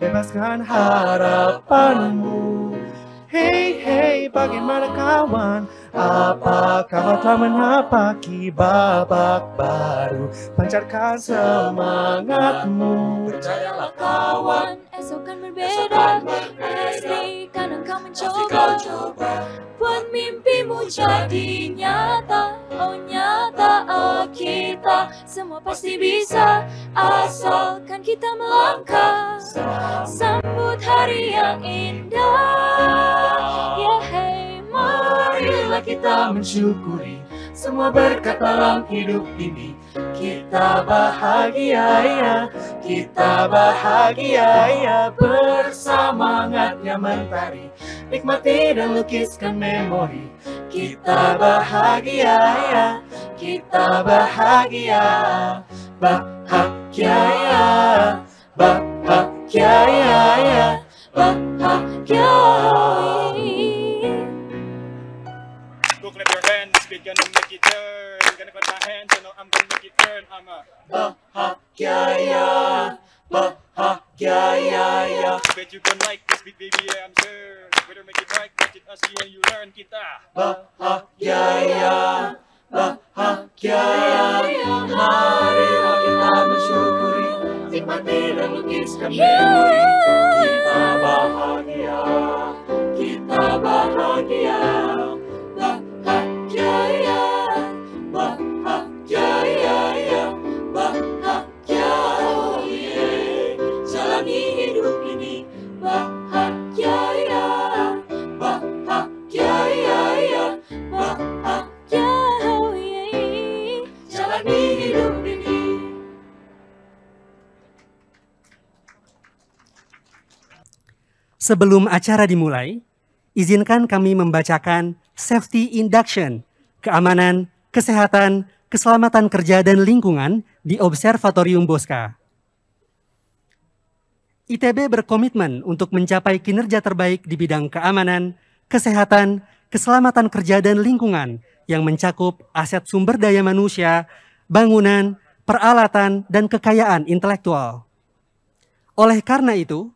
Bebaskan harapanmu. Hey hey, bagaimana kawan? Apakah kau telah menapaki babak baru? Pancarkan semangatmu. Percayalah Kawan, esok kan esok berbeda kan berbeda. Mencoba coba. Buat mimpimu jadi nyata Oh nyata oh kita Semua pasti bisa Asalkan kita melangkah Sambut hari yang indah Ya hey marilah kita mensyukuri semua berkat dalam hidup ini. Kita bahagia ya, kita bahagia ya bersama hangatnya mentari. Nikmati dan lukiskan memori. Kita bahagia ya, kita bahagia, bahagia ya, bahagia ya, ya. bahagia Go clap your hands, we gonna make it turn. Gonna ya, ya. bet you gonna like this beat, baby, yeah, I'm sure. Better make it right, make it us see you learn kita. Bahagia ya, bahagia ya. Marilah kita bersyukuri, nikmati dan lukiskan memori. Kita bahagia, Sebelum acara dimulai, izinkan kami membacakan safety induction, keamanan, kesehatan, keselamatan kerja dan lingkungan di Observatorium Bosca. ITB berkomitmen untuk mencapai kinerja terbaik di bidang keamanan, kesehatan, keselamatan kerja dan lingkungan yang mencakup aset sumber daya manusia, bangunan, peralatan, dan kekayaan intelektual. Oleh karena itu,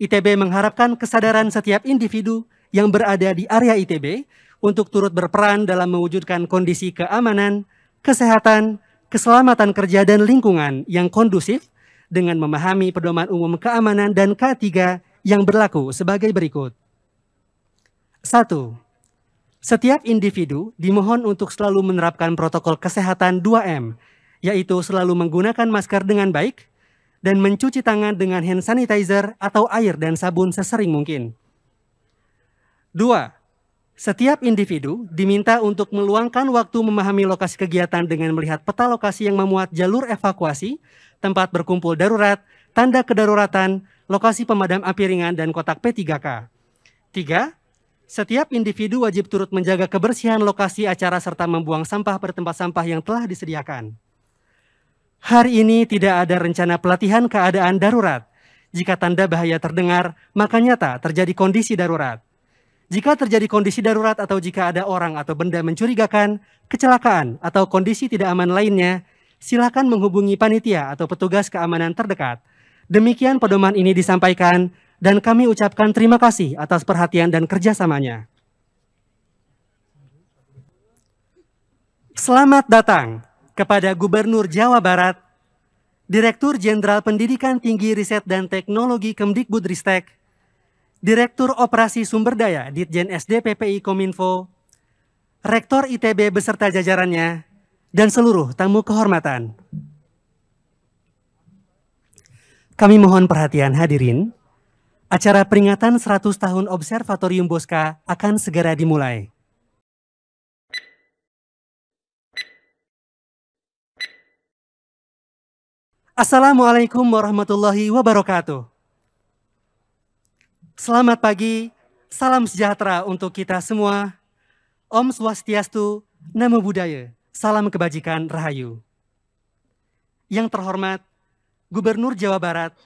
ITB mengharapkan kesadaran setiap individu yang berada di area ITB untuk turut berperan dalam mewujudkan kondisi keamanan, kesehatan, keselamatan kerja dan lingkungan yang kondusif dengan memahami pedoman umum keamanan dan K3 yang berlaku sebagai berikut. 1. Setiap individu dimohon untuk selalu menerapkan protokol kesehatan 2M, yaitu selalu menggunakan masker dengan baik dan mencuci tangan dengan hand sanitizer atau air dan sabun sesering mungkin. 2. Setiap individu diminta untuk meluangkan waktu memahami lokasi kegiatan dengan melihat peta lokasi yang memuat jalur evakuasi, tempat berkumpul darurat, tanda kedaruratan, lokasi pemadam api ringan, dan kotak P3K. 3. Setiap individu wajib turut menjaga kebersihan lokasi acara serta membuang sampah pada tempat sampah yang telah disediakan. Hari ini tidak ada rencana pelatihan keadaan darurat. Jika tanda bahaya terdengar, maka nyata terjadi kondisi darurat. Jika terjadi kondisi darurat atau jika ada orang atau benda mencurigakan, kecelakaan, atau kondisi tidak aman lainnya, silakan menghubungi panitia atau petugas keamanan terdekat. Demikian pedoman ini disampaikan dan kami ucapkan terima kasih atas perhatian dan kerjasamanya. Selamat datang kepada Gubernur Jawa Barat, Direktur Jenderal Pendidikan Tinggi Riset dan Teknologi Kemdikbudristek, Direktur Operasi Sumber Daya Ditjen SD PPI Kominfo, Rektor ITB beserta jajarannya, dan seluruh tamu kehormatan. Kami mohon perhatian hadirin, acara peringatan 100 tahun Observatorium Bosca akan segera dimulai. Assalamualaikum warahmatullahi wabarakatuh. Selamat pagi, salam sejahtera untuk kita semua. Om Swastiastu, Namo Buddhaya, salam kebajikan Rahayu. Yang terhormat, Gubernur Jawa Barat,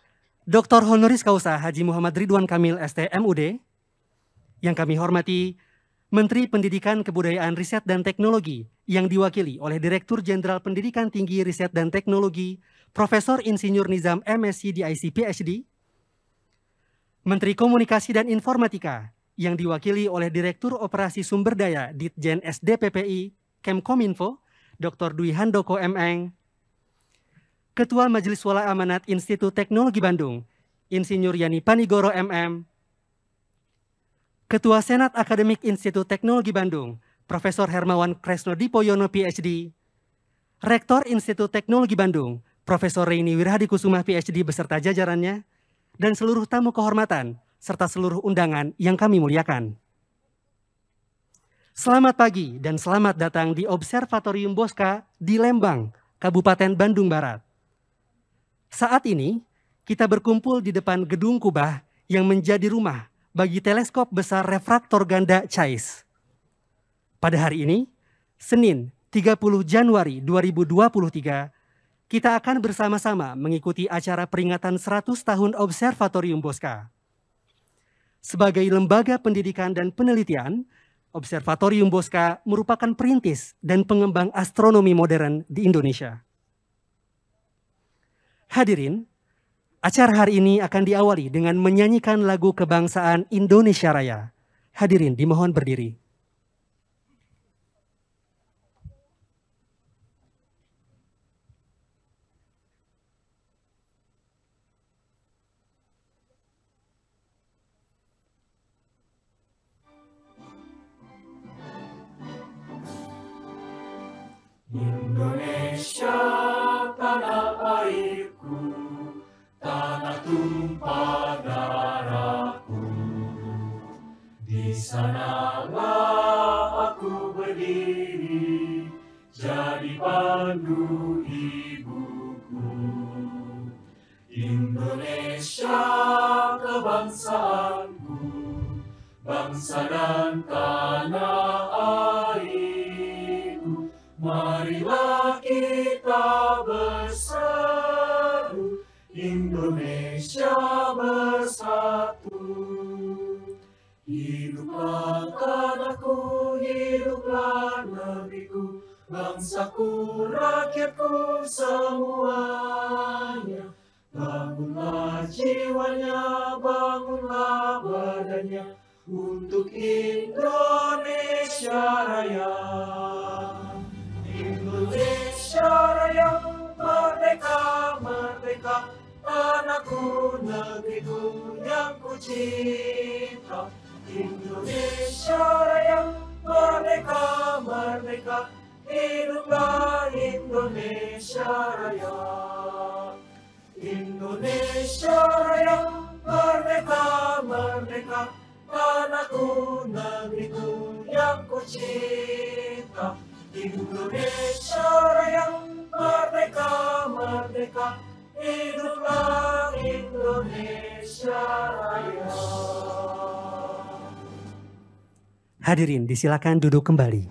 Dr. Honoris Causa Haji Muhammad Ridwan Kamil STMUD, yang kami hormati, Menteri Pendidikan Kebudayaan Riset dan Teknologi yang diwakili oleh Direktur Jenderal Pendidikan Tinggi Riset dan Teknologi Profesor Insinyur Nizam MSc DIC PhD, Menteri Komunikasi dan Informatika yang diwakili oleh Direktur Operasi Sumber Daya Ditjen SDPPI Kemkominfo, Dr. Dwi Handoko MN, Ketua Majelis Wala Amanat Institut Teknologi Bandung, Insinyur Yani Panigoro MM, Ketua Senat Akademik Institut Teknologi Bandung, Profesor Hermawan Kresno Dipoyono PhD, Rektor Institut Teknologi Bandung, Profesor Reini Wirhadi Kusuma PhD beserta jajarannya, dan seluruh tamu kehormatan, serta seluruh undangan yang kami muliakan. Selamat pagi dan selamat datang di Observatorium Bosca di Lembang, Kabupaten Bandung Barat. Saat ini, kita berkumpul di depan gedung kubah yang menjadi rumah bagi teleskop besar refraktor ganda CHAIS. Pada hari ini, Senin 30 Januari 2023, kita akan bersama-sama mengikuti acara peringatan 100 tahun Observatorium Bosca. Sebagai lembaga pendidikan dan penelitian, Observatorium Bosca merupakan perintis dan pengembang astronomi modern di Indonesia. Hadirin, acara hari ini akan diawali dengan menyanyikan lagu kebangsaan Indonesia Raya. Hadirin dimohon berdiri. Indonesia tanah airku, tanah tumpah darahku. Di sanalah aku berdiri, jadi pandu ibuku. Indonesia kebangsaanku, bangsa dan tanah airku. Marilah kita berseru, Indonesia bersatu. Hiduplah tanahku, hiduplah negeriku, bangsaku, rakyatku semuanya. Bangunlah jiwanya, bangunlah badannya, untuk Indonesia Raya. Indonesia Raya, merdeka, merdeka, tanahku, negeriku yang ku cinta. Indonesia Raya, merdeka, merdeka, hiduplah Indonesia Raya. Indonesia Raya, merdeka, merdeka, tanahku, negeriku yang ku cinta. Indonesia Raya, merdeka, merdeka, hiduplah Indonesia Raya. Hadirin disilakan duduk kembali.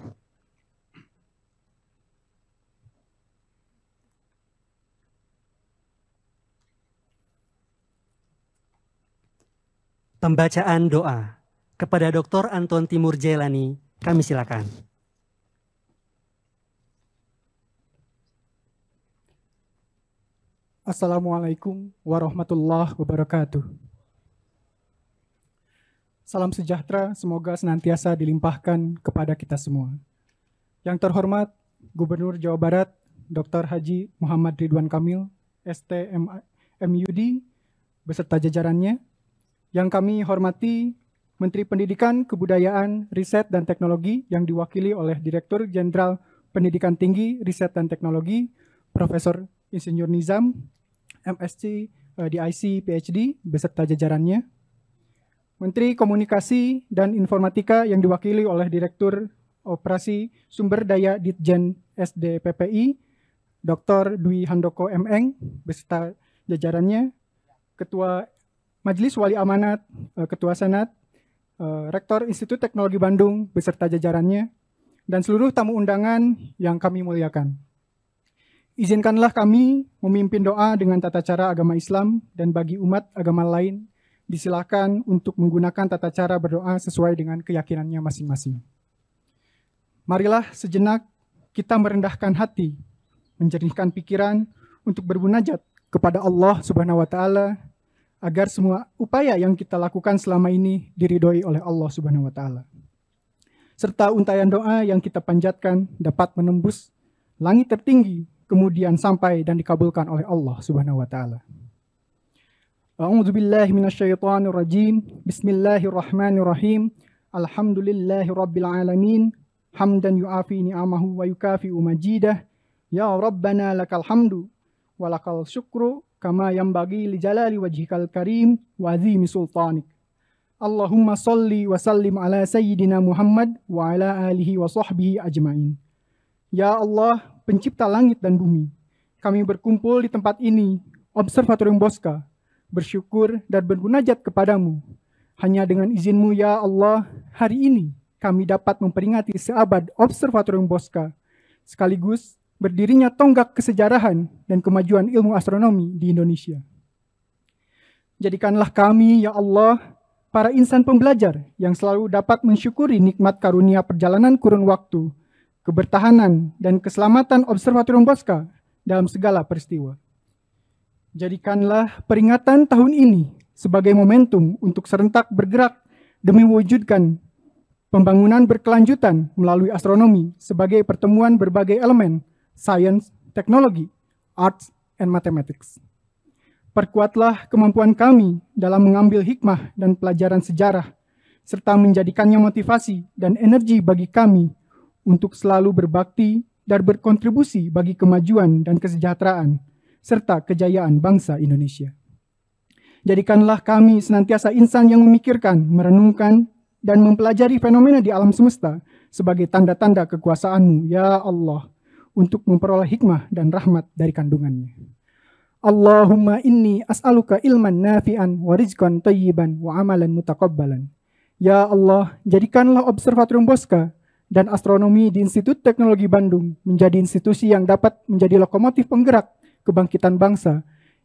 Pembacaan doa kepada Dr. Anton Timur Jailani, kami silakan. Assalamualaikum warahmatullahi wabarakatuh. Salam sejahtera semoga senantiasa dilimpahkan kepada kita semua. Yang terhormat Gubernur Jawa Barat Dr. Haji Muhammad Ridwan Kamil, STM MUD, beserta jajarannya. Yang kami hormati Menteri Pendidikan, Kebudayaan, Riset, dan Teknologi yang diwakili oleh Direktur Jenderal Pendidikan Tinggi, Riset, dan Teknologi, Profesor Insinyur Nizam, MSc, eh, DIC, PhD, beserta jajarannya. Menteri Komunikasi dan Informatika yang diwakili oleh Direktur Operasi Sumber Daya Ditjen SDPPI, Dr. Dwi Handoko MN, beserta jajarannya, Ketua Majelis Wali Amanat, eh, Ketua Senat, eh, Rektor Institut Teknologi Bandung, beserta jajarannya, dan seluruh tamu undangan yang kami muliakan. Izinkanlah kami memimpin doa dengan tata cara agama Islam dan bagi umat agama lain disilakan untuk menggunakan tata cara berdoa sesuai dengan keyakinannya masing-masing. Marilah sejenak kita merendahkan hati, menjernihkan pikiran untuk bermunajat kepada Allah Subhanahu wa taala agar semua upaya yang kita lakukan selama ini diridhoi oleh Allah Subhanahu wa taala. Serta untayan doa yang kita panjatkan dapat menembus langit tertinggi kemudian sampai dan dikabulkan oleh Allah Subhanahu wa taala. A'udzu billahi minasyaitonir rajim. Bismillahirrahmanirrahim. Alhamdulillahi rabbil alamin. Hamdan yu'afi ni'amahu wa yukafi'u majidah. Ya Rabbana lakal hamdu wa lakal syukru kama yanbaghi li jalali wajhikal karim wa azimi sultanik. Allahumma salli wa sallim ala sayyidina Muhammad wa ala alihi wa sahbihi ajmain. Ya Allah, pencipta langit dan bumi, kami berkumpul di tempat ini, Observatorium Bosca, bersyukur dan bermunajat kepadamu. Hanya dengan izinmu ya Allah, hari ini kami dapat memperingati seabad Observatorium Bosca, sekaligus berdirinya tonggak kesejarahan dan kemajuan ilmu astronomi di Indonesia. Jadikanlah kami, ya Allah, para insan pembelajar yang selalu dapat mensyukuri nikmat karunia perjalanan kurun waktu, kebertahanan, dan keselamatan Observatorium Bosca dalam segala peristiwa. Jadikanlah peringatan tahun ini sebagai momentum untuk serentak bergerak demi mewujudkan pembangunan berkelanjutan melalui astronomi sebagai pertemuan berbagai elemen science, teknologi, arts, and mathematics. Perkuatlah kemampuan kami dalam mengambil hikmah dan pelajaran sejarah, serta menjadikannya motivasi dan energi bagi kami untuk selalu berbakti dan berkontribusi bagi kemajuan dan kesejahteraan serta kejayaan bangsa Indonesia. Jadikanlah kami senantiasa insan yang memikirkan, merenungkan, dan mempelajari fenomena di alam semesta sebagai tanda-tanda kekuasaanmu, ya Allah, untuk memperoleh hikmah dan rahmat dari kandungannya. Allahumma inni as'aluka ilman nafi'an wa rizqan tayyiban wa amalan mutakabbalan. Ya Allah, jadikanlah Observatorium Bosca dan astronomi di Institut Teknologi Bandung menjadi institusi yang dapat menjadi lokomotif penggerak kebangkitan bangsa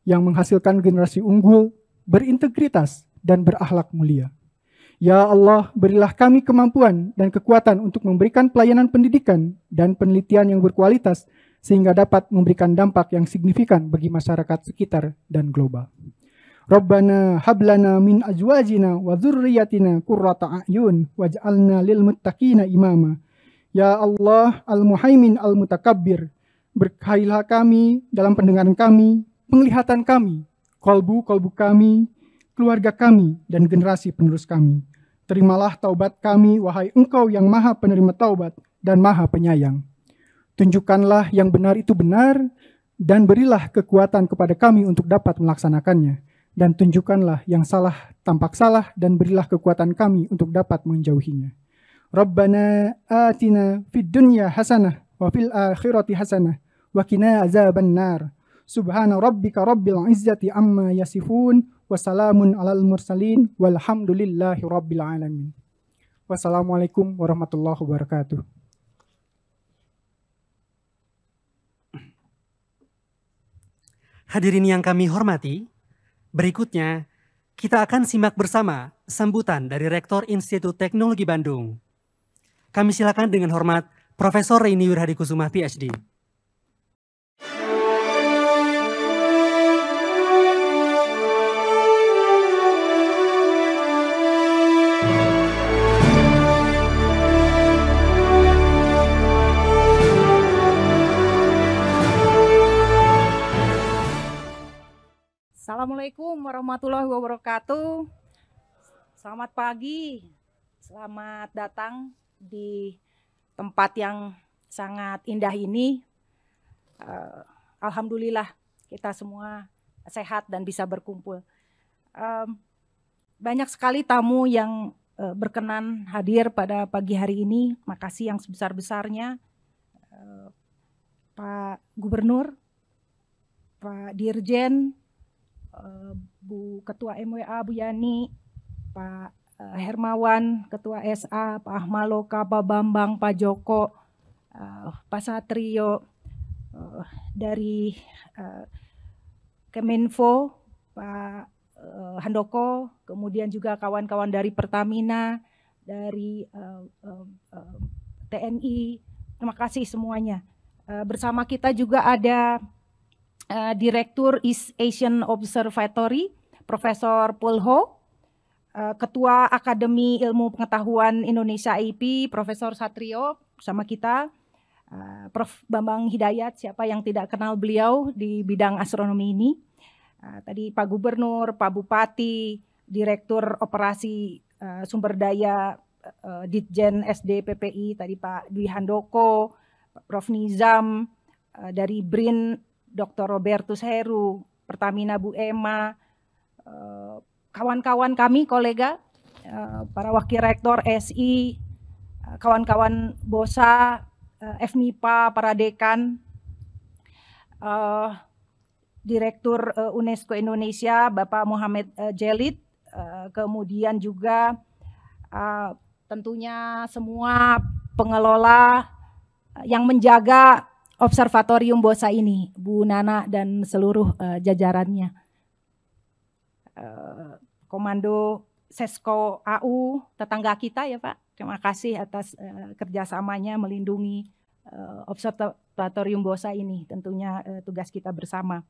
yang menghasilkan generasi unggul, berintegritas, dan berakhlak mulia. Ya Allah, berilah kami kemampuan dan kekuatan untuk memberikan pelayanan pendidikan dan penelitian yang berkualitas sehingga dapat memberikan dampak yang signifikan bagi masyarakat sekitar dan global. Rabbana hablana min azwajina wa dzurriyyatina qurrata a'yun waj'alna lil muttaqina imama. Ya Allah, Al-Muhaimin Al-Mutakabbir, Berkahilah kami dalam pendengaran kami, penglihatan kami, kolbu-kolbu kami, keluarga kami, dan generasi penerus kami. Terimalah taubat kami, wahai engkau yang maha penerima taubat dan maha penyayang. Tunjukkanlah yang benar itu benar, dan berilah kekuatan kepada kami untuk dapat melaksanakannya dan tunjukkanlah yang salah tampak salah dan berilah kekuatan kami untuk dapat menjauhinya. Rabbana atina fid dunya hasanah wa fil akhirati hasanah wa qina azaban nar. Subhana rabbika rabbil izzati amma yasifun wa salamun alal mursalin walhamdulillahi rabbil alamin. Wassalamualaikum warahmatullahi wabarakatuh. Hadirin yang kami hormati, berikutnya kita akan simak bersama sambutan dari Rektor Institut Teknologi Bandung. Kami silakan dengan hormat Profesor Reini Wirhadikusuma PhD. Assalamualaikum warahmatullahi wabarakatuh. Selamat pagi, selamat datang di tempat yang sangat indah ini. Eh, Alhamdulillah kita semua sehat dan bisa berkumpul. Em, banyak sekali tamu yang eh, berkenan hadir pada pagi hari ini. Makasih yang sebesar-besarnya. Eh, Pak Gubernur, Pak Dirjen, eh, Bu Ketua MWA Bu Yani, Pak eh, Hermawan, Ketua SA, Pak Ahmaloka, Pak Bambang, Pak Joko, eh, Pak Satrio, dari Kemenfo, Pak Handoko, kemudian juga kawan-kawan dari Pertamina, dari TNI, terima kasih semuanya. Bersama kita juga ada eh, Direktur East Asian Observatory, Profesor Pulho, eh, Ketua Akademi Ilmu Pengetahuan Indonesia IP, Profesor Satrio bersama kita, eh, Prof. Bambang Hidayat, siapa yang tidak kenal beliau di bidang astronomi ini. Eh, Tadi Pak Gubernur, Pak Bupati, Direktur Operasi eh, Sumber Daya eh, Ditjen SD PPI, tadi Pak Dwi Handoko, Prof. Nizam, dari BRIN Dr. Robertus Heru, Pertamina Bu Ema, eh, kawan-kawan kami, kolega, eh, para wakil rektor SI, eh, kawan-kawan BOSA, FMIPA, para dekan, Direktur UNESCO Indonesia, Bapak Muhammad Jelid, eh, kemudian juga tentunya semua pengelola yang menjaga Observatorium Bosa ini, Bu Nana dan seluruh eh, jajarannya. Eh, Komando Sesko AU, tetangga kita ya Pak. Terima kasih atas eh, kerjasamanya melindungi eh, Observatorium Bosa ini. Tentunya eh, tugas kita bersama.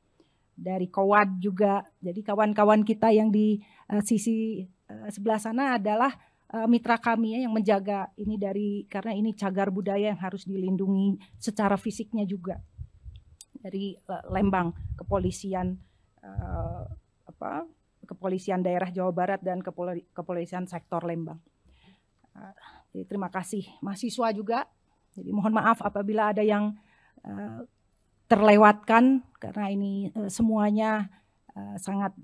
Dari Kowad juga, jadi kawan-kawan kita yang di eh, sisi eh, sebelah sana adalah eh, mitra kami ya yang menjaga ini dari karena ini cagar budaya yang harus dilindungi secara fisiknya juga dari eh, Lembang kepolisian eh, apa kepolisian daerah Jawa Barat dan Kepoli- kepolisian sektor Lembang. Eh, jadi terima kasih mahasiswa juga. Jadi mohon maaf apabila ada yang eh, terlewatkan karena ini eh, semuanya eh, sangat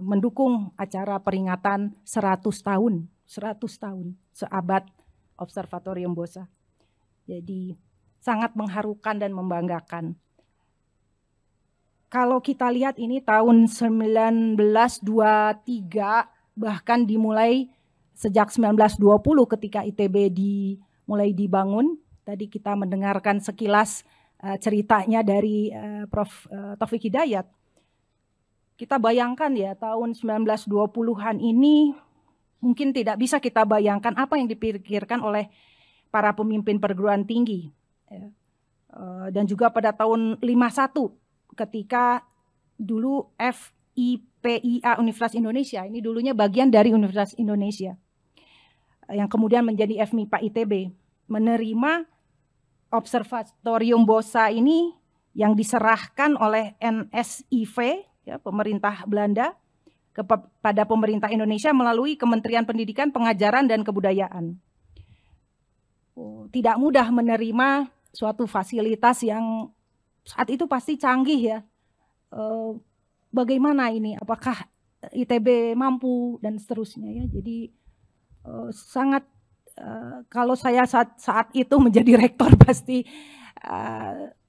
mendukung acara peringatan 100 tahun, 100 tahun seabad Observatorium Bosa. Jadi sangat mengharukan dan membanggakan. Kalau kita lihat ini tahun 1923 bahkan dimulai sejak 1920 ketika ITB dimulai dibangun. Tadi kita mendengarkan sekilas eh, ceritanya dari eh, Prof. eh, Taufik Hidayat. Kita bayangkan ya tahun 1920-an ini mungkin tidak bisa kita bayangkan apa yang dipikirkan oleh para pemimpin perguruan tinggi. ya. Eh, Dan juga pada tahun 51 ketika dulu FIPIA Universitas Indonesia, ini dulunya bagian dari Universitas Indonesia, yang kemudian menjadi FMIPA ITB, menerima Observatorium Bosa ini yang diserahkan oleh NSIV, ya, pemerintah Belanda, kepada pemerintah Indonesia melalui Kementerian Pendidikan, Pengajaran, dan Kebudayaan. Oh, Tidak mudah menerima suatu fasilitas yang saat itu pasti canggih ya. Eh, Bagaimana ini? Apakah ITB mampu dan seterusnya ya. Jadi eh, sangat eh, kalau saya saat saat itu menjadi rektor pasti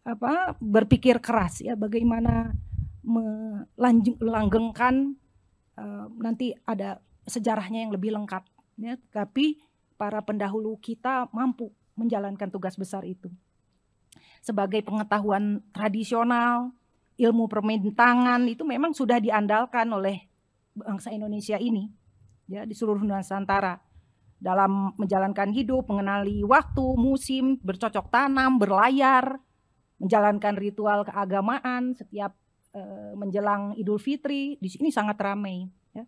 apa berpikir keras ya bagaimana melanggengkan eh, nanti ada sejarahnya yang lebih lengkap ya. Tapi para pendahulu kita mampu menjalankan tugas besar itu sebagai pengetahuan tradisional, ilmu permintangan itu memang sudah diandalkan oleh bangsa Indonesia ini ya di seluruh Nusantara dalam menjalankan hidup, mengenali waktu, musim, bercocok tanam, berlayar, menjalankan ritual keagamaan setiap menjelang Idul Fitri di sini sangat ramai ya.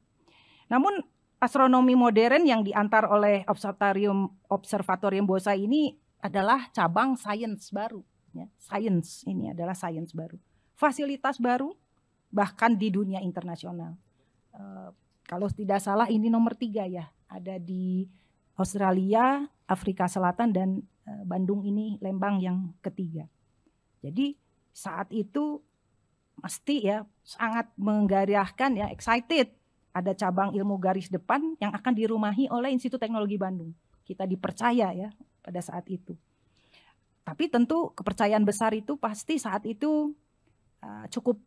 Namun astronomi modern yang diantar oleh observatorium observatorium Bosa ini adalah cabang sains baru ya. Sains ini adalah sains baru. Fasilitas baru, bahkan di dunia internasional. Eh, kalau tidak salah ini nomor tiga ya, ada di Australia, Afrika Selatan dan eh, Bandung ini Lembang yang ketiga. Jadi saat itu mesti ya sangat menggairahkan ya excited ada cabang ilmu garis depan yang akan dirumahi oleh Institut Teknologi Bandung. Kita dipercaya ya pada saat itu. Tapi tentu kepercayaan besar itu pasti saat itu uh, cukup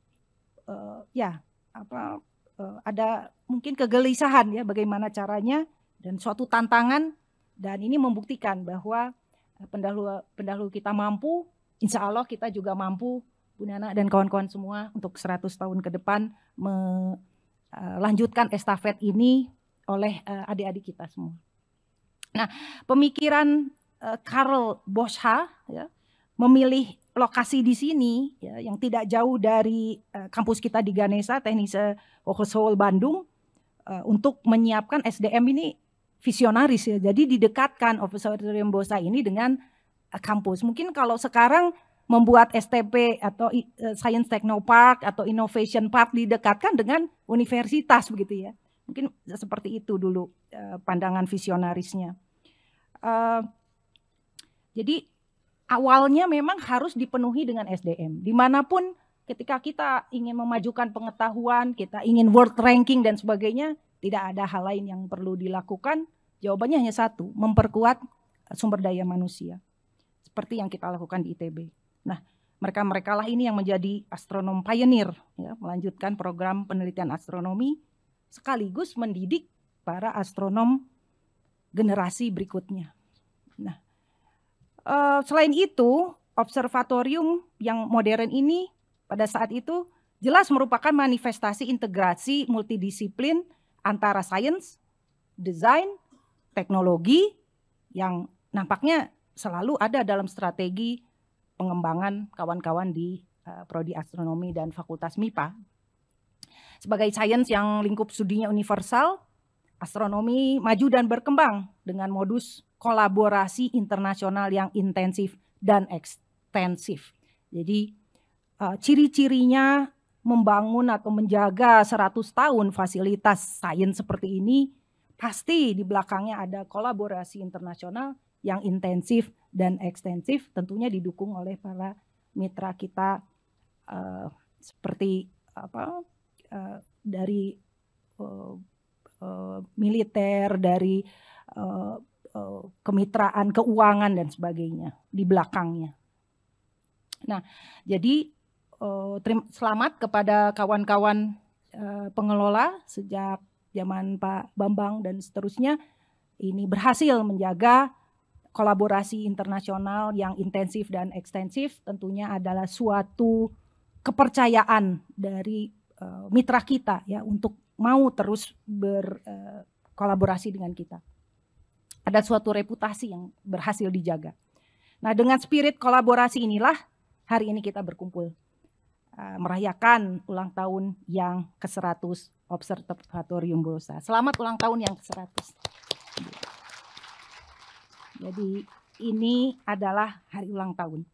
uh, ya apa uh, ada mungkin kegelisahan ya bagaimana caranya dan suatu tantangan dan ini membuktikan bahwa pendahulu pendahulu kita mampu, insya Allah kita juga mampu Bu Nana dan kawan-kawan semua untuk 100 tahun ke depan melanjutkan estafet ini oleh eh, adik-adik kita semua. Nah, pemikiran eh, Karl Boscha ya, memilih lokasi di sini ya, yang tidak jauh dari eh, kampus kita di Ganesa Teknik Hogeschool Bandung untuk menyiapkan SDM ini visionaris ya. Jadi didekatkan Observatorium Bosa ini dengan kampus. Mungkin kalau sekarang membuat STP atau eh, Science Technopark atau Innovation Park didekatkan dengan universitas begitu ya. Mungkin seperti itu dulu eh, pandangan visionarisnya. Uh, jadi awalnya memang harus dipenuhi dengan SDM. Di mana pun ketika kita ingin memajukan pengetahuan, kita ingin world ranking dan sebagainya, tidak ada hal lain yang perlu dilakukan. Jawabannya hanya satu, memperkuat sumber daya manusia. Seperti yang kita lakukan di ITB. Nah, mereka-mereka lah ini yang menjadi astronom pioneer, ya, melanjutkan program penelitian astronomi sekaligus mendidik para astronom generasi berikutnya. Nah, uh, selain itu, observatorium yang modern ini pada saat itu jelas merupakan manifestasi integrasi multidisiplin antara sains, desain, teknologi yang nampaknya selalu ada dalam strategi pengembangan kawan-kawan di uh, prodi astronomi dan fakultas MIPA. Sebagai sains yang lingkup studinya universal, astronomi maju dan berkembang dengan modus kolaborasi internasional yang intensif dan ekstensif. Jadi uh, ciri-cirinya membangun atau menjaga 100 tahun fasilitas sains seperti ini pasti di belakangnya ada kolaborasi internasional yang intensif dan ekstensif tentunya didukung oleh para mitra kita uh, seperti apa uh, dari uh, uh, militer dari uh, uh, kemitraan keuangan dan sebagainya di belakangnya. Nah, jadi uh, terima, selamat kepada kawan-kawan uh, pengelola sejak zaman Pak Bambang dan seterusnya ini berhasil menjaga kolaborasi internasional yang intensif dan ekstensif tentunya adalah suatu kepercayaan dari uh, mitra kita ya untuk mau terus berkolaborasi uh, dengan kita. Ada suatu reputasi yang berhasil dijaga. Nah, dengan spirit kolaborasi inilah hari ini kita berkumpul uh, merayakan ulang tahun yang ke-100 Observatorium Bosa. Selamat ulang tahun yang ke-100. Jadi ini adalah hari ulang tahun.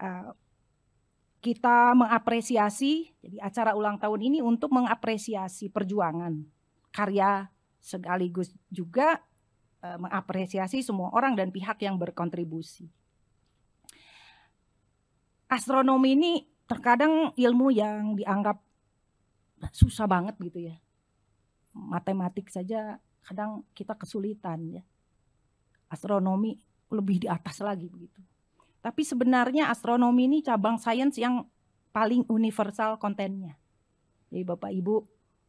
Uh, kita mengapresiasi, jadi acara ulang tahun ini untuk mengapresiasi perjuangan karya sekaligus juga uh, mengapresiasi semua orang dan pihak yang berkontribusi. Astronomi ini terkadang ilmu yang dianggap susah banget gitu ya. Matematik saja kadang kita kesulitan ya astronomi lebih di atas lagi begitu. Tapi sebenarnya astronomi ini cabang sains yang paling universal kontennya. Jadi Bapak Ibu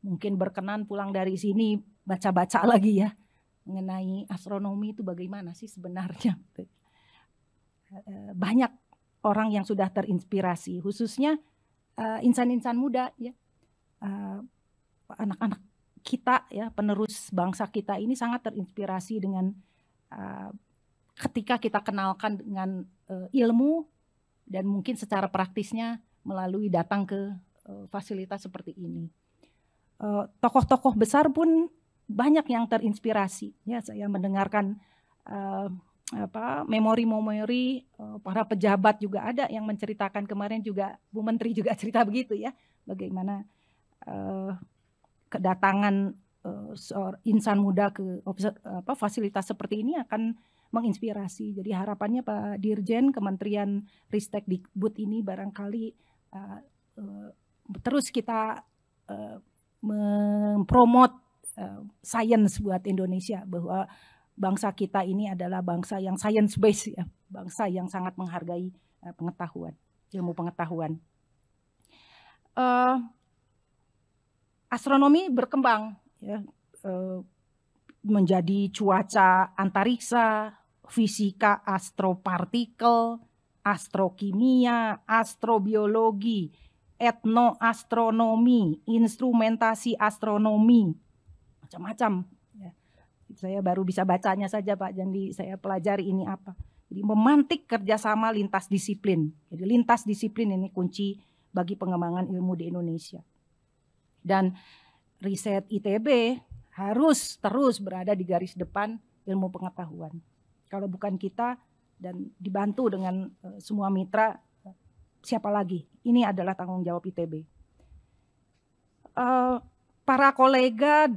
mungkin berkenan pulang dari sini baca-baca lagi ya mengenai astronomi itu bagaimana sih sebenarnya. Eh, banyak orang yang sudah terinspirasi, khususnya uh, insan-insan muda ya, uh, anak-anak kita ya penerus bangsa kita ini sangat terinspirasi dengan uh, ketika kita kenalkan dengan uh, ilmu dan mungkin secara praktisnya melalui datang ke uh, fasilitas seperti ini. Tokoh-tokoh uh, besar pun banyak yang terinspirasi. Ya, saya mendengarkan uh, apa memori-memori uh, para pejabat juga ada yang menceritakan kemarin juga Bu Menteri juga cerita begitu ya, bagaimana eh, kedatangan eh, insan muda ke apa, fasilitas seperti ini akan menginspirasi. Jadi harapannya Pak Dirjen Kementerian Ristek Dikbud ini barangkali eh, eh, terus kita eh, mempromot eh, science buat Indonesia bahwa bangsa kita ini adalah bangsa yang science based ya, bangsa yang sangat menghargai eh, pengetahuan, ilmu pengetahuan. Eh, astronomi berkembang ya eh, menjadi cuaca antariksa, fisika astropartikel, astrokimia, astrobiologi, etnoastronomi, instrumentasi astronomi, macam-macam. ya. Saya baru bisa bacanya saja Pak, jadi saya pelajari ini apa. Jadi memantik kerjasama lintas disiplin. Jadi lintas disiplin ini kunci bagi pengembangan ilmu di Indonesia. Dan riset ITB harus terus berada di garis depan ilmu pengetahuan. Kalau bukan kita dan dibantu dengan eh, semua mitra, eh, siapa lagi? Ini adalah tanggung jawab ITB. Eh, para kolega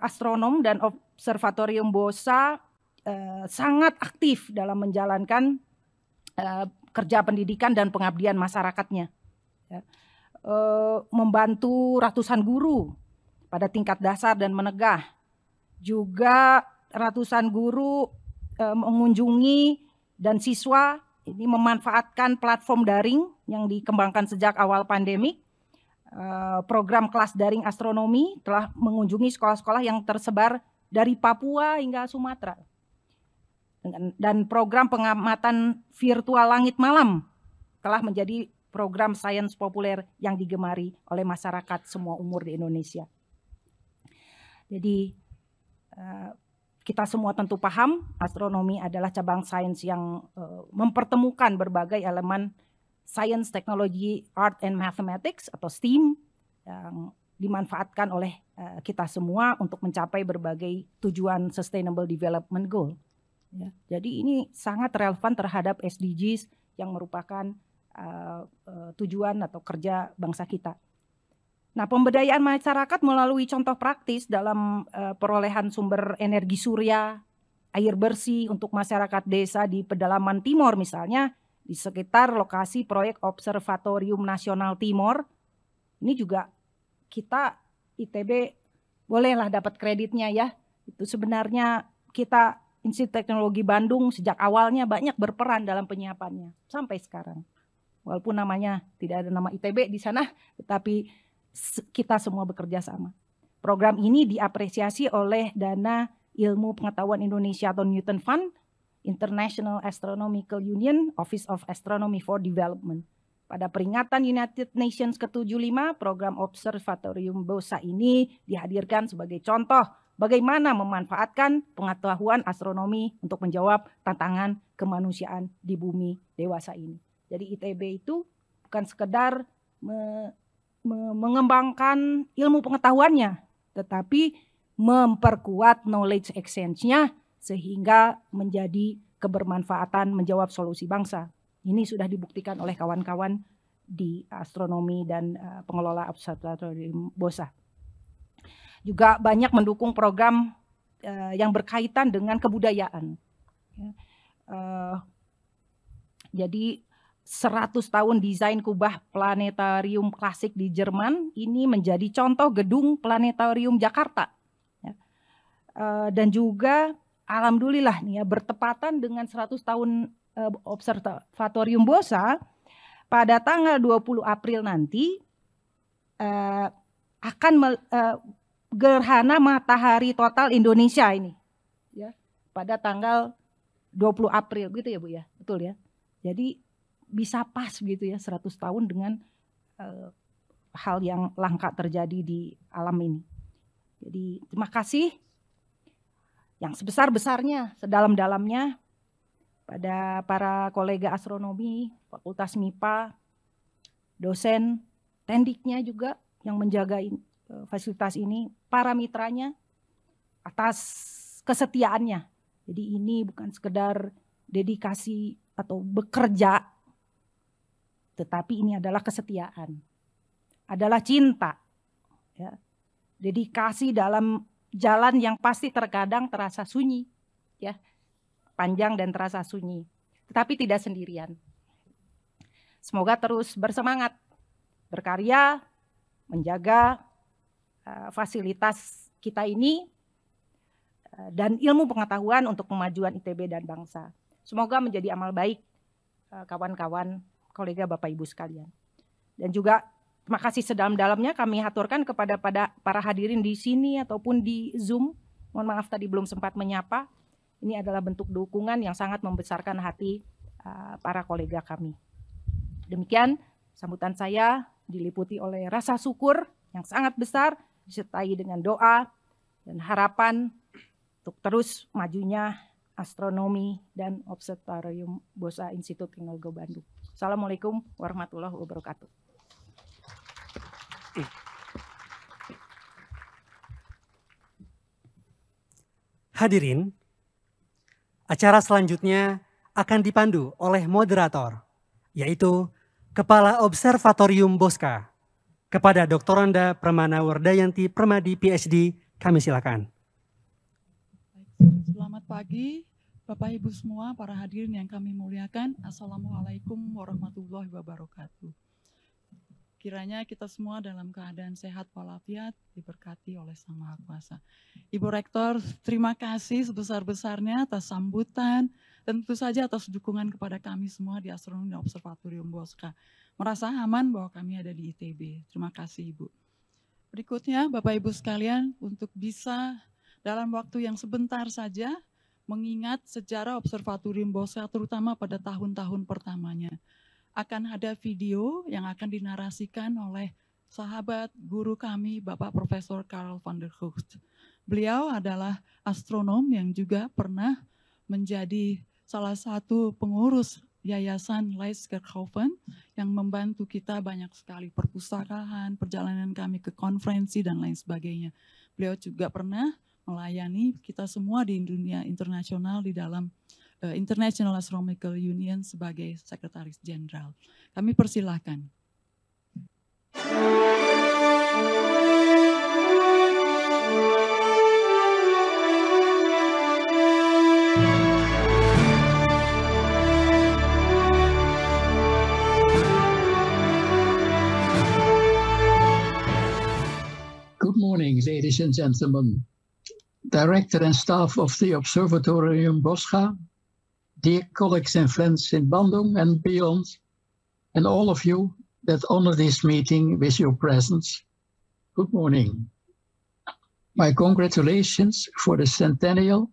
astronom dan observatorium BOSA sangat aktif dalam menjalankan kerja pendidikan dan pengabdian masyarakatnya. Ya. Membantu ratusan guru pada tingkat dasar dan menegah. Juga ratusan guru eh, mengunjungi dan siswa ini memanfaatkan platform daring yang dikembangkan sejak awal pandemi. Eh, Program kelas daring astronomi telah mengunjungi sekolah-sekolah yang tersebar dari Papua hingga Sumatera. Dan program pengamatan virtual langit malam telah menjadi program sains populer yang digemari oleh masyarakat semua umur di Indonesia. Jadi eh, kita semua tentu paham astronomi adalah cabang sains yang eh, mempertemukan berbagai elemen science, teknologi, art and mathematics atau STEAM yang dimanfaatkan oleh eh, kita semua untuk mencapai berbagai tujuan sustainable development goal. Ya, jadi ini sangat relevan terhadap SDGs yang merupakan eh, eh, tujuan atau kerja bangsa kita. Nah, pemberdayaan masyarakat melalui contoh praktis dalam eh, perolehan sumber energi surya, air bersih untuk masyarakat desa di pedalaman timur misalnya di sekitar lokasi proyek Observatorium Nasional Timor. Ini juga kita ITB bolehlah dapat kreditnya ya. Itu sebenarnya kita Institut Teknologi Bandung sejak awalnya banyak berperan dalam penyiapannya sampai sekarang. Walaupun namanya tidak ada nama ITB di sana, tetapi kita semua bekerja sama. Program ini diapresiasi oleh Dana Ilmu Pengetahuan Indonesia atau Newton Fund, International Astronomical Union, Office of Astronomy for Development. Pada peringatan United Nations ke-75, program Observatorium BOSA ini dihadirkan sebagai contoh bagaimana memanfaatkan pengetahuan astronomi untuk menjawab tantangan kemanusiaan di bumi dewasa ini. Jadi ITB itu bukan sekedar mengembangkan ilmu pengetahuannya, tetapi memperkuat knowledge exchange-nya sehingga menjadi kebermanfaatan menjawab solusi bangsa. Ini sudah dibuktikan oleh kawan-kawan di astronomi dan eh, pengelola observatorium BOSA. Juga banyak mendukung program eh, yang berkaitan dengan kebudayaan. Ya. Eh, jadi 100 tahun desain kubah planetarium klasik di Jerman ini menjadi contoh gedung planetarium Jakarta. Ya. Eh, dan juga alhamdulillah nih ya bertepatan dengan 100 tahun eh, Observatorium Bosa pada tanggal 20 April nanti eh, akan gerhana matahari total Indonesia ini ya pada tanggal 20 April gitu ya Bu ya betul ya jadi bisa pas gitu ya 100 tahun dengan eh, hal yang langka terjadi di alam ini. Jadi terima kasih yang sebesar-besarnya sedalam-dalamnya pada para kolega astronomi Fakultas MIPA dosen tendiknya juga yang menjaga in- eh, fasilitas ini para mitranya atas kesetiaannya. Jadi ini bukan sekedar dedikasi atau bekerja, tetapi ini adalah kesetiaan, adalah cinta. Ya. Dedikasi dalam jalan yang pasti terkadang terasa sunyi, ya, panjang dan terasa sunyi, tetapi tidak sendirian. Semoga terus bersemangat, berkarya, menjaga uh, fasilitas kita ini uh, dan ilmu pengetahuan untuk kemajuan ITB dan bangsa. Semoga menjadi amal baik uh, kawan-kawan, kolega Bapak Ibu sekalian. Dan juga terima kasih sedalam-dalamnya kami haturkan kepada pada para hadirin di sini ataupun di Zoom. Mohon maaf tadi belum sempat menyapa. Ini adalah bentuk dukungan yang sangat membesarkan hati uh, para kolega kami. Demikian sambutan saya diliputi oleh rasa syukur yang sangat besar disertai dengan doa dan harapan untuk terus majunya astronomi dan observatorium Bosa Institut Teknologi Bandung. Assalamualaikum warahmatullahi wabarakatuh. Hadirin, acara selanjutnya akan dipandu oleh moderator, yaitu Kepala Observatorium Boska. Kepada Doktoranda Permana Wardayanti Permadi PhD, kami silakan. Selamat pagi, Bapak Ibu semua, para hadirin yang kami muliakan. Assalamualaikum warahmatullahi wabarakatuh. Kiranya kita semua dalam keadaan sehat walafiat, diberkati oleh Sang Maha Kuasa. Ibu Rektor, terima kasih sebesar-besarnya atas sambutan, tentu saja atas dukungan kepada kami semua di Astronomi dan Observatorium Bosca. Merasa aman bahwa kami ada di ITB. Terima kasih Ibu. Berikutnya Bapak Ibu sekalian untuk bisa dalam waktu yang sebentar saja mengingat sejarah Observatorium Bosca terutama pada tahun-tahun pertamanya. Akan ada video yang akan dinarasikan oleh sahabat guru kami Bapak Profesor Karl van der Hoogst. Beliau adalah astronom yang juga pernah menjadi salah satu pengurus Yayasan Leiskerhoven yang membantu kita banyak sekali perpustakaan, perjalanan kami ke konferensi dan lain sebagainya. Beliau juga pernah melayani kita semua di dunia internasional di dalam uh, International Astronomical Union sebagai sekretaris jenderal. Kami persilahkan. Good morning, ladies and gentlemen. Director and staff of the Observatorium Boscha, dear colleagues and friends in Bandung and beyond, and all of you that honor this meeting with your presence, good morning. My congratulations for the centennial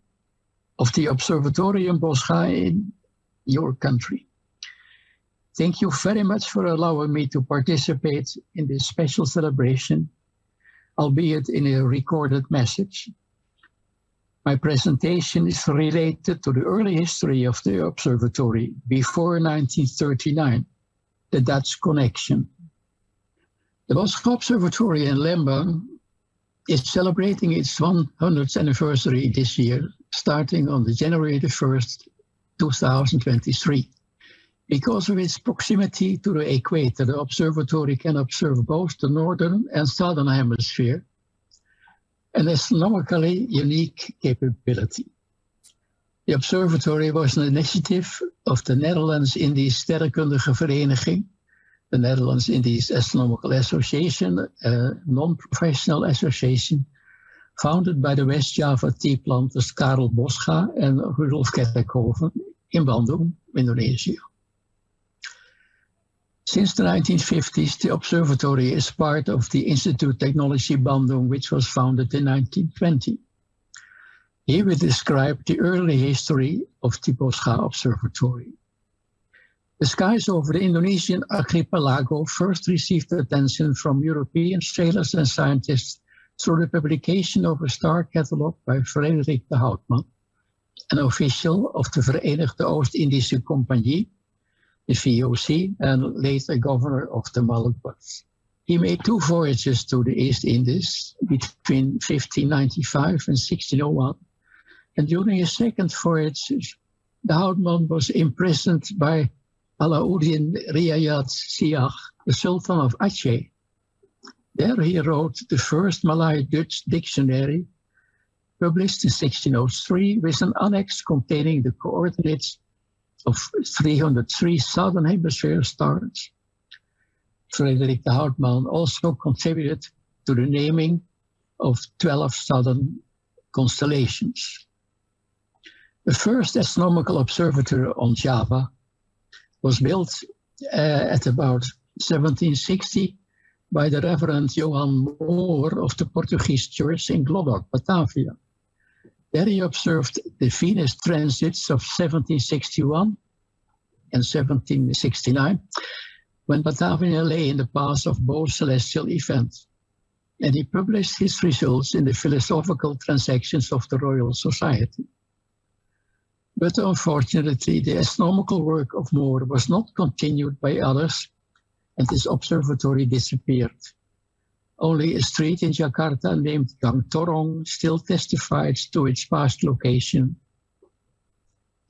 of the Observatorium Boscha in your country. Thank you very much for allowing me to participate in this special celebration albeit in a recorded message. My presentation is related to the early history of the observatory before 1939, the Dutch connection. The Bosco Observatory in Lemba is celebrating its 100th anniversary this year, starting on the January the 1st, 2023. Because of its proximity to the equator, the observatory can observe both the northern and southern hemisphere, an astronomically unique capability. The observatory was an initiative of the Netherlands Indies Sterrenkundige Vereniging, the Netherlands Indies Astronomical Association, a non-professional association founded by the West Java tea planters Karel Boscha and Rudolf Kerkhoven in Bandung, Indonesia. Since the 1950s, the observatory is part of the Institute Technology Bandung, which was founded in 1920. Here we describe the early history of the Boscha Observatory. The skies over the Indonesian archipelago first received attention from European sailors and scientists through the publication of a star catalogue by Frederik de Houtman, an official of the Verenigde Oost-Indische Compagnie, the VOC, and later governor of the Moluccas. He made two voyages to the East Indies between 1595 and 1601, and during his second voyage, the Houtman was imprisoned by Alauddin Riayat Siah, the Sultan of Aceh. There he wrote the first Malay-Dutch dictionary, published in 1603, with an annex containing the coordinates of 303 southern hemisphere stars. Frederick de Houtman also contributed to the naming of 12 southern constellations. The first astronomical observatory on Java was built uh, at about 1760 by the Reverend Johan Moore of the Portuguese Church in Glodok, Batavia. There he observed the Venus transits of 1761 and 1769, when Batavia lay in the path of both celestial events. And he published his results in the Philosophical Transactions of the Royal Society. But unfortunately, the astronomical work of Moore was not continued by others, and his observatory disappeared. Only a street in Jakarta named Gang Torong still testifies to its past location.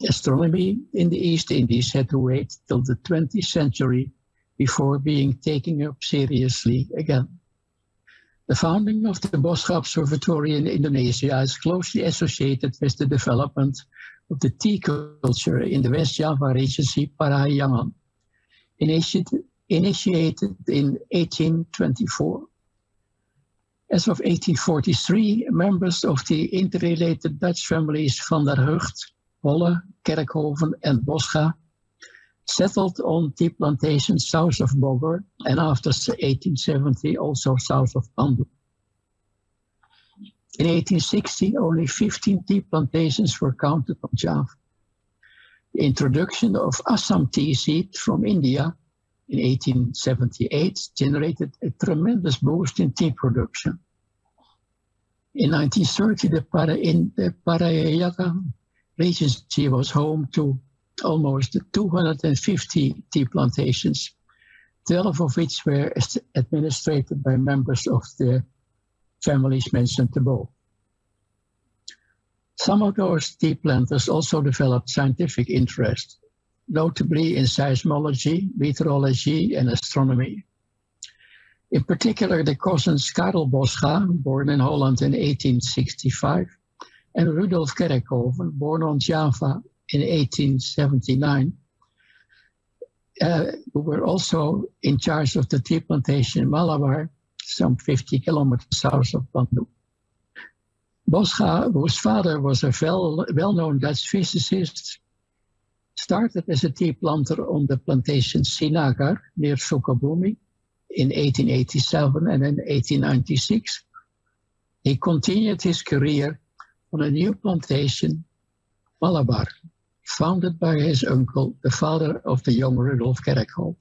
Astronomy in the East Indies had to wait till the 20th century before being taken up seriously again. The founding of the Boscha Observatory in Indonesia is closely associated with the development of the tea culture in the West Java Regency Parahyangan, initiated in 1824. As of 1843, members of the interrelated Dutch families van der Hucht, Holle, Kerkhoven, and Boscha settled on tea plantations south of Bogor and after 1870 also south of Bandung. In 1860, only 15 tea plantations were counted on Java. The introduction of Assam tea seed from India in 1878 generated a tremendous boost in tea production. In 1930, the, Para, in Regency was home to almost 250 tea plantations, 12 of which were administered by members of the families mentioned above. Some of those tea planters also developed scientific interest, notably in seismology, meteorology, and astronomy. In particular, the cousins Karel Boscha, born in Holland in 1865, and Rudolf Kerkhoven, born on Java in 1879, uh, who were also in charge of the tea plantation in Malabar, some 50 kilometers south of Bandung. Boscha, whose father was a well-known Dutch physicist, started as a tea planter on the plantation Sinagar near Sukabumi in 1887 and in 1896. He continued his career on a new plantation, Malabar, founded by his uncle, the father of the young Rudolf Kerkhoven.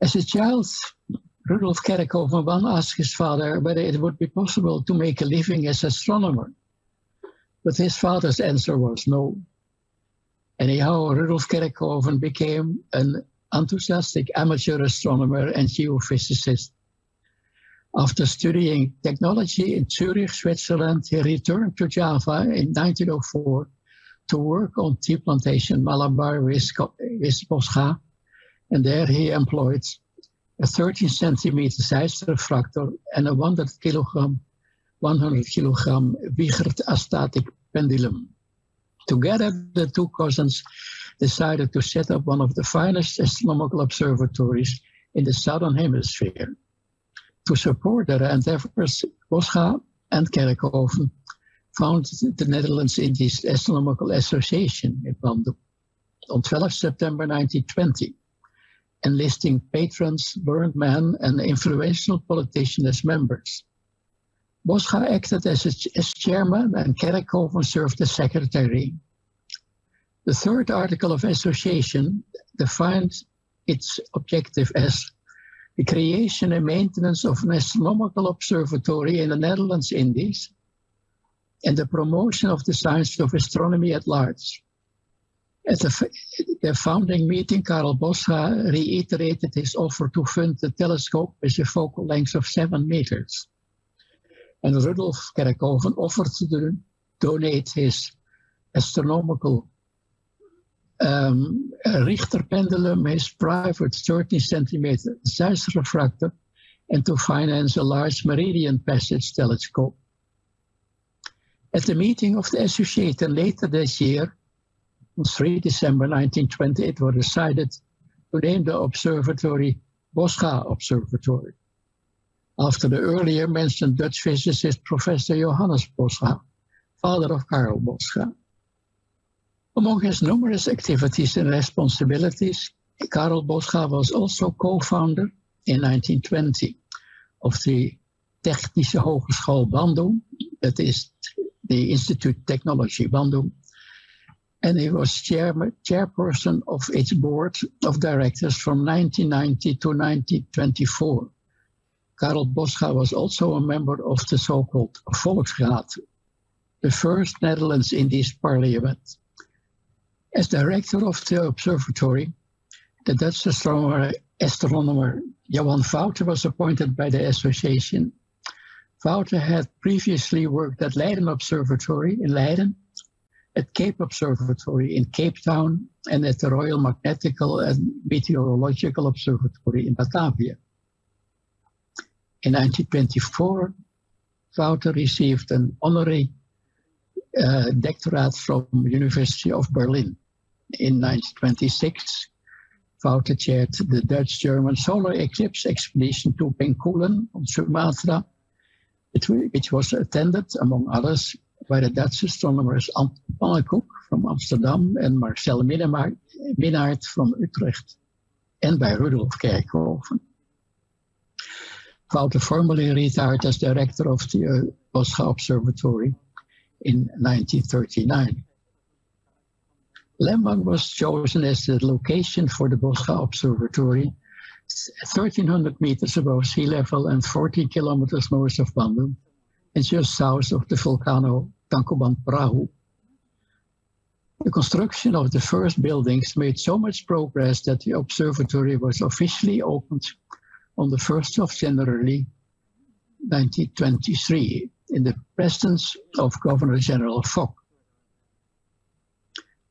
As a child, Rudolf Kerkhoven once asked his father whether it would be possible to make a living as astronomer. But his father's answer was no. Anyhow, Rudolf Kerkhoven became an enthusiastic amateur astronomer and geophysicist. After studying technology in Zurich, Switzerland, he returned to Java in 1904 to work on tea plantation Malabar with, Boscha, and there he employed a 13 centimeter size refractor and a 100 kilogram, 100 kilogram Wiegert astatic pendulum. Together, the two cousins decided to set up one of the finest astronomical observatories in the southern hemisphere. To support their endeavors, Boscha and Kerkhoven founded the Netherlands Indies Astronomical Association in Bandung on 12 September 1920, enlisting patrons, learned men, and influential politicians as members. Boscha acted as, chairman and Kerkhoven served as secretary. The third article of association defined its objective as the creation and maintenance of an astronomical observatory in the Netherlands Indies and the promotion of the science of astronomy at large. At the, the founding meeting, Karel Boscha reiterated his offer to fund the telescope with a focal length of seven meters. And Rudolf Kerkhoven offered to donate his astronomical um, Richter pendulum, his private 13 centimeter size refractor, and to finance a large meridian passage telescope. At the meeting of the association later this year, on 3 December 1920, it was decided to name the observatory Boscha Observatory, after the earlier mentioned Dutch physicist Professor Johannes Boscha, father of Karl Boscha. Among his numerous activities and responsibilities, Karel Boscha was also co-founder in 1920 of the Technische Hogeschool Bandung, that is the Institute Technology Bandung, and he was chairperson of its board of directors from 1990 to 1924. Karel Boscha was also a member of the so-called Volksraad, the first Netherlands Indies parliament. As director of the observatory, the Dutch astronomer, astronomer Johan Foute was appointed by the association. Foute had previously worked at Leiden Observatory in Leiden, at Cape Observatory in Cape Town, and at the Royal Magnetical and Meteorological Observatory in Batavia. In 1924, Foute received an honorary uh, doctorate from University of Berlin. In 1926, Foute chaired the Dutch-German solar eclipse expedition to Bencoolen on Sumatra, which was attended, among others, by the Dutch astronomers Anton Pannekoek from Amsterdam and Marcel Minnaert from Utrecht, and by Rudolf Kerkhoven. Foute formally retired as director of the uh, Observatory in 1939. Lembang was chosen as the location for the Boscha Observatory, 1300 meters above sea level and 40 kilometers north of Bandung, and just south of the volcano Tangkuban Perahu. The construction of the first buildings made so much progress that the observatory was officially opened on the 1st of January 1923 in the presence of Governor General Fock.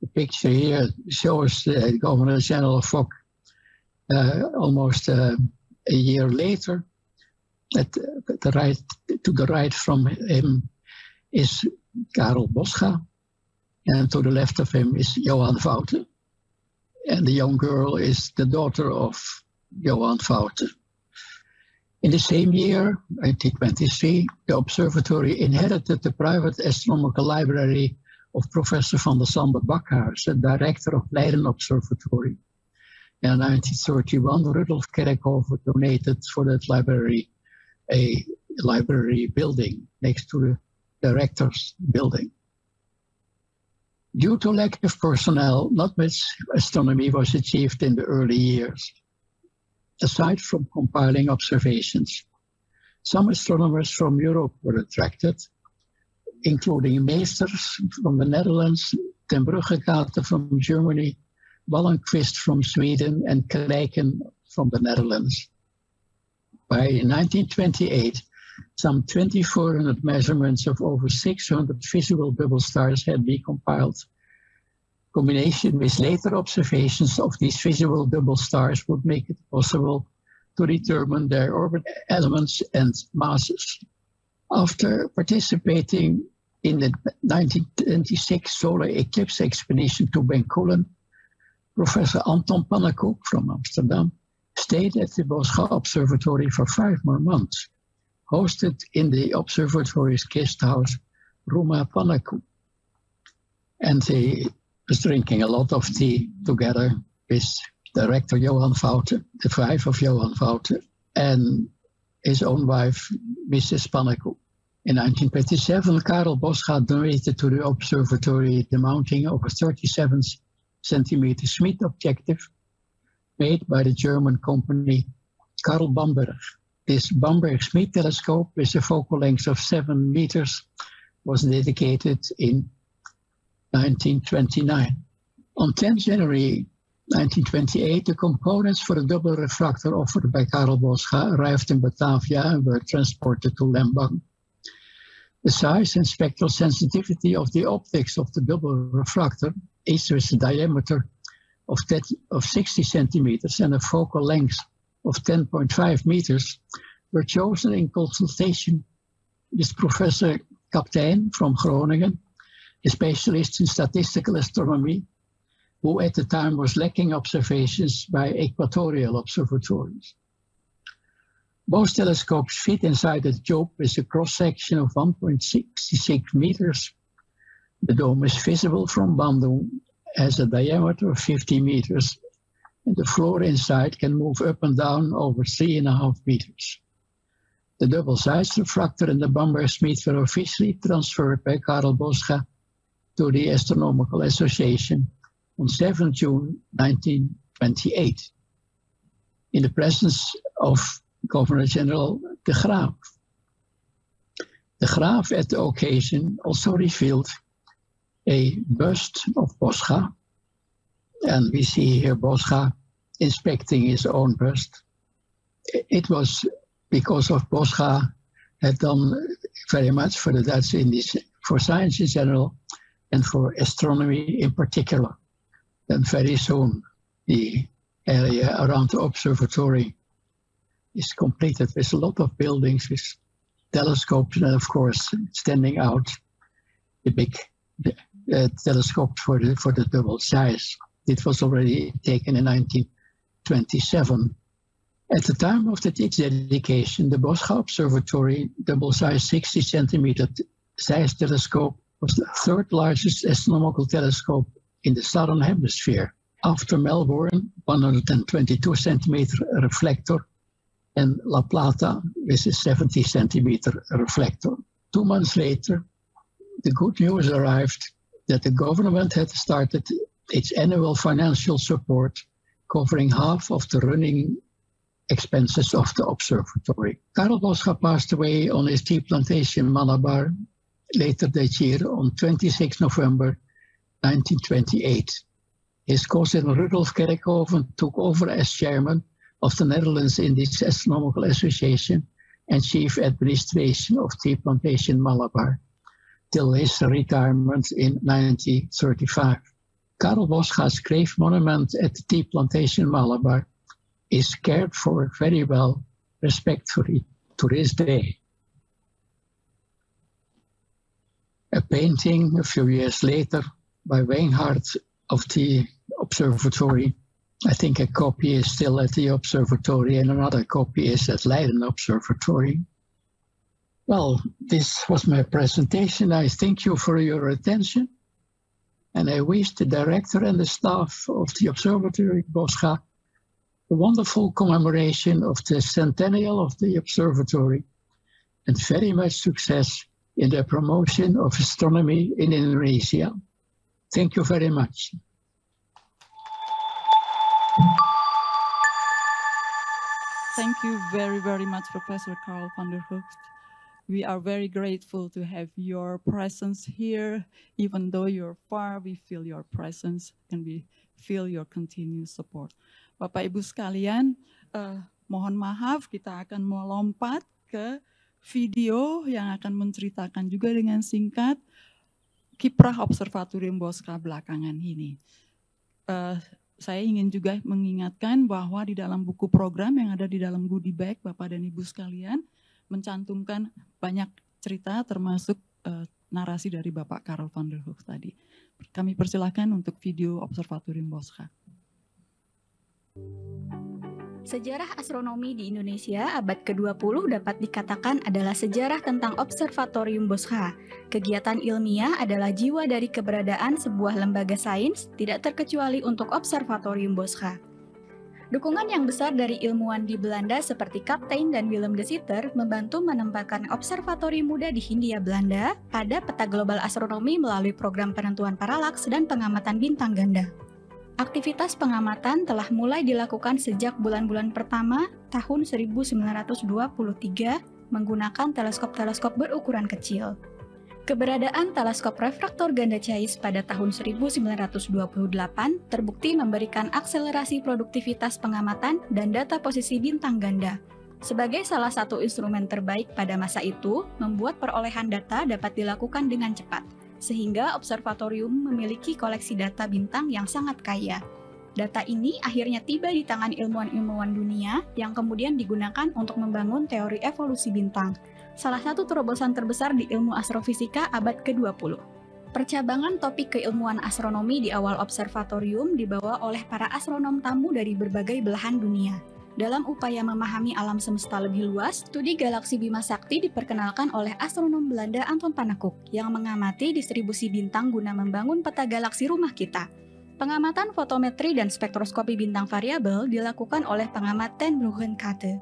The picture here shows uh, Governor General Fock uh, almost uh, a year later. At the right, to the right from him is Karel Boscha, and to the left of him is Johan Foute. And the young girl is the daughter of Johan Foute. In the same year, 1923, the observatory inherited the private astronomical library of Professor van der Sande Bakhuis, the director of Leiden Observatory. In 1931, Rudolf Kerkhoven donated for that library a library building next to the director's building. Due to lack of personnel, not much astronomy was achieved in the early years aside from compiling observations. Some astronomers from Europe were attracted, including Meesters from the Netherlands, Ten Bruggekate from Germany, Wallenquist from Sweden, and Krijken from the Netherlands. By 1928, some 2,400 measurements of over 600 visual double stars had been compiled combination with later observations of these visible double stars would make it possible to determine their orbit elements and masses. After participating in the 1926 solar eclipse expedition to Bencoolen, Professor Anton Pannekoek from Amsterdam stayed at the Boscha Observatory for five more months, hosted in the observatory's guest house, Ruma Pannekoek. And they was drinking a lot of tea together with director Johan Foute, the wife of Johan Foute, and his own wife, Mrs. Pannekoek. In 1927, Karel Boscha donated to the observatory the mounting of a 37 centimeter Schmidt objective made by the German company Karl Bamberg. This Bamberg Schmidt telescope with a focal length of 7 meters was dedicated in 1929. On 10 January 1928, the components for the double refractor offered by Karel Boscha arrived in Batavia and were transported to Lembang. The size and spectral sensitivity of the optics of the double refractor, each with a diameter of, 10, of 60 centimeters and a focal length of 10.5 meters, were chosen in consultation with Professor Kaptein from Groningen, specialist in statistical astronomy, who at the time was lacking observations by equatorial observatories. Both telescopes fit inside the tube with a cross section of 1.66 meters. The dome is visible from Bandung, has a diameter of 50 meters, and the floor inside can move up and down over three and a half meters. The double-sized refractor and the Bamberg Smith were officially transferred by Karel Boscha to the Astronomical Association on 7 June 1928 in the presence of Governor General de Graaf. De Graaf at the occasion also revealed a bust of Boscha, and we see here Boscha inspecting his own bust. It was because of Boscha had done very much for the Dutch Indies, for science in general, and for astronomy in particular. And very soon, the area around the observatory is completed with a lot of buildings with telescopes and of course standing out the big uh, telescope for the for the double size. It was already taken in 1927. At the time of the, its dedication, the Boscha Observatory double size 60 centimeter size telescope was the third largest astronomical telescope in the southern hemisphere after Melbourne 122 centimeter reflector and La Plata with a 70 centimeter reflector. Two months later, the good news arrived that the government had started its annual financial support covering half of the running expenses of the observatory. Karel Boscha passed away on his tea plantation Malabar later that year on 26 November 1928. His cousin Rudolf Kerkhoven took over as chairman of the Netherlands Indies Astronomical Association and chief administration of tea plantation Malabar till his retirement in 1935. Karel Boscha's grave monument at the tea plantation Malabar is cared for very well, respectfully to this day. A painting a few years later by Weinhardt of the observatory. I think a copy is still at the observatory and another copy is at Leiden Observatory. Well, this was my presentation. I thank you for your attention. And I wish the director and the staff of the Observatory Boscha a wonderful commemoration of the centennial of the observatory and very much success in the promotion of astronomy in Indonesia. Thank you very much. Thank you very, very much, Professor Carl van der Hoogst. We are very grateful to have your presence here. Even though you're far, we feel your presence and we feel your continued support. Bapak Ibu sekalian, uh, mohon maaf kita akan melompat ke video yang akan menceritakan juga dengan singkat kiprah Observatorium Bosca belakangan ini. Uh, saya ingin juga mengingatkan bahwa di dalam buku program yang ada di dalam goodie bag Bapak dan Ibu sekalian mencantumkan banyak cerita termasuk uh, narasi dari Bapak Karel van der Hoek tadi. Kami persilahkan untuk video Observatorium Boscha. Sejarah astronomi di Indonesia abad ke-20 dapat dikatakan adalah sejarah tentang Observatorium Boscha. Kegiatan ilmiah adalah jiwa dari keberadaan sebuah lembaga sains, tidak terkecuali untuk Observatorium Boscha. Dukungan yang besar dari ilmuwan di Belanda seperti Kaptein dan Willem de Sitter membantu menempatkan observatorium muda di Hindia Belanda pada peta global astronomi melalui program penentuan paralaks dan pengamatan bintang ganda. Aktivitas pengamatan telah mulai dilakukan sejak bulan-bulan pertama tahun 1923 menggunakan teleskop-teleskop berukuran kecil. Keberadaan teleskop refraktor ganda Zeiss pada tahun 1928 terbukti memberikan akselerasi produktivitas pengamatan dan data posisi bintang ganda. Sebagai salah satu instrumen terbaik pada masa itu, membuat perolehan data dapat dilakukan dengan cepat sehingga observatorium memiliki koleksi data bintang yang sangat kaya. Data ini akhirnya tiba di tangan ilmuwan-ilmuwan dunia yang kemudian digunakan untuk membangun teori evolusi bintang, salah satu terobosan terbesar di ilmu astrofisika abad ke-20. Percabangan topik keilmuan astronomi di awal observatorium dibawa oleh para astronom tamu dari berbagai belahan dunia. Dalam upaya memahami alam semesta lebih luas, studi galaksi Bima Sakti diperkenalkan oleh astronom Belanda Anton Panekuk yang mengamati distribusi bintang guna membangun peta galaksi rumah kita. Pengamatan fotometri dan spektroskopi bintang variabel dilakukan oleh pengamat Ten Kate.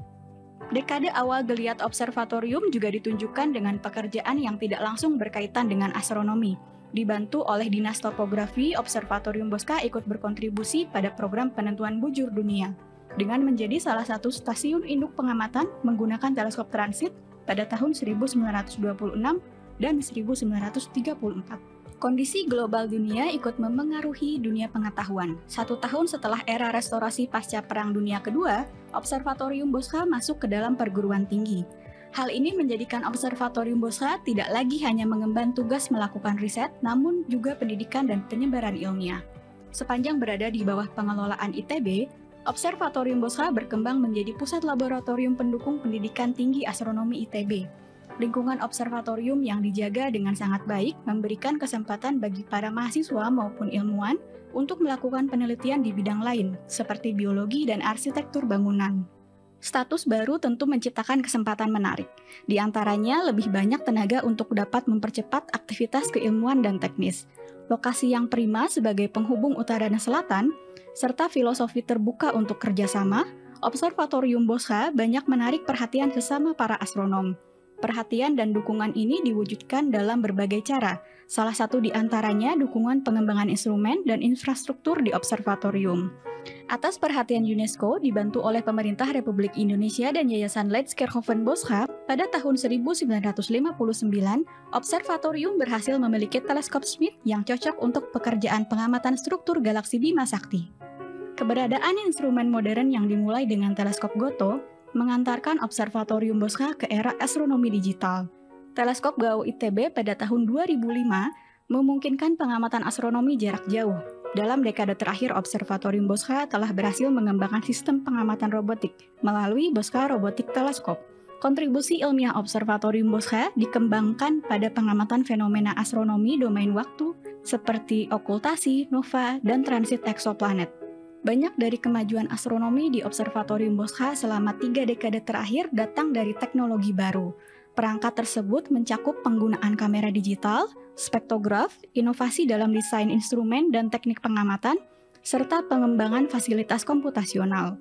Dekade awal geliat observatorium juga ditunjukkan dengan pekerjaan yang tidak langsung berkaitan dengan astronomi. Dibantu oleh Dinas Topografi, Observatorium Bosca ikut berkontribusi pada program penentuan bujur dunia dengan menjadi salah satu stasiun induk pengamatan menggunakan teleskop transit pada tahun 1926 dan 1934. Kondisi global dunia ikut memengaruhi dunia pengetahuan. Satu tahun setelah era restorasi pasca Perang Dunia Kedua, Observatorium Bosca masuk ke dalam perguruan tinggi. Hal ini menjadikan Observatorium Bosca tidak lagi hanya mengemban tugas melakukan riset, namun juga pendidikan dan penyebaran ilmiah. Sepanjang berada di bawah pengelolaan ITB, Observatorium Bosca berkembang menjadi pusat laboratorium pendukung pendidikan tinggi astronomi ITB. Lingkungan observatorium yang dijaga dengan sangat baik memberikan kesempatan bagi para mahasiswa maupun ilmuwan untuk melakukan penelitian di bidang lain, seperti biologi dan arsitektur bangunan. Status baru tentu menciptakan kesempatan menarik. Di antaranya, lebih banyak tenaga untuk dapat mempercepat aktivitas keilmuan dan teknis. Lokasi yang prima sebagai penghubung utara dan selatan serta filosofi terbuka untuk kerjasama, Observatorium Bosca banyak menarik perhatian sesama para astronom. Perhatian dan dukungan ini diwujudkan dalam berbagai cara, salah satu di antaranya dukungan pengembangan instrumen dan infrastruktur di observatorium. Atas perhatian UNESCO dibantu oleh pemerintah Republik Indonesia dan Yayasan Leidskirchhoven Boscha, pada tahun 1959, observatorium berhasil memiliki teleskop Smith yang cocok untuk pekerjaan pengamatan struktur galaksi Bima Sakti. Keberadaan instrumen modern yang dimulai dengan teleskop Goto mengantarkan Observatorium Bosca ke era astronomi digital. Teleskop GAO ITB pada tahun 2005 memungkinkan pengamatan astronomi jarak jauh. Dalam dekade terakhir, Observatorium Bosca telah berhasil mengembangkan sistem pengamatan robotik melalui Bosca Robotic Telescope. Kontribusi ilmiah Observatorium Bosca dikembangkan pada pengamatan fenomena astronomi domain waktu seperti okultasi, nova, dan transit eksoplanet. Banyak dari kemajuan astronomi di Observatorium Bosca selama tiga dekade terakhir datang dari teknologi baru. Perangkat tersebut mencakup penggunaan kamera digital, spektograf, inovasi dalam desain instrumen dan teknik pengamatan, serta pengembangan fasilitas komputasional.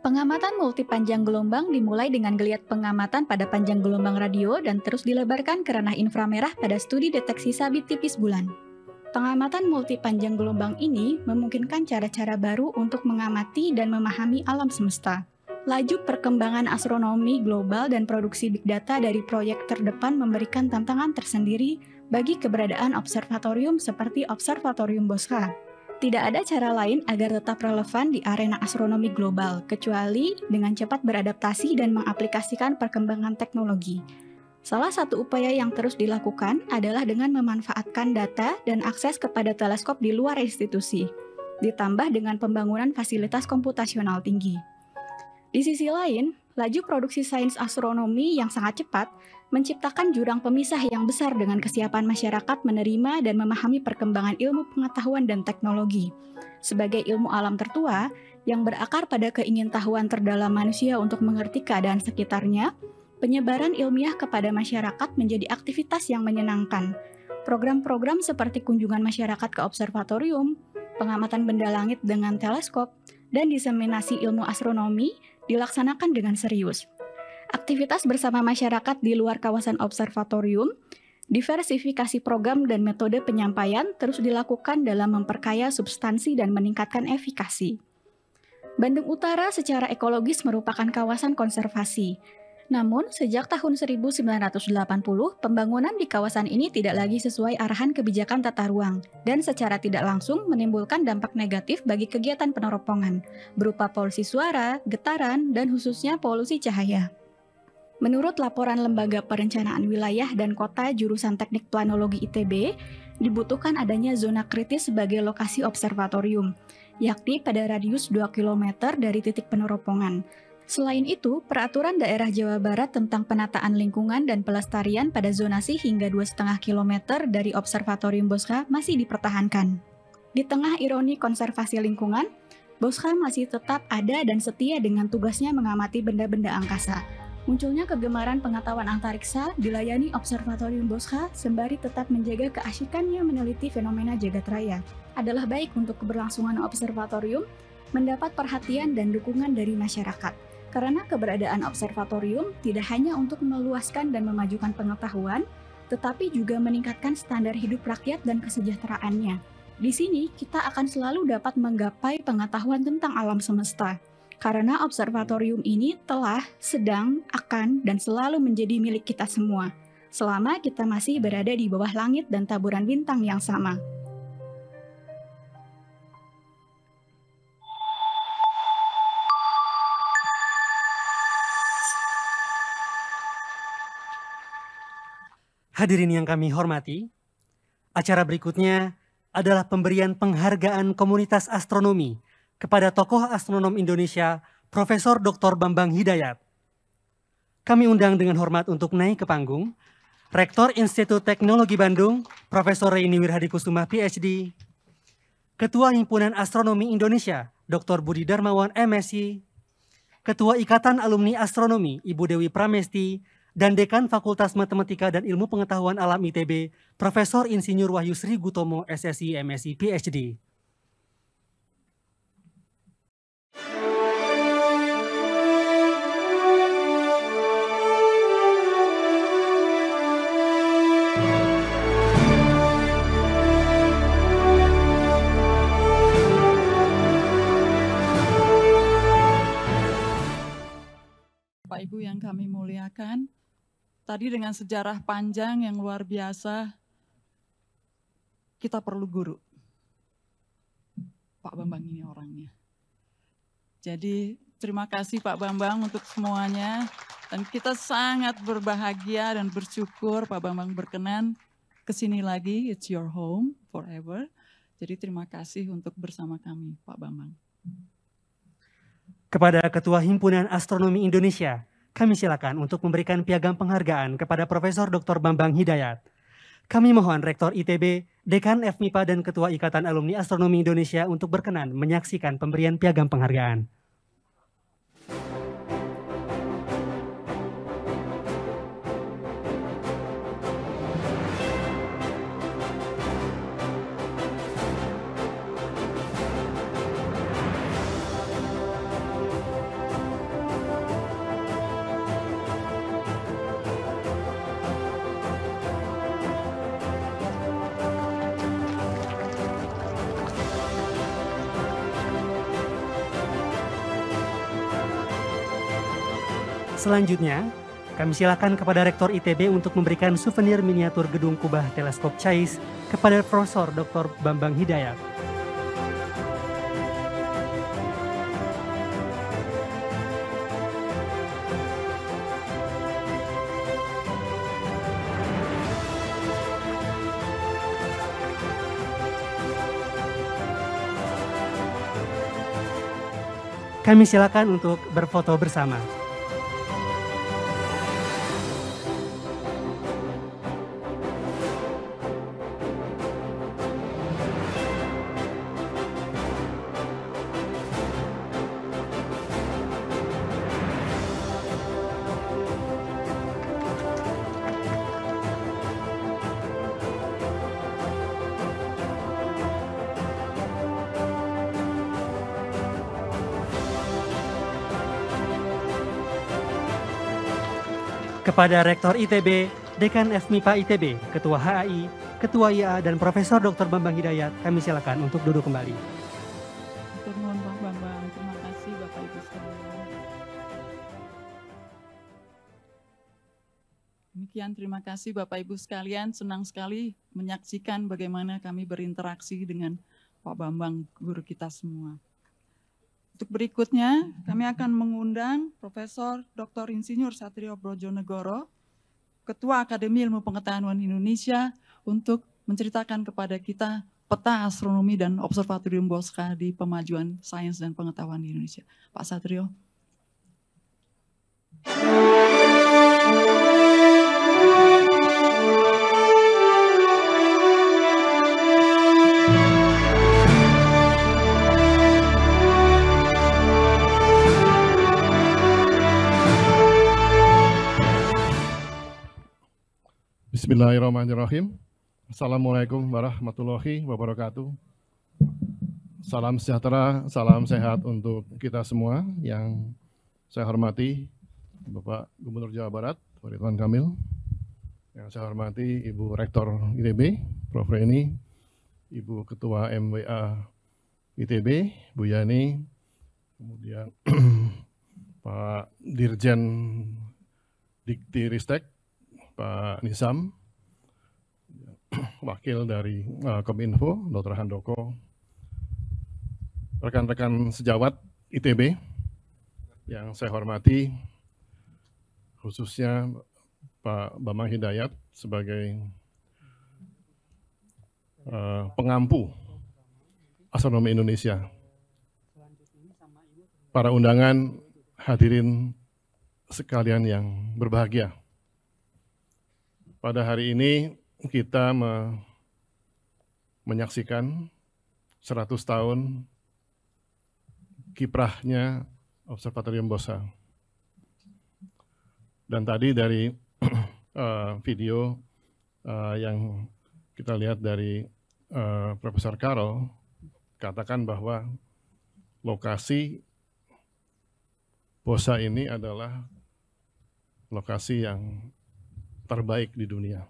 Pengamatan multi panjang gelombang dimulai dengan geliat pengamatan pada panjang gelombang radio dan terus dilebarkan ke ranah inframerah pada studi deteksi sabit tipis bulan. Pengamatan multi panjang gelombang ini memungkinkan cara-cara baru untuk mengamati dan memahami alam semesta. Laju perkembangan astronomi global dan produksi big data dari proyek terdepan memberikan tantangan tersendiri bagi keberadaan observatorium seperti Observatorium Bosca. Tidak ada cara lain agar tetap relevan di arena astronomi global, kecuali dengan cepat beradaptasi dan mengaplikasikan perkembangan teknologi. Salah satu upaya yang terus dilakukan adalah dengan memanfaatkan data dan akses kepada teleskop di luar institusi, ditambah dengan pembangunan fasilitas komputasional tinggi. Di sisi lain, laju produksi sains astronomi yang sangat cepat menciptakan jurang pemisah yang besar dengan kesiapan masyarakat menerima dan memahami perkembangan ilmu pengetahuan dan teknologi. Sebagai ilmu alam tertua yang berakar pada keingintahuan terdalam manusia untuk mengerti keadaan sekitarnya, penyebaran ilmiah kepada masyarakat menjadi aktivitas yang menyenangkan. Program-program seperti kunjungan masyarakat ke observatorium, pengamatan benda langit dengan teleskop, dan diseminasi ilmu astronomi dilaksanakan dengan serius. Aktivitas bersama masyarakat di luar kawasan observatorium, diversifikasi program dan metode penyampaian terus dilakukan dalam memperkaya substansi dan meningkatkan efikasi. Bandung Utara secara ekologis merupakan kawasan konservasi, namun, sejak tahun 1980, pembangunan di kawasan ini tidak lagi sesuai arahan kebijakan tata ruang dan secara tidak langsung menimbulkan dampak negatif bagi kegiatan peneropongan, berupa polusi suara, getaran, dan khususnya polusi cahaya. Menurut laporan Lembaga Perencanaan Wilayah dan Kota jurusan Teknik Planologi ITB, dibutuhkan adanya zona kritis sebagai lokasi observatorium, yakni pada radius 2 km dari titik peneropongan. Selain itu, peraturan daerah Jawa Barat tentang penataan lingkungan dan pelestarian pada zonasi hingga 2,5 km dari Observatorium Boscha masih dipertahankan. Di tengah ironi konservasi lingkungan, Boscha masih tetap ada dan setia dengan tugasnya mengamati benda-benda angkasa. Munculnya kegemaran pengetahuan antariksa dilayani Observatorium Boscha sembari tetap menjaga keasikannya meneliti fenomena jagat raya. Adalah baik untuk keberlangsungan observatorium mendapat perhatian dan dukungan dari masyarakat karena keberadaan observatorium tidak hanya untuk meluaskan dan memajukan pengetahuan, tetapi juga meningkatkan standar hidup rakyat dan kesejahteraannya. Di sini, kita akan selalu dapat menggapai pengetahuan tentang alam semesta, karena observatorium ini telah, sedang, akan, dan selalu menjadi milik kita semua, selama kita masih berada di bawah langit dan taburan bintang yang sama. Hadirin yang kami hormati, acara berikutnya adalah pemberian penghargaan komunitas astronomi kepada tokoh astronom Indonesia, Profesor Dr. Bambang Hidayat. Kami undang dengan hormat untuk naik ke panggung Rektor Institut Teknologi Bandung, Profesor Reini Wirhadikusuma PhD, Ketua Himpunan Astronomi Indonesia, Dr. Budi Darmawan MSc, Ketua Ikatan Alumni Astronomi, Ibu Dewi Pramesti, dan Dekan Fakultas Matematika dan Ilmu Pengetahuan Alam ITB, Profesor Insinyur Wahyu Sri Gutomo, SSI, MSI, PhD. Bapak Ibu yang kami muliakan, tadi dengan sejarah panjang yang luar biasa, kita perlu guru. Pak Bambang ini orangnya. Jadi terima kasih Pak Bambang untuk semuanya. Dan kita sangat berbahagia dan bersyukur Pak Bambang berkenan ke sini lagi. It's your home forever. Jadi terima kasih untuk bersama kami Pak Bambang. Kepada Ketua Himpunan Astronomi Indonesia, kami silakan untuk memberikan piagam penghargaan kepada Profesor Dr. Bambang Hidayat. Kami mohon Rektor ITB, Dekan FMIPA dan Ketua Ikatan Alumni Astronomi Indonesia untuk berkenan menyaksikan pemberian piagam penghargaan. Selanjutnya, kami silakan kepada Rektor ITB untuk memberikan souvenir miniatur gedung kubah teleskop CHAIS kepada Profesor Dr. Bambang Hidayat. Kami silakan untuk berfoto bersama. Kepada Rektor ITB, Dekan FMIPA ITB, Ketua HAI, Ketua IA, dan Profesor Dr. Bambang Hidayat, kami silakan untuk duduk kembali. Terima kasih Bapak Ibu sekalian. Demikian terima kasih Bapak Ibu sekalian, senang sekali menyaksikan bagaimana kami berinteraksi dengan Pak Bambang, guru kita semua. Untuk berikutnya, kami akan mengundang Profesor Dr. Insinyur Satrio Brojonegoro, Ketua Akademi Ilmu Pengetahuan Indonesia, untuk menceritakan kepada kita peta astronomi dan observatorium Bosca di pemajuan sains dan pengetahuan di Indonesia. Pak Satrio. Bismillahirrahmanirrahim. Assalamualaikum warahmatullahi wabarakatuh. Salam sejahtera, salam sehat untuk kita semua yang saya hormati Bapak Gubernur Jawa Barat, Pak Ridwan Kamil, yang saya hormati Ibu Rektor ITB, Prof. Reni, Ibu Ketua MWA ITB, Bu Yani, kemudian Pak Dirjen Dikti Ristek, Pak Nisam, wakil dari uh, Kominfo, Dr. Handoko, rekan-rekan sejawat ITB yang saya hormati, khususnya Pak Bambang Hidayat sebagai uh, pengampu astronomi Indonesia. Para undangan hadirin sekalian yang berbahagia. Pada hari ini kita me menyaksikan 100 tahun kiprahnya Observatorium Bosa. Dan tadi dari uh, video uh, yang kita lihat dari uh, Profesor Carol katakan bahwa lokasi Bosa ini adalah lokasi yang terbaik di dunia.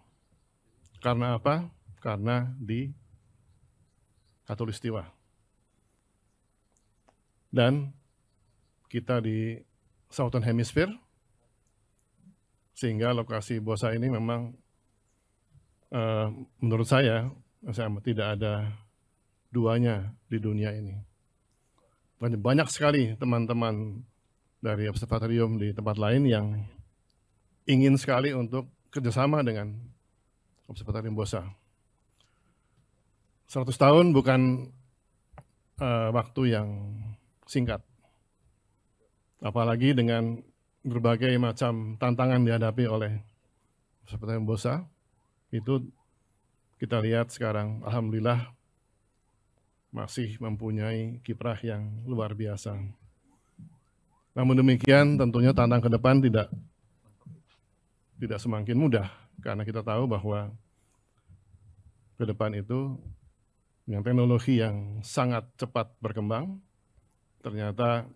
Karena apa? Karena di Katulistiwa. Dan kita di Southern Hemisphere, sehingga lokasi Bosa ini memang uh, menurut saya, saya tidak ada duanya di dunia ini. Banyak sekali teman-teman dari observatorium di tempat lain yang ingin sekali untuk kerjasama dengan Observatorium Bosa. 100 tahun bukan uh, waktu yang singkat. Apalagi dengan berbagai macam tantangan dihadapi oleh Observatorium Bosa, itu kita lihat sekarang, Alhamdulillah masih mempunyai kiprah yang luar biasa. Namun demikian tentunya tantangan ke depan tidak tidak semakin mudah karena kita tahu bahwa ke depan itu dengan teknologi yang sangat cepat berkembang, ternyata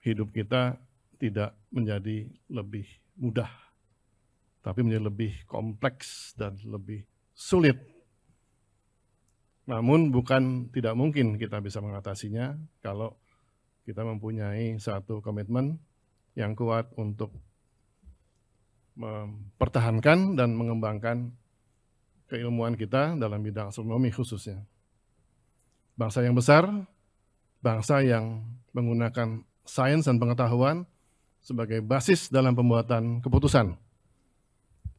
hidup kita tidak menjadi lebih mudah, tapi menjadi lebih kompleks dan lebih sulit. Namun bukan tidak mungkin kita bisa mengatasinya kalau kita mempunyai satu komitmen yang kuat untuk mempertahankan dan mengembangkan keilmuan kita dalam bidang astronomi khususnya. Bangsa yang besar, bangsa yang menggunakan sains dan pengetahuan sebagai basis dalam pembuatan keputusan.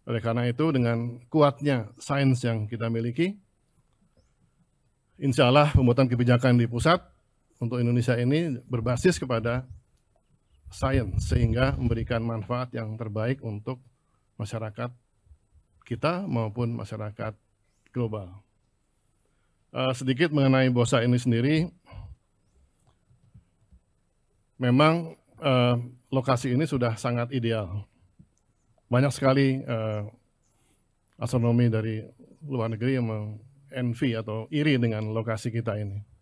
Oleh karena itu, dengan kuatnya sains yang kita miliki, insya Allah pembuatan kebijakan di pusat untuk Indonesia ini berbasis kepada sains sehingga memberikan manfaat yang terbaik untuk masyarakat kita maupun masyarakat global. Uh, sedikit mengenai BOSA ini sendiri, memang uh, lokasi ini sudah sangat ideal. Banyak sekali uh, astronomi dari luar negeri yang envy atau iri dengan lokasi kita ini.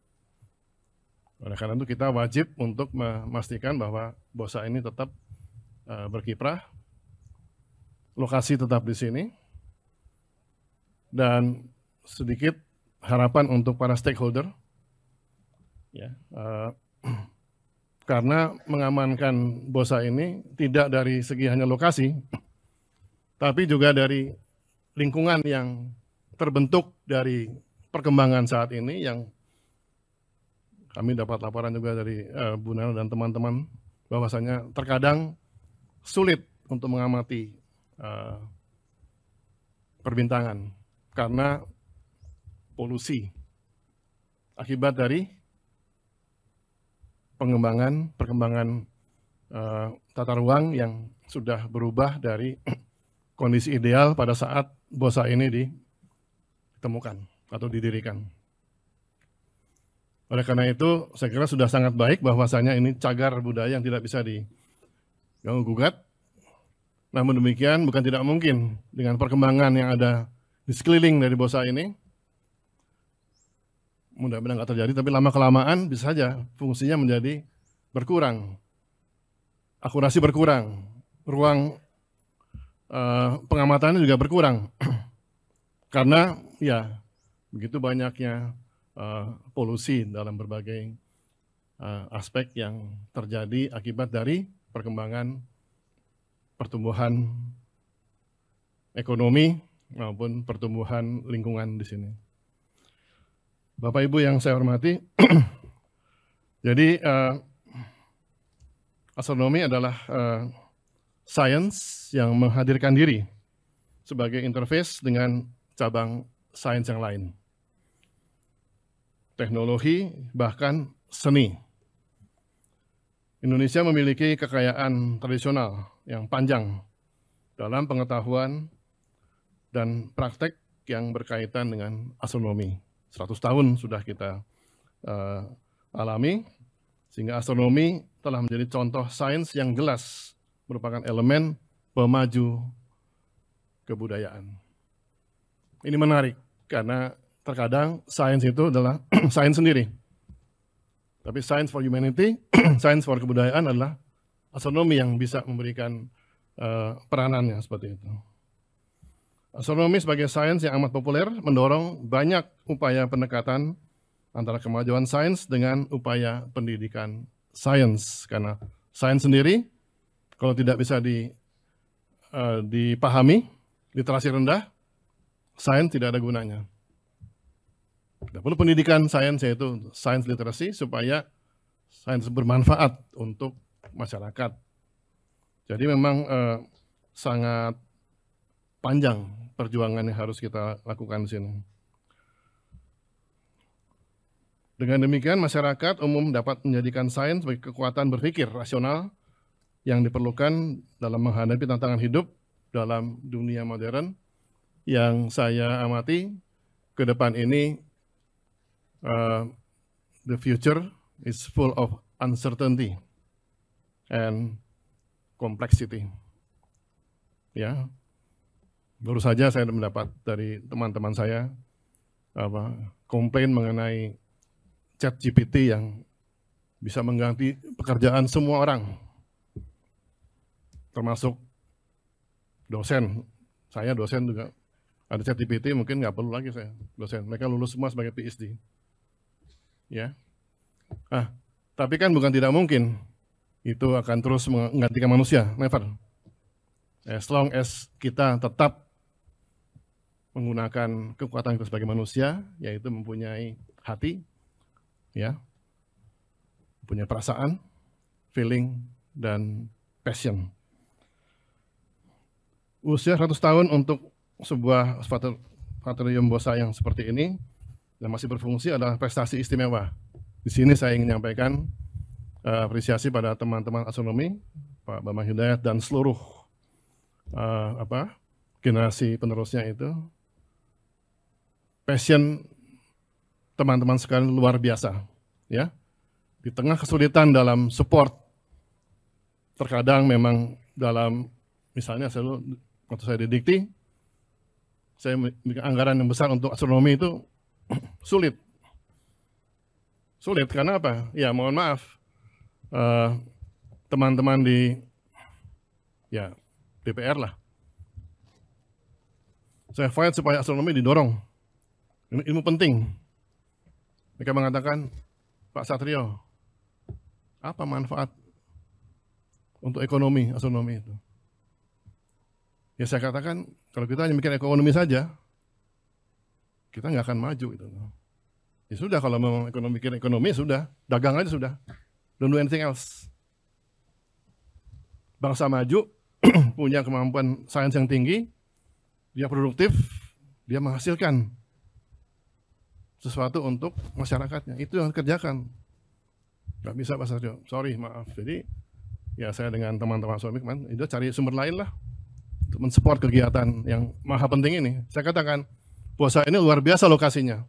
Oleh karena itu kita wajib untuk memastikan bahwa BOSA ini tetap uh, berkiprah, lokasi tetap di sini, dan sedikit harapan untuk para stakeholder, ya, uh, karena mengamankan BOSA ini tidak dari segi hanya lokasi, tapi juga dari lingkungan yang terbentuk dari perkembangan saat ini yang kami dapat laporan juga dari uh, Bu Nana dan teman-teman bahwasanya terkadang sulit untuk mengamati uh, perbintangan karena polusi akibat dari pengembangan perkembangan uh, tata ruang yang sudah berubah dari kondisi ideal pada saat bosa ini ditemukan atau didirikan. Oleh karena itu, saya kira sudah sangat baik bahwasanya ini cagar budaya yang tidak bisa diganggu gugat. Namun demikian, bukan tidak mungkin dengan perkembangan yang ada di sekeliling dari bosa ini, mudah-mudahan nggak terjadi, tapi lama-kelamaan bisa saja fungsinya menjadi berkurang. Akurasi berkurang, ruang uh, pengamatannya juga berkurang. Karena ya begitu banyaknya uh, polusi dalam berbagai uh, aspek yang terjadi akibat dari perkembangan pertumbuhan ekonomi maupun pertumbuhan lingkungan di sini. Bapak Ibu yang saya hormati, jadi uh, astronomi adalah uh, sains yang menghadirkan diri sebagai interface dengan cabang sains yang lain. Teknologi, bahkan seni. Indonesia memiliki kekayaan tradisional yang panjang dalam pengetahuan dan praktek yang berkaitan dengan astronomi. 100 tahun sudah kita uh, alami, sehingga astronomi telah menjadi contoh sains yang jelas merupakan elemen pemaju kebudayaan. Ini menarik karena terkadang sains itu adalah sains sendiri. Tapi science for humanity, science for kebudayaan adalah astronomi yang bisa memberikan uh, peranannya seperti itu. Astronomi sebagai sains yang amat populer mendorong banyak upaya pendekatan antara kemajuan sains dengan upaya pendidikan sains. Karena sains sendiri, kalau tidak bisa di, uh, dipahami, literasi rendah, sains tidak ada gunanya. Tidak perlu pendidikan sains yaitu sains literasi supaya sains bermanfaat untuk masyarakat. Jadi memang uh, sangat panjang perjuangan yang harus kita lakukan di sini. Dengan demikian, masyarakat umum dapat menjadikan sains sebagai kekuatan berpikir rasional yang diperlukan dalam menghadapi tantangan hidup dalam dunia modern yang saya amati ke depan ini uh, the future is full of uncertainty and complexity. Ya, Baru saja saya mendapat dari teman-teman saya apa, komplain mengenai chat GPT yang bisa mengganti pekerjaan semua orang, termasuk dosen. Saya dosen juga ada chat GPT mungkin nggak perlu lagi saya dosen. Mereka lulus semua sebagai PhD. Ya, ah, tapi kan bukan tidak mungkin itu akan terus menggantikan manusia, never. As long as kita tetap menggunakan kekuatan kita sebagai manusia, yaitu mempunyai hati, ya, punya perasaan, feeling, dan passion. Usia 100 tahun untuk sebuah Fatorium Bosa yang seperti ini dan masih berfungsi adalah prestasi istimewa. Di sini saya ingin menyampaikan uh, apresiasi pada teman-teman astronomi, Pak Bambang Hidayat dan seluruh uh, apa generasi penerusnya itu passion teman-teman sekalian luar biasa. Ya, di tengah kesulitan dalam support, terkadang memang dalam misalnya saya waktu saya di Dikti, saya memiliki anggaran yang besar untuk astronomi itu sulit. Sulit karena apa? Ya mohon maaf, eh, teman-teman uh, di ya DPR lah. Saya fight supaya astronomi didorong ilmu penting. Mereka mengatakan, Pak Satrio, apa manfaat untuk ekonomi, astronomi itu? Ya saya katakan, kalau kita hanya mikir ekonomi saja, kita nggak akan maju. Gitu. Ya sudah, kalau mau ekonomi ekonomi, ya sudah. Dagang aja sudah. Don't do anything else. Bangsa maju, punya kemampuan sains yang tinggi, dia produktif, dia menghasilkan sesuatu untuk masyarakatnya. Itu yang kerjakan. Nggak bisa Pak Sarjo. Sorry, maaf. Jadi ya saya dengan teman-teman suami kemarin itu cari sumber lain lah untuk mensupport kegiatan yang maha penting ini. Saya katakan puasa ini luar biasa lokasinya.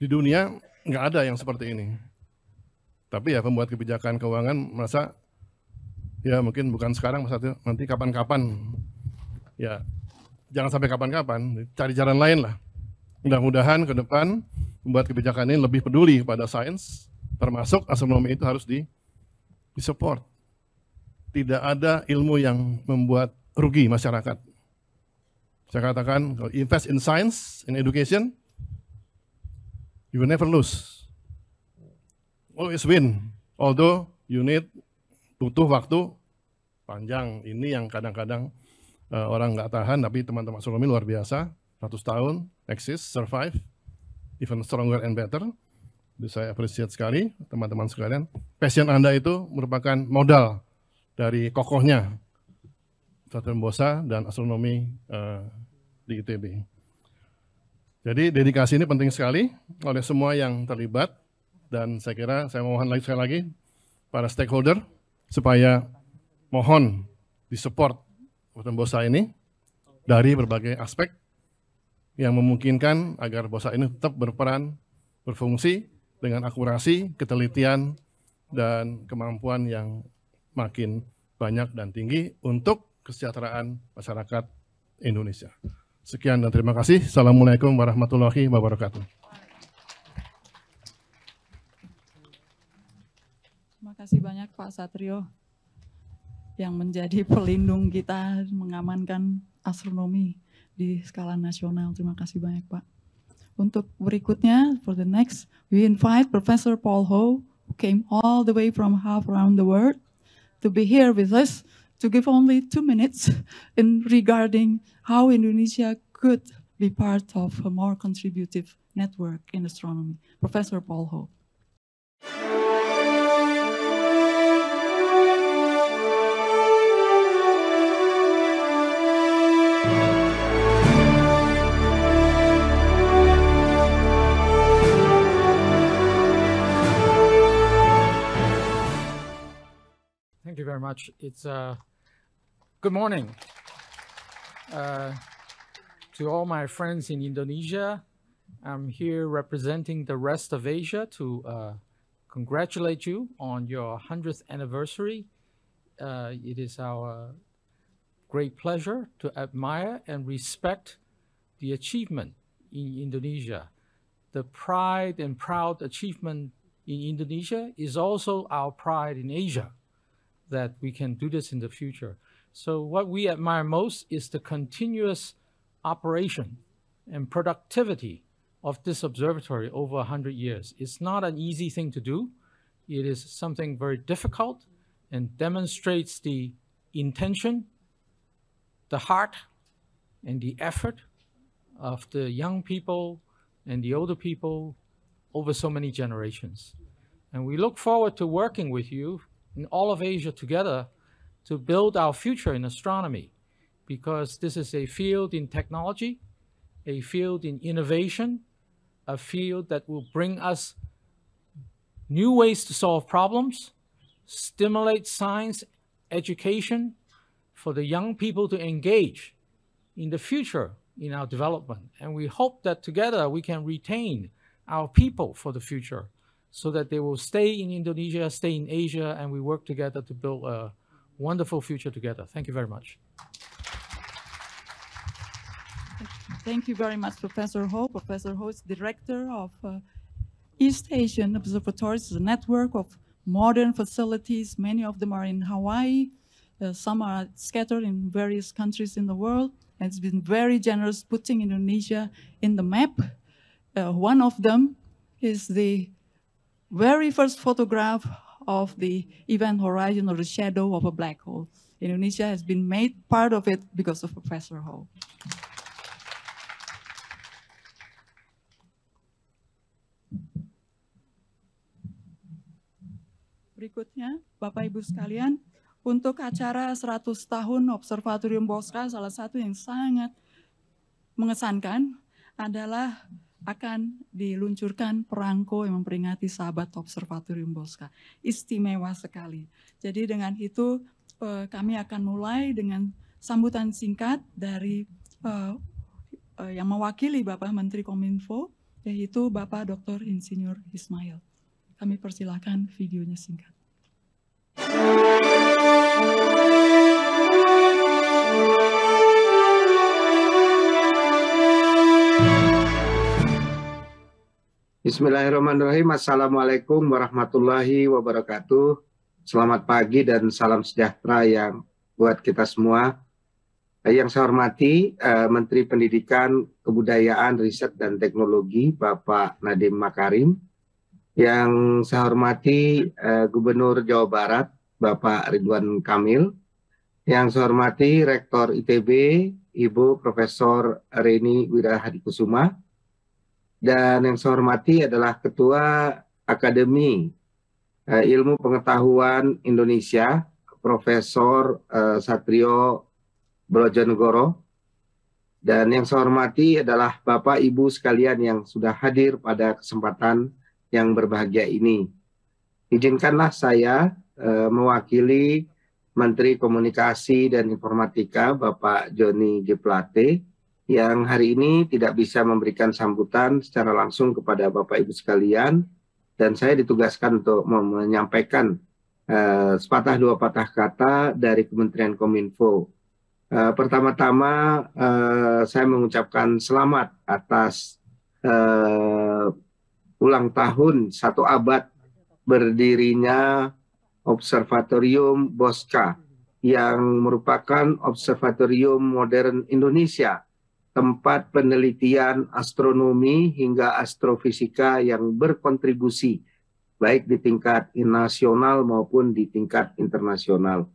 Di dunia nggak ada yang seperti ini. Tapi ya pembuat kebijakan keuangan merasa ya mungkin bukan sekarang nanti kapan-kapan ya jangan sampai kapan-kapan, cari jalan lain lah. Mudah-mudahan ke depan membuat kebijakan ini lebih peduli pada sains, termasuk astronomi itu harus di disupport. Tidak ada ilmu yang membuat rugi masyarakat. Saya katakan, kalau invest in science, in education, you will never lose. Always win. Although you need butuh waktu panjang. Ini yang kadang-kadang uh, orang nggak tahan, tapi teman-teman astronomi luar biasa. 100 tahun, exist, survive, even stronger and better. Saya appreciate sekali teman-teman sekalian. Passion Anda itu merupakan modal dari kokohnya Satria Bosa dan astronomi uh, di ITB. Jadi dedikasi ini penting sekali oleh semua yang terlibat dan saya kira saya mohon lagi sekali lagi para stakeholder supaya mohon disupport Satria Bosa ini dari berbagai aspek yang memungkinkan agar Bosa ini tetap berperan, berfungsi dengan akurasi, ketelitian, dan kemampuan yang makin banyak dan tinggi untuk kesejahteraan masyarakat Indonesia. Sekian dan terima kasih. Assalamualaikum warahmatullahi wabarakatuh. Terima kasih banyak Pak Satrio yang menjadi pelindung kita mengamankan astronomi di skala nasional. Terima kasih banyak Pak. Untuk berikutnya, for the next, we invite Professor Paul Ho, who came all the way from half around the world, to be here with us to give only two minutes in regarding how Indonesia could be part of a more contributive network in astronomy. Professor Paul Ho. Thank you very much. It's uh, good morning uh, to all my friends in Indonesia. I'm here representing the rest of Asia to uh, congratulate you on your 100th anniversary. Uh, it is our great pleasure to admire and respect the achievement in Indonesia. The pride and proud achievement in Indonesia is also our pride in Asia that we can do this in the future. So what we admire most is the continuous operation and productivity of this observatory over 100 years. It's not an easy thing to do. It is something very difficult and demonstrates the intention, the heart, and the effort of the young people and the older people over so many generations. And we look forward to working with you in all of Asia together to build our future in astronomy because this is a field in technology, a field in innovation, a field that will bring us new ways to solve problems, stimulate science education for the young people to engage in the future in our development. And we hope that together we can retain our people for the future so that they will stay in Indonesia, stay in Asia, and we work together to build a wonderful future together. Thank you very much. Thank you very much, Professor Ho. Professor Ho is director of uh, East Asian Observatories, a network of modern facilities. Many of them are in Hawaii. Uh, some are scattered in various countries in the world. And it's been very generous putting Indonesia in the map. Uh, one of them is the very first photograph of the event horizon or the shadow of a black hole. Indonesia has been made part of it because of Professor Ho. Berikutnya, Bapak Ibu sekalian, untuk acara 100 tahun Observatorium Bosca, salah satu yang sangat mengesankan adalah akan diluncurkan perangko yang memperingati sahabat Observatorium Bosca. Istimewa sekali. Jadi dengan itu eh, kami akan mulai dengan sambutan singkat dari eh, eh, yang mewakili Bapak Menteri Kominfo, yaitu Bapak Dr. Insinyur Ismail. Kami persilahkan videonya singkat. Bismillahirrahmanirrahim. Assalamualaikum warahmatullahi wabarakatuh. Selamat pagi dan salam sejahtera yang buat kita semua. Eh, Yang saya hormati eh, Menteri Pendidikan, Kebudayaan, Riset dan Teknologi Bapak Nadiem Makarim. Yang saya hormati eh, Gubernur Jawa Barat Bapak Ridwan Kamil. Yang saya hormati Rektor ITB Ibu Profesor Reni Wirahadikusuma dan yang saya hormati adalah Ketua Akademi eh, Ilmu Pengetahuan Indonesia, Profesor eh, Satrio Brojonegoro. Dan yang saya hormati adalah Bapak Ibu sekalian yang sudah hadir pada kesempatan yang berbahagia ini. Izinkanlah saya eh, mewakili Menteri Komunikasi dan Informatika Bapak Joni G. yang hari ini tidak bisa memberikan sambutan secara langsung kepada Bapak Ibu sekalian dan saya ditugaskan untuk menyampaikan uh, sepatah dua patah kata dari Kementerian Kominfo. Uh, Pertama-tama uh, saya mengucapkan selamat atas uh, ulang tahun satu abad berdirinya Observatorium Bosca yang merupakan observatorium modern Indonesia tempat penelitian astronomi hingga astrofisika yang berkontribusi baik di tingkat nasional maupun di tingkat internasional.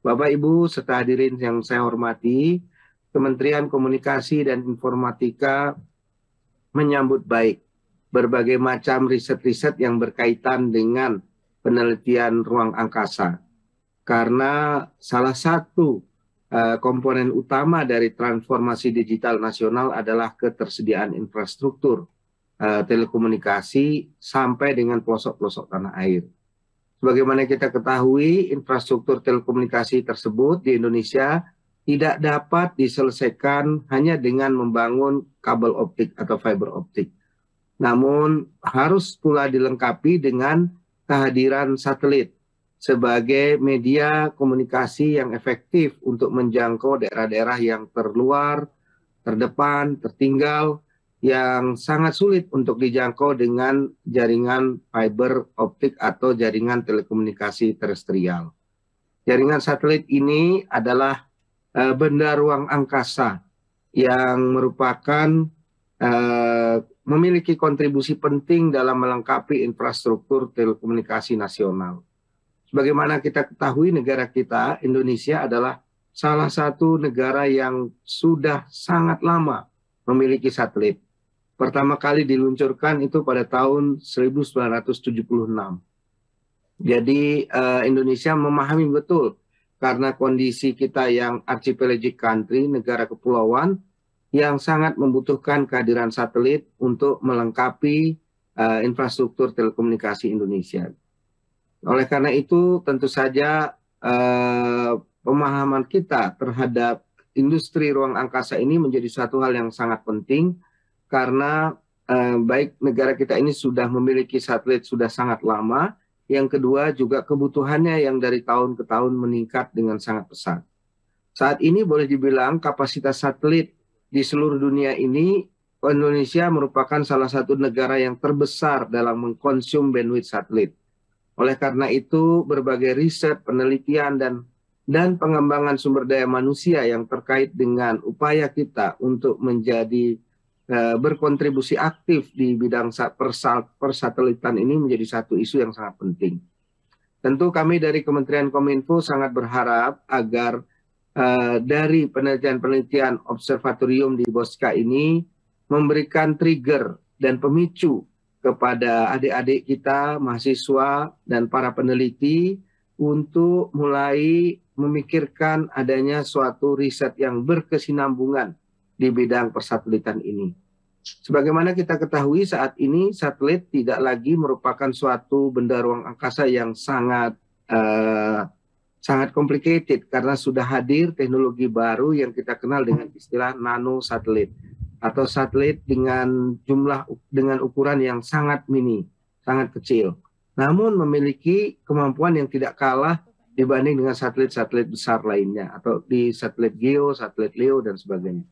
Bapak Ibu serta hadirin yang saya hormati, Kementerian Komunikasi dan Informatika menyambut baik berbagai macam riset-riset yang berkaitan dengan penelitian ruang angkasa. Karena salah satu komponen utama dari transformasi digital nasional adalah ketersediaan infrastruktur uh, telekomunikasi sampai dengan pelosok-pelosok tanah air. Sebagaimana kita ketahui, infrastruktur telekomunikasi tersebut di Indonesia tidak dapat diselesaikan hanya dengan membangun kabel optik atau fiber optik. Namun harus pula dilengkapi dengan kehadiran satelit sebagai media komunikasi yang efektif untuk menjangkau daerah-daerah yang terluar, terdepan, tertinggal, yang sangat sulit untuk dijangkau dengan jaringan fiber optik atau jaringan telekomunikasi terestrial. Jaringan satelit ini adalah uh, benda ruang angkasa yang merupakan uh, memiliki kontribusi penting dalam melengkapi infrastruktur telekomunikasi nasional. Sebagaimana kita ketahui negara kita, Indonesia adalah salah satu negara yang sudah sangat lama memiliki satelit. Pertama kali diluncurkan itu pada tahun 1976. Jadi uh, Indonesia memahami betul karena kondisi kita yang archipelagic country, negara kepulauan, yang sangat membutuhkan kehadiran satelit untuk melengkapi uh, infrastruktur telekomunikasi Indonesia. Oleh karena itu, tentu saja uh, pemahaman kita terhadap industri ruang angkasa ini menjadi satu hal yang sangat penting karena uh, baik negara kita ini sudah memiliki satelit sudah sangat lama, yang kedua juga kebutuhannya yang dari tahun ke tahun meningkat dengan sangat pesat. Saat ini boleh dibilang kapasitas satelit di seluruh dunia ini Indonesia merupakan salah satu negara yang terbesar dalam mengkonsum bandwidth satelit. Oleh karena itu, berbagai riset, penelitian, dan dan pengembangan sumber daya manusia yang terkait dengan upaya kita untuk menjadi uh, berkontribusi aktif di bidang persat persatelitan ini menjadi satu isu yang sangat penting. Tentu kami dari Kementerian Kominfo sangat berharap agar uh, dari penelitian-penelitian observatorium di Bosca ini memberikan trigger dan pemicu kepada adik-adik kita, mahasiswa, dan para peneliti untuk mulai memikirkan adanya suatu riset yang berkesinambungan di bidang persatelitan ini. Sebagaimana kita ketahui saat ini satelit tidak lagi merupakan suatu benda ruang angkasa yang sangat uh, sangat complicated karena sudah hadir teknologi baru yang kita kenal dengan istilah nano satelit atau satelit dengan jumlah dengan ukuran yang sangat mini, sangat kecil. Namun memiliki kemampuan yang tidak kalah dibanding dengan satelit-satelit besar lainnya atau di satelit geo, satelit LEO dan sebagainya.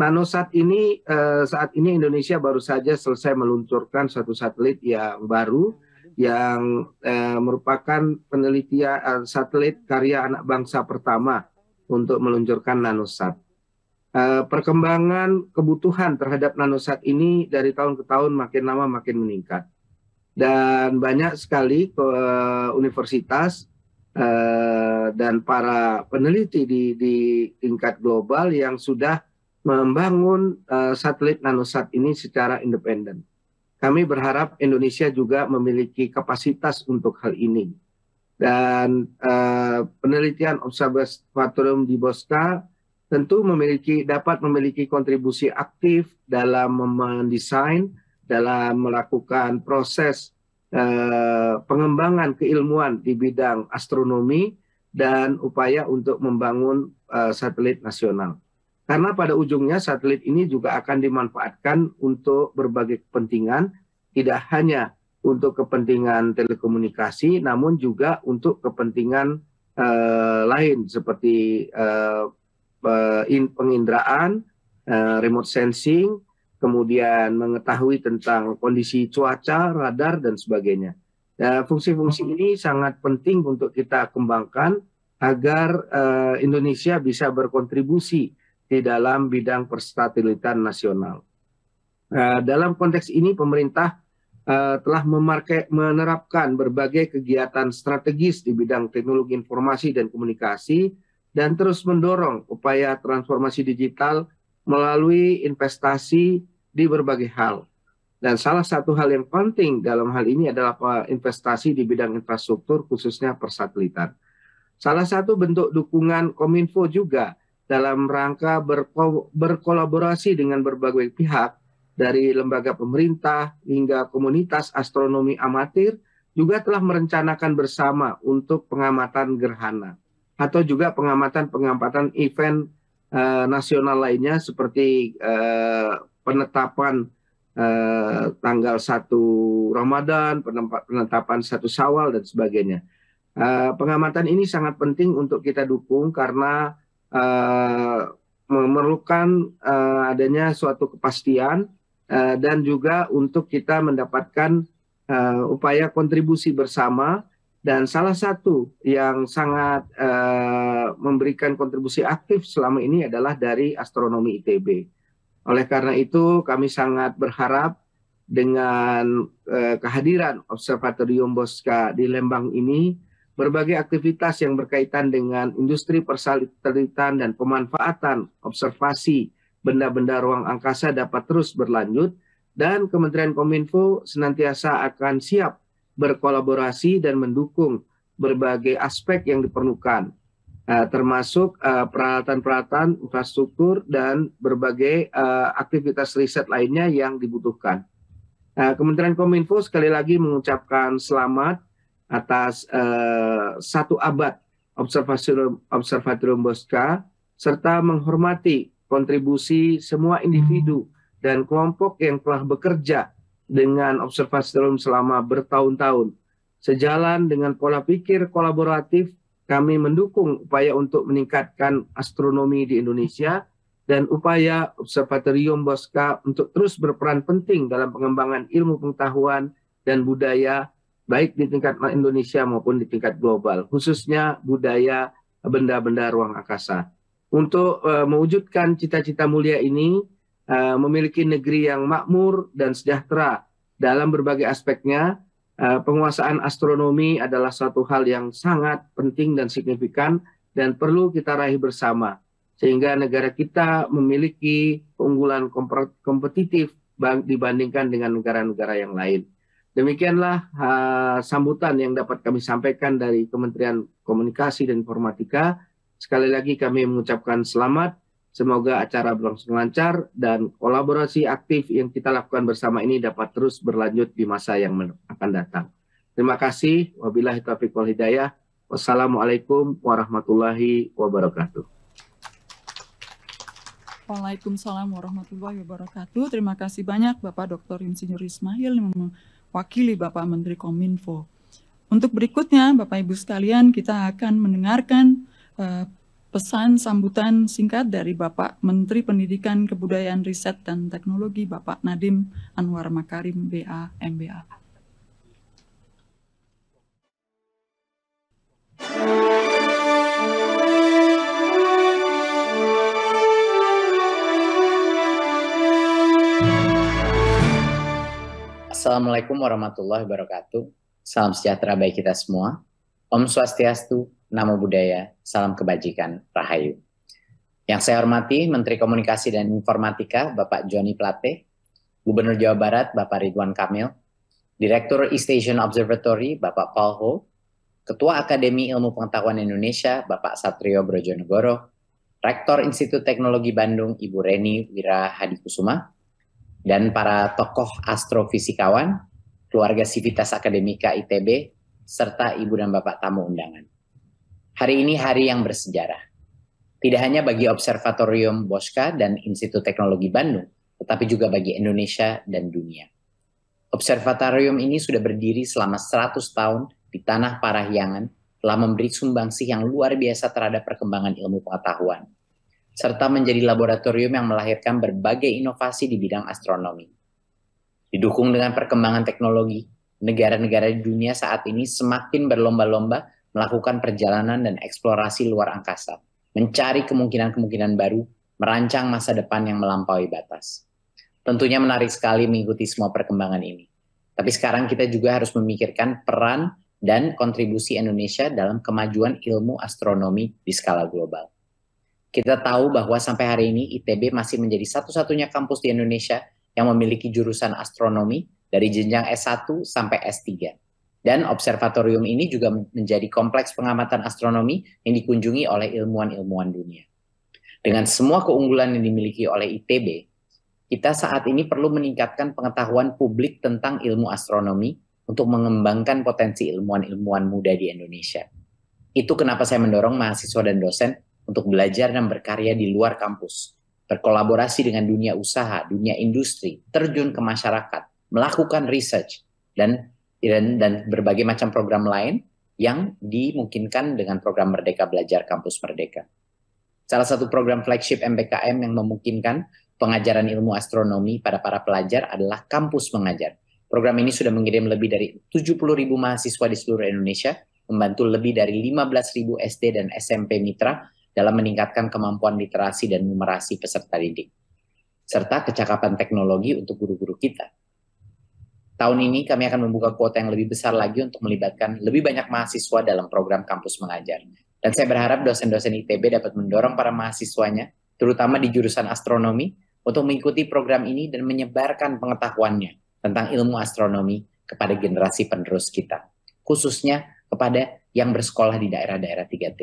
Nanosat ini eh, saat ini Indonesia baru saja selesai meluncurkan satu satelit yang baru yang eh, merupakan penelitian eh, satelit karya anak bangsa pertama untuk meluncurkan nanosat. Eh, perkembangan kebutuhan terhadap nanosat ini dari tahun ke tahun makin lama makin meningkat dan banyak sekali ke eh, universitas eh, dan para peneliti di, di tingkat global yang sudah membangun satelit nanosat ini secara independen. Kami berharap Indonesia juga memiliki kapasitas untuk hal ini. Dan penelitian observatorium di Bosca tentu memiliki dapat memiliki kontribusi aktif dalam mendesain, dalam melakukan proses uh, pengembangan keilmuan di bidang astronomi dan upaya untuk membangun uh, satelit nasional. Karena pada ujungnya satelit ini juga akan dimanfaatkan untuk berbagai kepentingan, tidak hanya untuk kepentingan telekomunikasi, namun juga untuk kepentingan uh, lain seperti uh, penginderaan, uh, remote sensing, kemudian mengetahui tentang kondisi cuaca, radar, dan sebagainya. Fungsi-fungsi ini sangat penting untuk kita kembangkan agar Indonesia bisa berkontribusi di dalam bidang persatellitan nasional. Dalam konteks ini pemerintah telah memarkai, menerapkan berbagai kegiatan strategis di bidang teknologi informasi dan komunikasi dan terus mendorong upaya transformasi digital melalui investasi di berbagai hal. Dan salah satu hal yang penting dalam hal ini adalah investasi di bidang infrastruktur khususnya persatelitan. Salah satu bentuk dukungan Kominfo juga dalam rangka berko berkolaborasi dengan berbagai pihak dari lembaga pemerintah hingga komunitas astronomi amatir juga telah merencanakan bersama untuk pengamatan gerhana atau juga pengamatan-pengamatan event uh, nasional lainnya seperti uh, penetapan uh, tanggal 1 Ramadan, penetapan satu Sawal dan sebagainya. Uh, pengamatan ini sangat penting untuk kita dukung karena uh, memerlukan uh, adanya suatu kepastian uh, dan juga untuk kita mendapatkan uh, upaya kontribusi bersama dan salah satu yang sangat uh, memberikan kontribusi aktif selama ini adalah dari astronomi ITB. Oleh karena itu kami sangat berharap dengan uh, kehadiran Observatorium Bosca di Lembang ini berbagai aktivitas yang berkaitan dengan industri persaliteritan dan pemanfaatan observasi benda-benda ruang angkasa dapat terus berlanjut dan Kementerian Kominfo senantiasa akan siap berkolaborasi dan mendukung berbagai aspek yang diperlukan uh, termasuk uh, peralatan-peralatan infrastruktur dan berbagai uh, aktivitas riset lainnya yang dibutuhkan. Uh, Kementerian Kominfo sekali lagi mengucapkan selamat atas satu abad observatorium, observatorium Bosca serta menghormati kontribusi semua individu dan kelompok yang telah bekerja dengan observatorium selama bertahun-tahun. Sejalan dengan pola pikir kolaboratif, kami mendukung upaya untuk meningkatkan astronomi di Indonesia dan upaya Observatorium Bosca untuk terus berperan penting dalam pengembangan ilmu pengetahuan dan budaya baik di tingkat Indonesia maupun di tingkat global, khususnya budaya benda-benda ruang angkasa. Untuk uh, mewujudkan cita-cita mulia ini, memiliki negeri yang makmur dan sejahtera dalam berbagai aspeknya, uh, penguasaan astronomi adalah suatu hal yang sangat penting dan signifikan dan perlu kita raih bersama sehingga negara kita memiliki keunggulan kompetitif dibandingkan dengan negara-negara yang lain. Demikianlah uh, sambutan yang dapat kami sampaikan dari Kementerian Komunikasi dan Informatika. Sekali lagi kami mengucapkan selamat Semoga acara berlangsung lancar dan kolaborasi aktif yang kita lakukan bersama ini dapat terus berlanjut di masa yang akan datang. Terima kasih. Wabillahi taufiq wal hidayah. Wassalamualaikum warahmatullahi wabarakatuh. Waalaikumsalam warahmatullahi wabarakatuh. Terima kasih banyak Bapak Dr. Insinyur Ismail yang mewakili Bapak Menteri Kominfo. Untuk berikutnya, Bapak Ibu sekalian, kita akan mendengarkan uh, pesan sambutan singkat dari Bapak Menteri Pendidikan Kebudayaan Riset dan Teknologi Bapak Nadim Anwar Makarim BA MBA. Assalamualaikum warahmatullahi wabarakatuh. Salam sejahtera bagi kita semua. Om Swastiastu, Namo Buddhaya, Salam Kebajikan, Rahayu. Yang saya hormati Menteri Komunikasi dan Informatika Bapak Joni Plate, Gubernur Jawa Barat Bapak Ridwan Kamil, Direktur East Asian Observatory Bapak Paul Ho, Ketua Akademi Ilmu Pengetahuan Indonesia Bapak Satrio Brojonegoro, Rektor Institut Teknologi Bandung Ibu Reni Wira Hadikusuma, dan para tokoh astrofisikawan, keluarga Sivitas Akademika ITB, serta Ibu dan Bapak tamu undangan. Hari ini hari yang bersejarah. Tidak hanya bagi Observatorium Bosca dan Institut Teknologi Bandung, tetapi juga bagi Indonesia dan dunia. Observatorium ini sudah berdiri selama 100 tahun di Tanah Parahyangan, telah memberi sumbangsih yang luar biasa terhadap perkembangan ilmu pengetahuan, serta menjadi laboratorium yang melahirkan berbagai inovasi di bidang astronomi. Didukung dengan perkembangan teknologi, negara-negara di dunia saat ini semakin berlomba-lomba melakukan perjalanan dan eksplorasi luar angkasa, mencari kemungkinan-kemungkinan baru, merancang masa depan yang melampaui batas. Tentunya menarik sekali mengikuti semua perkembangan ini. Tapi sekarang kita juga harus memikirkan peran dan kontribusi Indonesia dalam kemajuan ilmu astronomi di skala global. Kita tahu bahwa sampai hari ini ITB masih menjadi satu-satunya kampus di Indonesia yang memiliki jurusan astronomi dari jenjang S1 sampai S3. Dan observatorium ini juga menjadi kompleks pengamatan astronomi yang dikunjungi oleh ilmuwan-ilmuwan dunia. Dengan semua keunggulan yang dimiliki oleh ITB, kita saat ini perlu meningkatkan pengetahuan publik tentang ilmu astronomi untuk mengembangkan potensi ilmuwan-ilmuwan muda di Indonesia. Itu kenapa saya mendorong mahasiswa dan dosen untuk belajar dan berkarya di luar kampus, berkolaborasi dengan dunia usaha, dunia industri, terjun ke masyarakat, melakukan research dan dan, dan berbagai macam program lain yang dimungkinkan dengan program Merdeka Belajar Kampus Merdeka. Salah satu program flagship MBKM yang memungkinkan pengajaran ilmu astronomi pada para pelajar adalah Kampus Mengajar. Program ini sudah mengirim lebih dari 70 ribu mahasiswa di seluruh Indonesia, membantu lebih dari 15 ribu SD dan SMP mitra dalam meningkatkan kemampuan literasi dan numerasi peserta didik, serta kecakapan teknologi untuk guru-guru kita. Tahun ini kami akan membuka kuota yang lebih besar lagi untuk melibatkan lebih banyak mahasiswa dalam program kampus mengajar. Dan saya berharap dosen-dosen ITB dapat mendorong para mahasiswanya, terutama di jurusan astronomi, untuk mengikuti program ini dan menyebarkan pengetahuannya tentang ilmu astronomi kepada generasi penerus kita, khususnya kepada yang bersekolah di daerah-daerah 3T.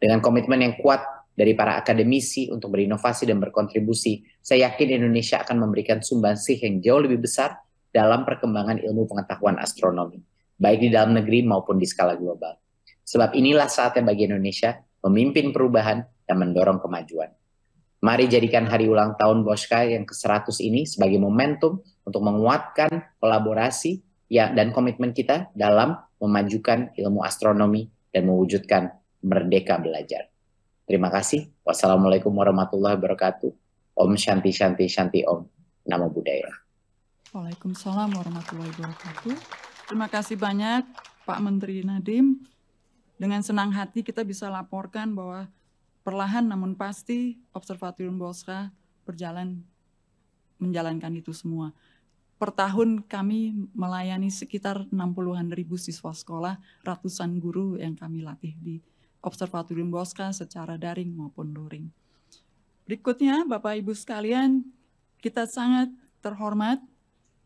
Dengan komitmen yang kuat dari para akademisi untuk berinovasi dan berkontribusi, saya yakin Indonesia akan memberikan sumbangsih yang jauh lebih besar dalam perkembangan ilmu pengetahuan astronomi, baik di dalam negeri maupun di skala global. Sebab inilah saatnya bagi Indonesia memimpin perubahan dan mendorong kemajuan. Mari jadikan hari ulang tahun Boschka yang ke-100 ini sebagai momentum untuk menguatkan kolaborasi ya, dan komitmen kita dalam memajukan ilmu astronomi dan mewujudkan merdeka belajar. Terima kasih. Wassalamualaikum warahmatullahi wabarakatuh. Om Shanti Shanti Shanti Om. Namo Buddhaya. Waalaikumsalam warahmatullahi wabarakatuh. Terima kasih banyak Pak Menteri Nadiem. Dengan senang hati kita bisa laporkan bahwa perlahan namun pasti Observatorium Bosra berjalan menjalankan itu semua. Per tahun kami melayani sekitar 60-an ribu siswa sekolah, ratusan guru yang kami latih di Observatorium Bosca secara daring maupun luring. Berikutnya, Bapak Ibu sekalian, kita sangat terhormat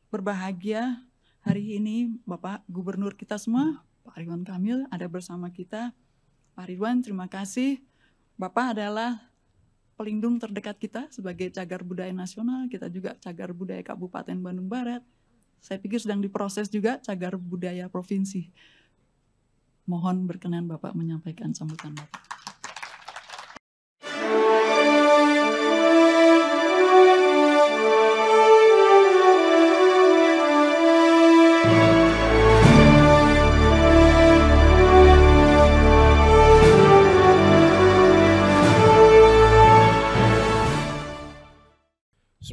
berbahagia hari ini Bapak Gubernur kita semua, Pak Ridwan Kamil ada bersama kita. Pak Ridwan, terima kasih. Bapak adalah pelindung terdekat kita sebagai cagar budaya nasional, kita juga cagar budaya Kabupaten Bandung Barat. Saya pikir sedang diproses juga cagar budaya provinsi. Mohon berkenan Bapak menyampaikan sambutan Bapak.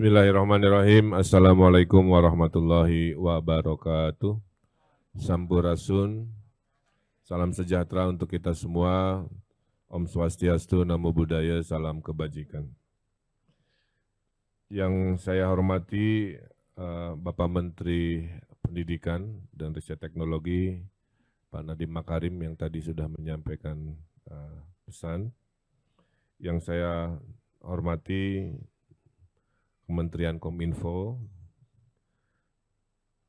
Bismillahirrahmanirrahim. Assalamualaikum warahmatullahi wabarakatuh. Sampurasun. Salam sejahtera untuk kita semua. Om Swastiastu, Namo Buddhaya, salam kebajikan. Yang saya hormati uh, Bapak Menteri Pendidikan dan Riset Teknologi, Pak Nadiem Makarim yang tadi sudah menyampaikan uh, pesan. Yang saya hormati Kementerian Kominfo,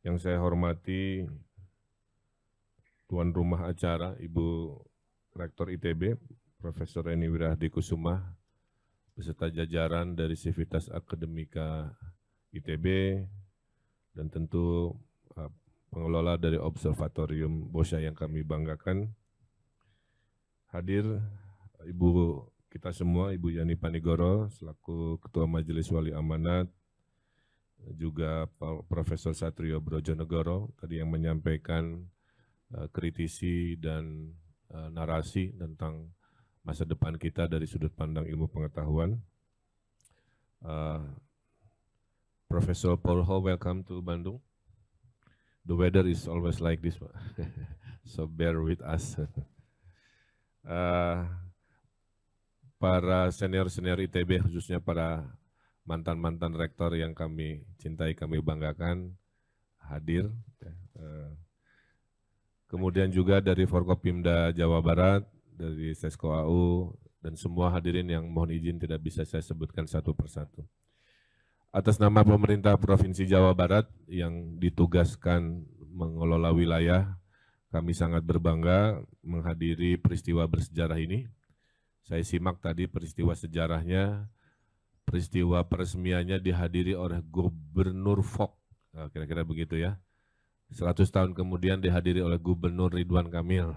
yang saya hormati tuan rumah acara Ibu Rektor ITB, Profesor Eni Wirahdi Kusuma, beserta jajaran dari Sivitas Akademika ITB, dan tentu uh, pengelola dari Observatorium Bosya yang kami banggakan. Hadir Ibu kita semua, Ibu Yani Panigoro selaku Ketua Majelis Wali Amanat, juga Profesor Satrio Brojonegoro tadi yang menyampaikan uh, kritisi dan uh, narasi tentang masa depan kita dari sudut pandang ilmu pengetahuan. Uh, Profesor Paul Ho, welcome to Bandung. The weather is always like this, so bear with us. uh, para senior-senior ITB khususnya para mantan-mantan rektor yang kami cintai, kami banggakan hadir. Ya, eh, kemudian juga dari Forkopimda Jawa Barat, dari Sesko AU, dan semua hadirin yang mohon izin tidak bisa saya sebutkan satu persatu. Atas nama pemerintah Provinsi Jawa Barat yang ditugaskan mengelola wilayah, kami sangat berbangga menghadiri peristiwa bersejarah ini saya simak tadi peristiwa sejarahnya, peristiwa peresmiannya dihadiri oleh Gubernur Fok, nah, kira-kira begitu ya. 100 tahun kemudian dihadiri oleh Gubernur Ridwan Kamil.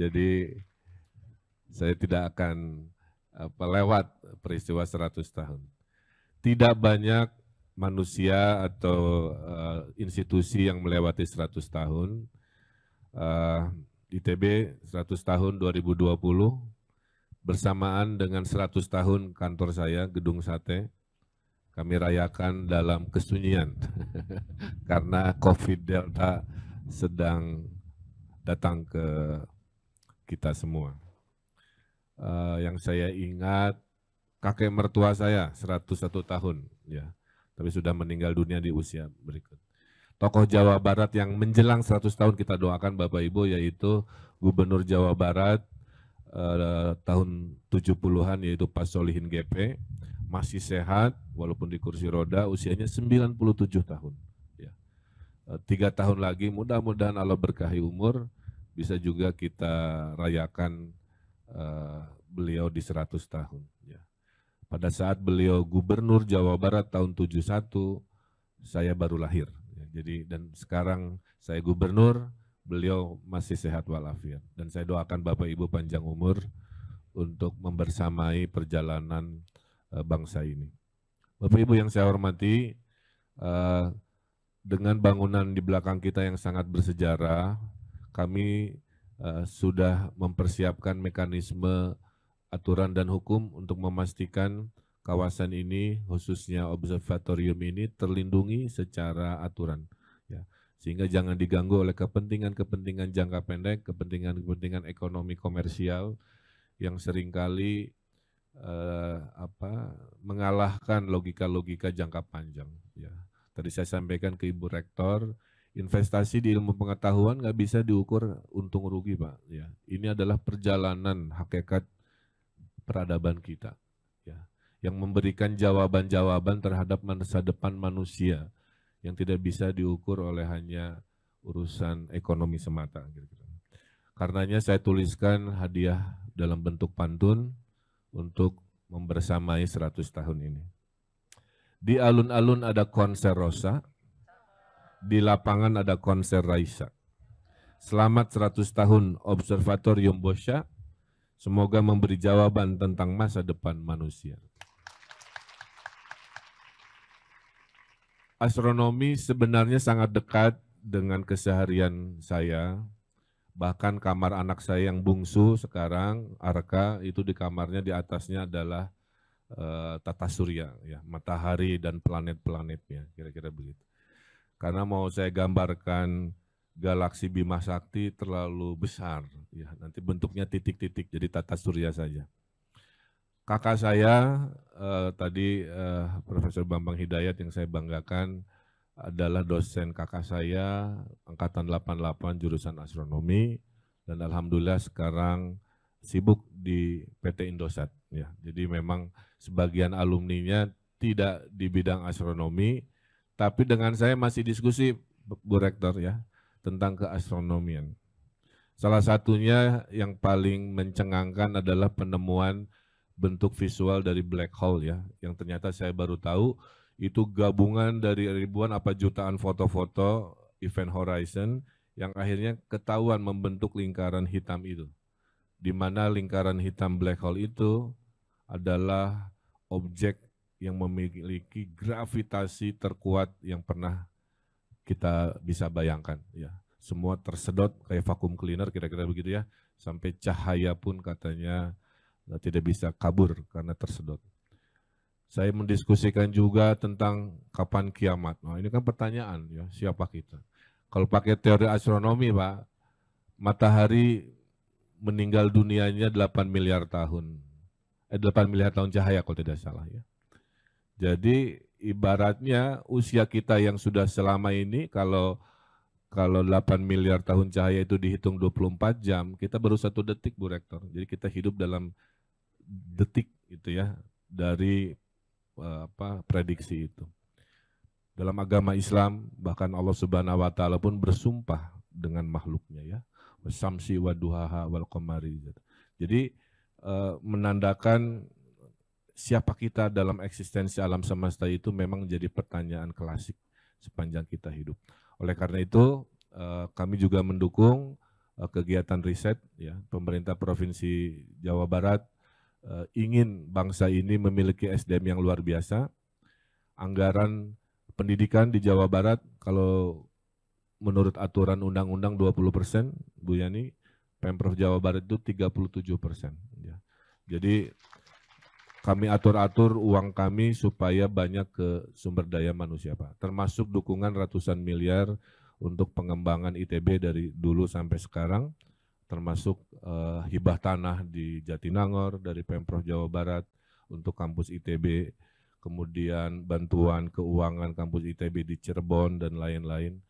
Jadi saya tidak akan apa, lewat peristiwa 100 tahun. Tidak banyak manusia atau uh, institusi yang melewati 100 tahun. Uh, ITB 100 tahun 2020 bersamaan dengan 100 tahun kantor saya Gedung Sate kami rayakan dalam kesunyian karena COVID Delta sedang datang ke kita semua. Uh, yang saya ingat kakek mertua saya 101 tahun ya, tapi sudah meninggal dunia di usia berikut tokoh Jawa Barat yang menjelang 100 tahun kita doakan Bapak Ibu yaitu Gubernur Jawa Barat eh, tahun 70-an yaitu Pak Solihin GP masih sehat walaupun di kursi roda usianya 97 tahun. Ya. Eh, tiga tahun lagi mudah-mudahan Allah berkahi umur bisa juga kita rayakan eh, beliau di 100 tahun. Ya. Pada saat beliau Gubernur Jawa Barat tahun 71 saya baru lahir jadi dan sekarang saya gubernur, beliau masih sehat walafiat. Dan saya doakan Bapak Ibu panjang umur untuk membersamai perjalanan uh, bangsa ini. Bapak Ibu yang saya hormati, uh, dengan bangunan di belakang kita yang sangat bersejarah, kami uh, sudah mempersiapkan mekanisme aturan dan hukum untuk memastikan kawasan ini khususnya observatorium ini terlindungi secara aturan ya sehingga jangan diganggu oleh kepentingan-kepentingan jangka pendek, kepentingan-kepentingan ekonomi komersial yang sering kali eh, apa mengalahkan logika-logika jangka panjang ya. Tadi saya sampaikan ke Ibu Rektor, investasi di ilmu pengetahuan nggak bisa diukur untung rugi Pak ya. Ini adalah perjalanan hakikat peradaban kita yang memberikan jawaban-jawaban terhadap masa depan manusia yang tidak bisa diukur oleh hanya urusan ekonomi semata. Karenanya saya tuliskan hadiah dalam bentuk pantun untuk membersamai 100 tahun ini. Di alun-alun ada konser Rosa, di lapangan ada konser Raisa. Selamat 100 tahun Observatorium Bosha, semoga memberi jawaban tentang masa depan manusia. Astronomi sebenarnya sangat dekat dengan keseharian saya. Bahkan kamar anak saya yang bungsu sekarang, Arka, itu di kamarnya di atasnya adalah uh, tata surya, ya, matahari dan planet-planetnya, kira-kira begitu. Karena mau saya gambarkan galaksi Bima Sakti terlalu besar, ya, nanti bentuknya titik-titik, jadi tata surya saja. Kakak saya uh, tadi uh, Profesor Bambang Hidayat yang saya banggakan adalah dosen kakak saya angkatan 88 jurusan astronomi dan alhamdulillah sekarang sibuk di PT Indosat ya. Jadi memang sebagian alumninya tidak di bidang astronomi tapi dengan saya masih diskusi Bu Rektor ya tentang keastronomian. Salah satunya yang paling mencengangkan adalah penemuan bentuk visual dari black hole ya yang ternyata saya baru tahu itu gabungan dari ribuan apa jutaan foto-foto event horizon yang akhirnya ketahuan membentuk lingkaran hitam itu. Di mana lingkaran hitam black hole itu adalah objek yang memiliki gravitasi terkuat yang pernah kita bisa bayangkan ya. Semua tersedot kayak vakum cleaner kira-kira begitu ya. Sampai cahaya pun katanya tidak bisa kabur karena tersedot. Saya mendiskusikan juga tentang kapan kiamat. Nah, ini kan pertanyaan ya, siapa kita? Kalau pakai teori astronomi, Pak, matahari meninggal dunianya 8 miliar tahun. Eh, 8 miliar tahun cahaya kalau tidak salah ya. Jadi ibaratnya usia kita yang sudah selama ini kalau kalau 8 miliar tahun cahaya itu dihitung 24 jam, kita baru satu detik Bu Rektor. Jadi kita hidup dalam detik itu ya dari Eh, apa prediksi itu. Dalam agama Islam bahkan Allah Subhanahu wa taala pun bersumpah dengan makhluknya ya. Samsi wa duhaha wal qamari. Jadi uh, menandakan siapa kita dalam eksistensi alam semesta itu memang jadi pertanyaan klasik sepanjang kita hidup. Oleh karena itu uh, kami juga mendukung uh, kegiatan riset ya pemerintah provinsi Jawa Barat uh, ingin bangsa ini memiliki SDM yang luar biasa. Anggaran pendidikan di Jawa Barat kalau menurut aturan undang-undang 20 persen, Bu Yani, Pemprov Jawa Barat itu 37 persen. Ya. Jadi kami atur-atur uang kami supaya banyak ke sumber daya manusia Pak. Termasuk dukungan ratusan miliar untuk pengembangan ITB dari dulu sampai sekarang termasuk uh, hibah tanah di Jatinangor dari Pemprov Jawa Barat untuk kampus ITB, kemudian bantuan keuangan kampus ITB di Cirebon dan lain-lain.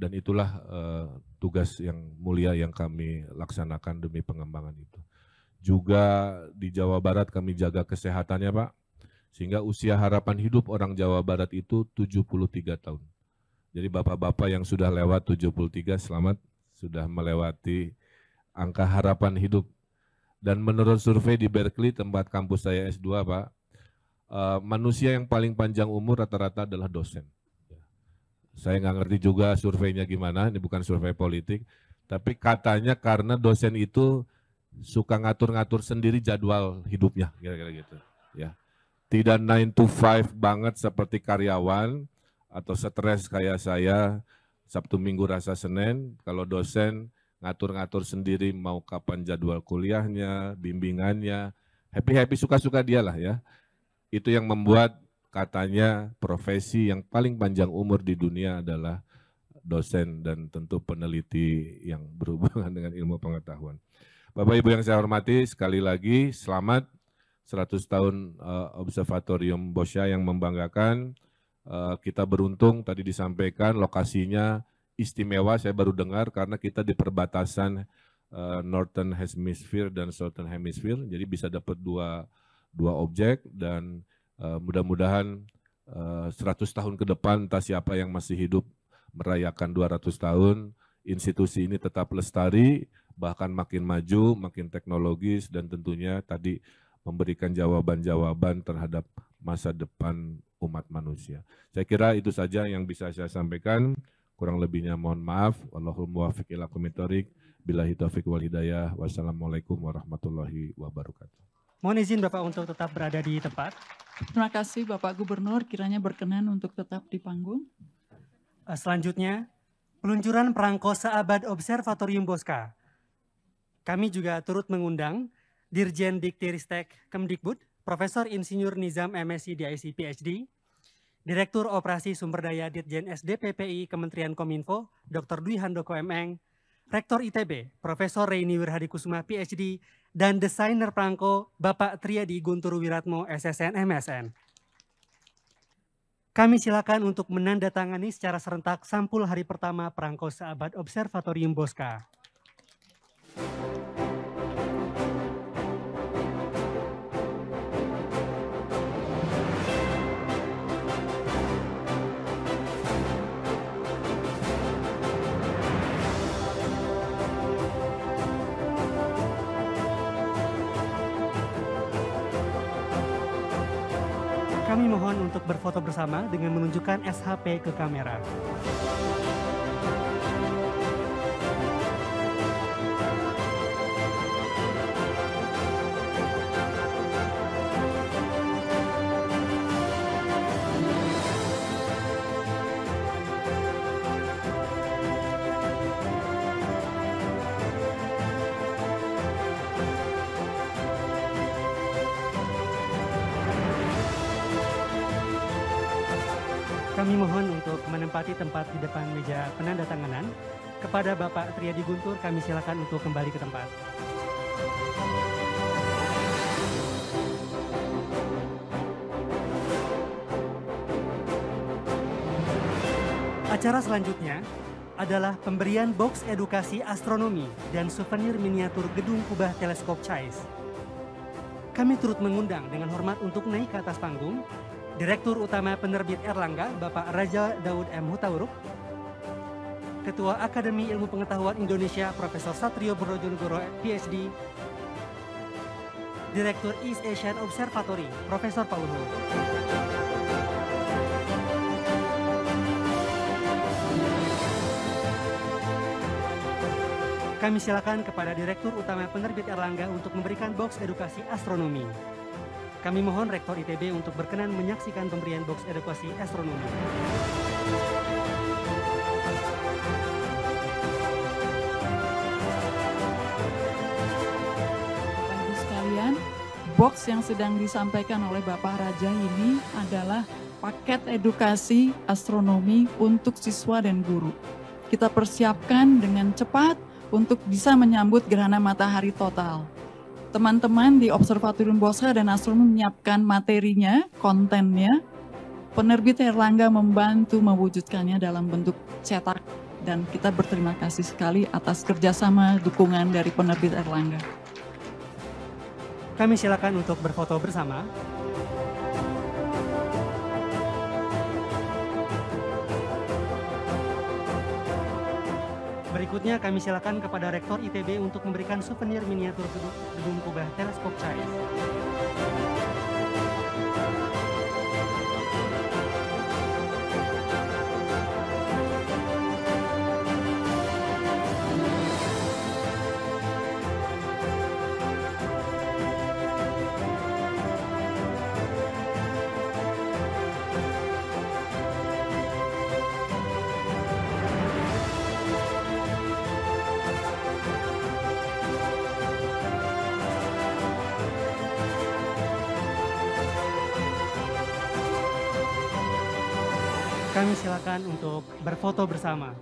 Dan itulah uh, tugas yang mulia yang kami laksanakan demi pengembangan itu. Juga di Jawa Barat kami jaga kesehatannya Pak, sehingga usia harapan hidup orang Jawa Barat itu 73 tahun. Jadi bapak-bapak yang sudah lewat 73 selamat sudah melewati angka harapan hidup. Dan menurut survei di Berkeley, tempat kampus saya S2, Pak, uh, manusia yang paling panjang umur rata-rata adalah dosen. Saya nggak ngerti juga surveinya gimana, ini bukan survei politik, tapi katanya karena dosen itu suka ngatur-ngatur sendiri jadwal hidupnya, kira-kira gitu. Ya, tidak 9 to 5 banget seperti karyawan atau stres kayak saya Sabtu Minggu rasa Senin. Kalau dosen ngatur-ngatur sendiri mau kapan jadwal kuliahnya, bimbingannya, happy-happy suka-suka dia lah ya. Itu yang membuat katanya profesi yang paling panjang umur di dunia adalah dosen dan tentu peneliti yang berhubungan dengan ilmu pengetahuan. Bapak Ibu yang saya hormati, sekali lagi selamat 100 tahun uh, Observatorium Bosya yang membanggakan. Uh, kita beruntung tadi disampaikan lokasinya istimewa saya baru dengar karena kita di perbatasan uh, Northern Hemisphere dan Southern Hemisphere, jadi bisa dapat dua dua objek dan uh, mudah-mudahan uh, 100 tahun ke depan entah siapa yang masih hidup merayakan 200 tahun, institusi ini tetap lestari, bahkan makin maju, makin teknologis dan tentunya tadi memberikan jawaban-jawaban terhadap masa depan umat manusia. Saya kira itu saja yang bisa saya sampaikan. Kurang lebihnya mohon maaf. Wallahul muwaffiq ila Billahi taufiq wal hidayah. Wassalamualaikum warahmatullahi wabarakatuh. Mohon izin Bapak untuk tetap berada di tempat. Terima kasih Bapak Gubernur, kiranya berkenan untuk tetap di panggung. Eh, Selanjutnya, peluncuran perangko seabad Observatorium Bosca. Kami juga turut mengundang Dirjen Diktiristek Kemdikbud, Profesor Insinyur Nizam MSc DIC PhD, Direktur Operasi Sumber Daya Ditjen SDPPI Kementerian Kominfo, Dr. Dwi Handoko MN, Rektor ITB, Profesor Reini Wirhadikusuma PhD, dan Desainer Prangko, Bapak Triadi Guntur Wiratmo SSN MSN. Kami silakan untuk menandatangani secara serentak sampul hari pertama Perangko Seabad Observatorium Bosca. Mohon untuk berfoto bersama dengan menunjukkan SHP ke kamera. Kami mohon untuk menempati tempat di depan meja penandatanganan. Kepada Bapak Triadi Guntur, kami silakan untuk kembali ke tempat. Acara selanjutnya adalah pemberian box edukasi astronomi dan souvenir miniatur gedung kubah teleskop CHAIS. Kami turut mengundang dengan hormat untuk naik ke atas panggung Direktur Utama Penerbit Erlangga, Bapak Raja Daud M. Hutauruk, Ketua Akademi Ilmu Pengetahuan Indonesia, Profesor Satrio Brojonegoro, PhD, Direktur East Asian Observatory, Profesor Paul Ho. Kami silakan kepada Direktur Utama Penerbit Erlangga untuk memberikan box edukasi astronomi. Kami mohon Rektor ITB untuk berkenan menyaksikan pemberian box edukasi astronomi. Bapak sekalian, box yang sedang disampaikan oleh Bapak Raja ini adalah paket edukasi astronomi untuk siswa dan guru. Kita persiapkan dengan cepat untuk bisa menyambut gerhana matahari total. Teman-teman di Observatorium Bosca dan Astronomi menyiapkan materinya, kontennya. Penerbit Erlangga membantu mewujudkannya dalam bentuk cetak dan kita berterima kasih sekali atas kerjasama dukungan dari penerbit Erlangga. Kami silakan untuk berfoto bersama. Berikutnya kami silakan kepada Rektor ITB untuk memberikan souvenir miniatur gedung, kubah teleskop CHAIS. Kami silakan untuk berfoto bersama.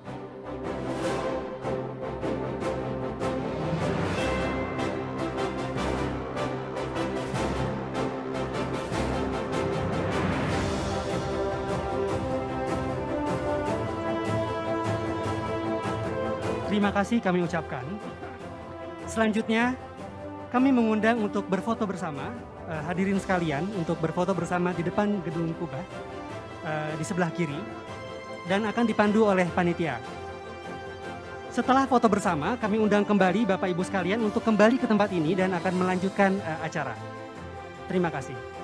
Terima kasih kami ucapkan. Selanjutnya, kami mengundang untuk berfoto bersama, eh, hadirin sekalian, untuk berfoto bersama di depan gedung Kubah eh, di sebelah kiri dan akan dipandu oleh panitia. Setelah foto bersama, kami undang kembali Bapak Ibu sekalian untuk kembali ke tempat ini dan akan melanjutkan uh, acara. Terima kasih.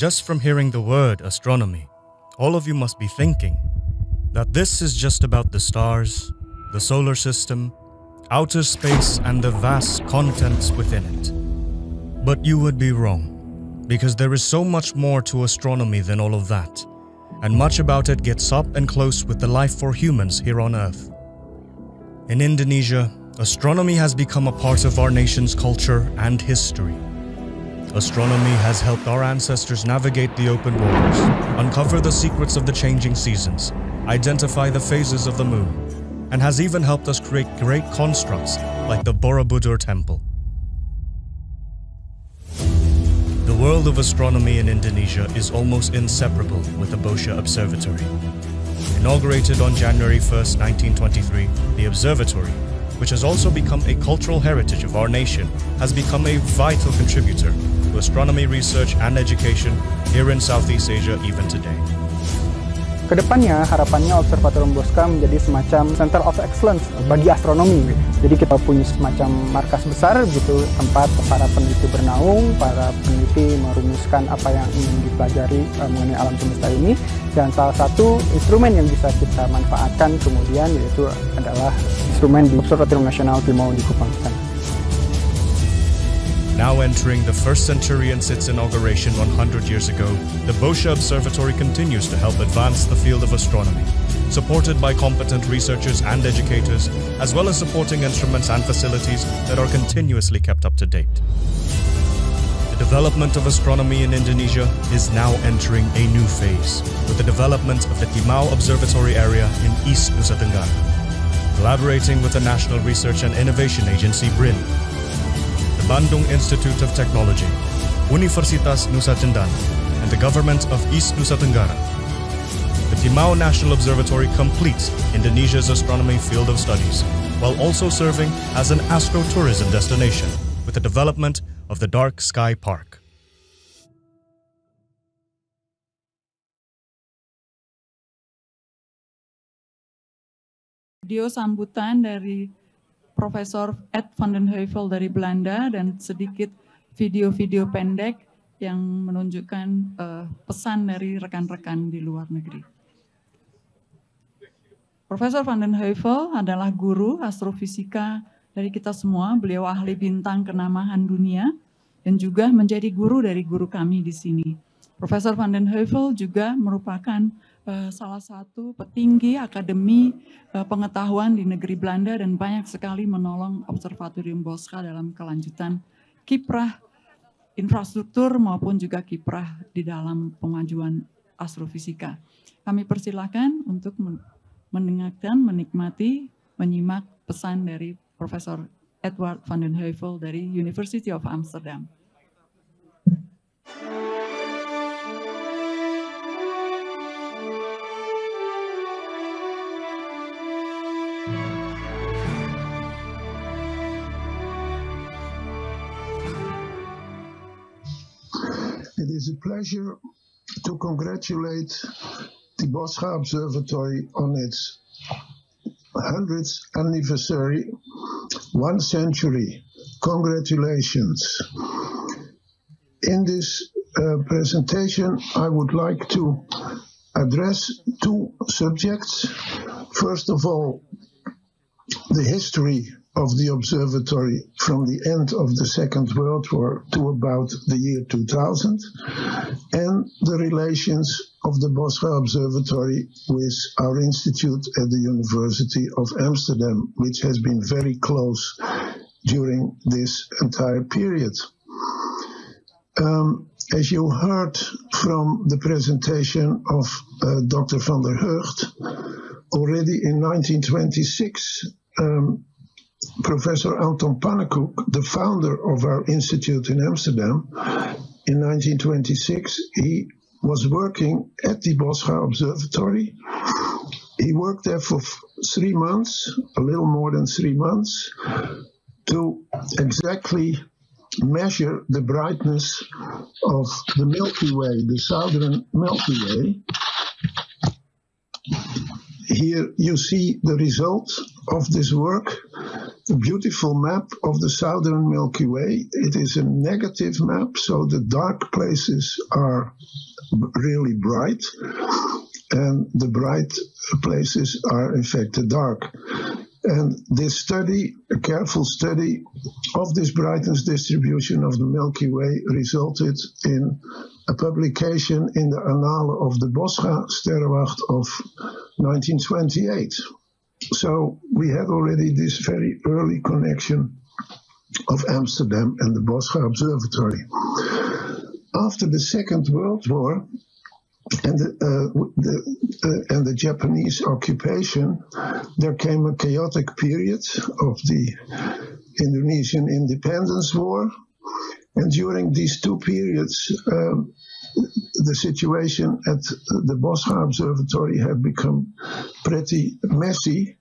Just from hearing the word astronomy, all of you must be thinking that this is just about the stars, the solar system, outer space, and the vast contents within it. But you would be wrong, because there is so much more to astronomy than all of that, and much about it gets up and close with the life for humans here on Earth. In Indonesia, astronomy has become a part of our nation's culture and history. Astronomy has helped our ancestors navigate the open waters, uncover the secrets of the changing seasons, identify the phases of the moon, and has even helped us create great constructs like the Borobudur Temple. The world of astronomy in Indonesia is almost inseparable with the Bosha Observatory. Inaugurated on January 1st, 1923, the observatory which has also become a cultural heritage of our nation, has become a vital contributor to astronomy research and education here in Southeast Asia even today. Ke depannya harapannya Observatorium Bosca menjadi semacam Center of Excellence bagi astronomi. Jadi kita punya semacam markas besar gitu tempat para peneliti bernaung, para peneliti merumuskan apa yang ingin dipelajari uh, mengenai alam semesta ini. Dan salah satu instrumen yang bisa kita manfaatkan kemudian yaitu adalah instrumen di Observatorium Nasional Timau di Kupang. Now entering the first century since its inauguration 100 years ago, the Bosha Observatory continues to help advance the field of astronomy, supported by competent researchers and educators, as well as supporting instruments and facilities that are continuously kept up to date. The development of astronomy in Indonesia is now entering a new phase with the development of the Timau Observatory area in East Nusa Tenggara. Collaborating with the National Research and Innovation Agency, BRIN, the Bandung Institute of Technology, Universitas Nusa Cendana, and the government of East Nusa Tenggara. The Timau National Observatory completes Indonesia's astronomy field of studies, while also serving as an astrotourism destination with the development of the Dark Sky Park. Video sambutan dari Profesor Ed van den Heuvel dari Belanda dan sedikit video-video pendek yang menunjukkan uh, pesan dari rekan-rekan di luar negeri. Profesor van den Heuvel adalah guru astrofisika dari kita semua. Beliau ahli bintang kenamahan dunia dan juga menjadi guru dari guru kami di sini. Profesor van den Heuvel juga merupakan salah satu petinggi akademi uh, pengetahuan di negeri Belanda dan banyak sekali menolong Observatorium Bosca dalam kelanjutan kiprah infrastruktur maupun juga kiprah di dalam pemajuan astrofisika. Kami persilakan untuk mendengarkan, menikmati, menyimak pesan dari Profesor Edward van den Heuvel dari University of Amsterdam. It is a pleasure to congratulate the Boscha Observatory on its 100th anniversary, one century. Congratulations. In this uh, presentation, I would like to address two subjects. First of all, the history of the observatory from the end of the Second World War to about the year 2000, and the relations of the Boscha Observatory with our institute at the University of Amsterdam, which has been very close during this entire period. Um, as you heard from the presentation of uh, Dr. van der Heugt, already in 1926, um, Professor Anton Pannekoek, the founder of our institute in Amsterdam, in 1926, he was working at the Boscha Observatory. He worked there for three months, a little more than three months, to exactly measure the brightness of the Milky Way, the southern Milky Way. Here you see the result of this work, a beautiful map of the southern Milky Way. It is a negative map, so the dark places are really bright, and the bright places are in fact the dark. And this study, a careful study of this brightness distribution of the Milky Way, resulted in a publication in the Annalen of the Boscha Sterrenwacht of 1928. So we had already this very early connection of Amsterdam and the Boscha Observatory. After the Second World War, and the, uh, the uh, and the Japanese occupation, there came a chaotic period of the Indonesian Independence War, and during these two periods, um, the situation at the Boscha Observatory had become pretty messy.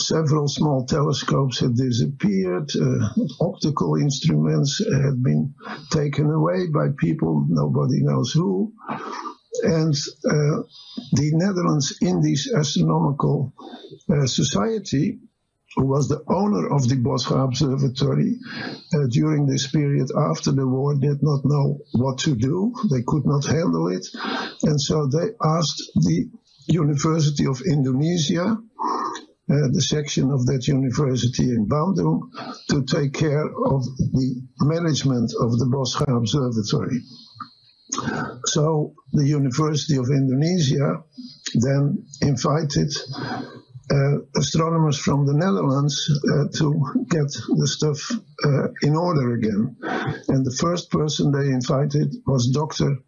Several small telescopes had disappeared. Uh, optical instruments had been taken away by people, nobody knows who. And uh, the Netherlands Indies Astronomical uh, Society, who was the owner of the Boscha Observatory uh, during this period after the war, did not know what to do. They could not handle it. And so they asked the University of Indonesia, uh, the section of that university in Bandung, to take care of the management of the Boscha Observatory. So the University of Indonesia then invited astronomers from the Netherlands uh, to get the stuff uh, in order again. And the first person they invited was Dr.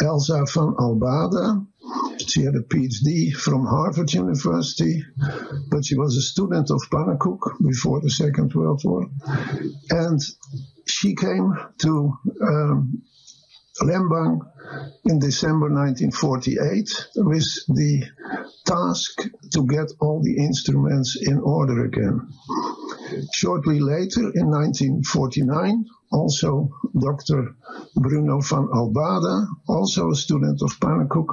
Elsa van Albada. She had a PhD from Harvard University, but she was a student of Pannekoek before the Second World War. And she came to um, Lembang in December 1948 with the task to get all the instruments in order again. Shortly later, in 1949, also Dr. Bruno van Albada, also a student of Pannekoek,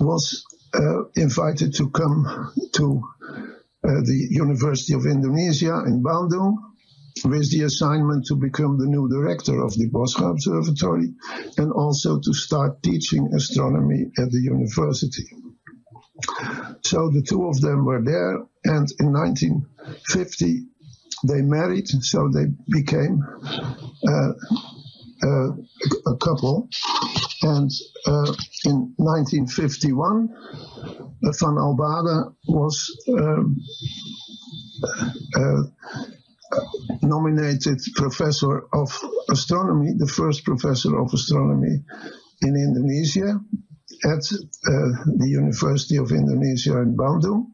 was uh, invited to come to uh, the University of Indonesia in Bandung with the assignment to become the new director of the Boscha Observatory and also to start teaching astronomy at the university. So the two of them were there, and in 1950 they married, so they became uh, uh, a couple. And uh, in 1951, Van Albada was um, uh, nominated professor of astronomy, the first professor of astronomy in Indonesia at uh, the University of Indonesia in Bandung.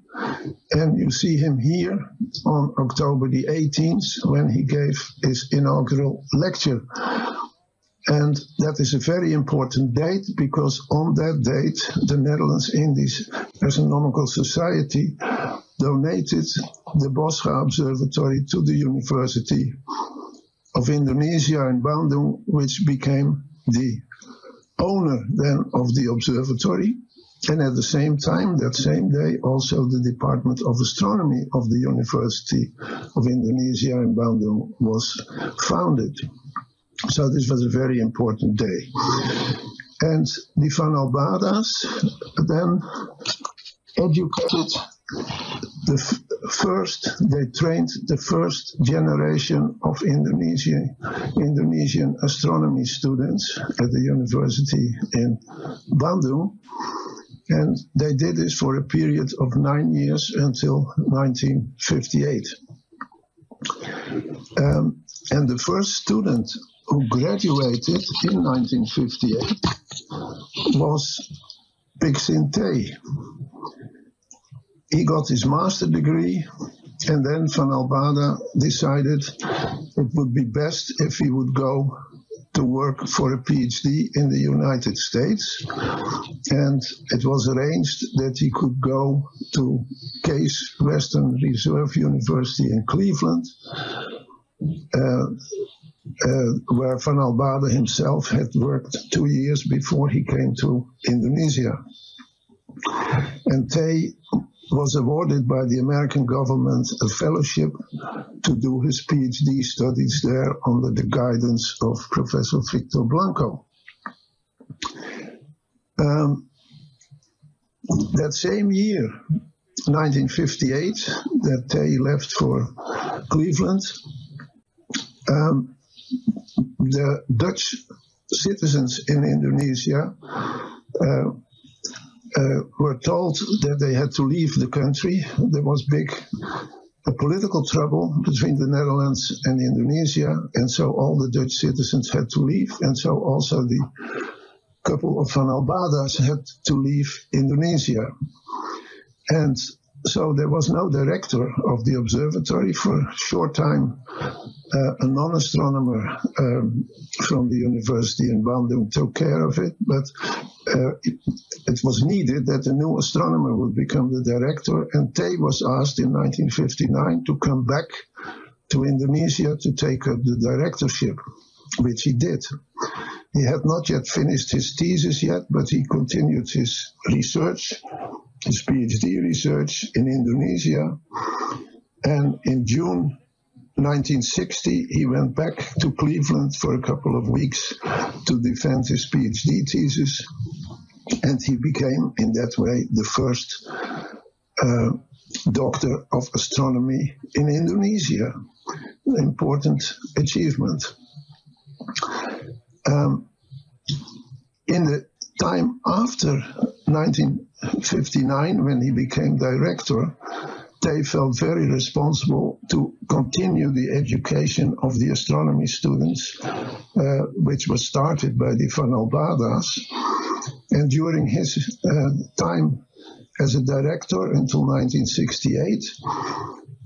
And you see him here on October the 18th when he gave his inaugural lecture. And that is a very important date because on that date, the Netherlands Indies Astronomical Society donated the Boscha Observatory to the University of Indonesia in Bandung, which became the owner then of the observatory. And at the same time, that same day, also the Department of Astronomy of the University of Indonesia in Bandung was founded. So this was a very important day. And the Van Albadas then educated the first, they trained the first generation of Indonesian, Indonesian astronomy students at the university in Bandung. And they did this for a period of nine years until 1958. Um, and the first student who graduated in 1958 was Pixin Tay. He got his master degree and then Van Albada decided it would be best if he would go to work for a PhD in the United States. And it was arranged that he could go to Case Western Reserve University in Cleveland, uh, where Van Albada himself had worked two years before he came to Indonesia. And Tay was awarded by the American government a fellowship to do his PhD studies there under the guidance of Professor Victor Blanco. Um, that same year, 1958, that Tay left for Cleveland, um, the Dutch citizens in Indonesia uh, uh, were told that they had to leave the country. There was big uh, political trouble between the Netherlands and Indonesia, and so all the Dutch citizens had to leave, and so also the couple of Van Albadas had to leave Indonesia. And so there was no director of the observatory for a short time. Uh, a non-astronomer um, from the university in Bandung took care of it, but uh, it, it, was needed that a new astronomer would become the director, and Tay was asked in 1959 to come back to Indonesia to take up the directorship, which he did. He had not yet finished his thesis yet, but he continued his research his PhD research in Indonesia. And in June 1960, he went back to Cleveland for a couple of weeks to defend his PhD thesis. And he became, in that way, the first uh, doctor of astronomy in Indonesia. An important achievement. Um, in the time after 1959, when he became director, they felt very responsible to continue the education of the astronomy students, uh, which was started by the Van Albadas. And during his uh, time as a director until 1968,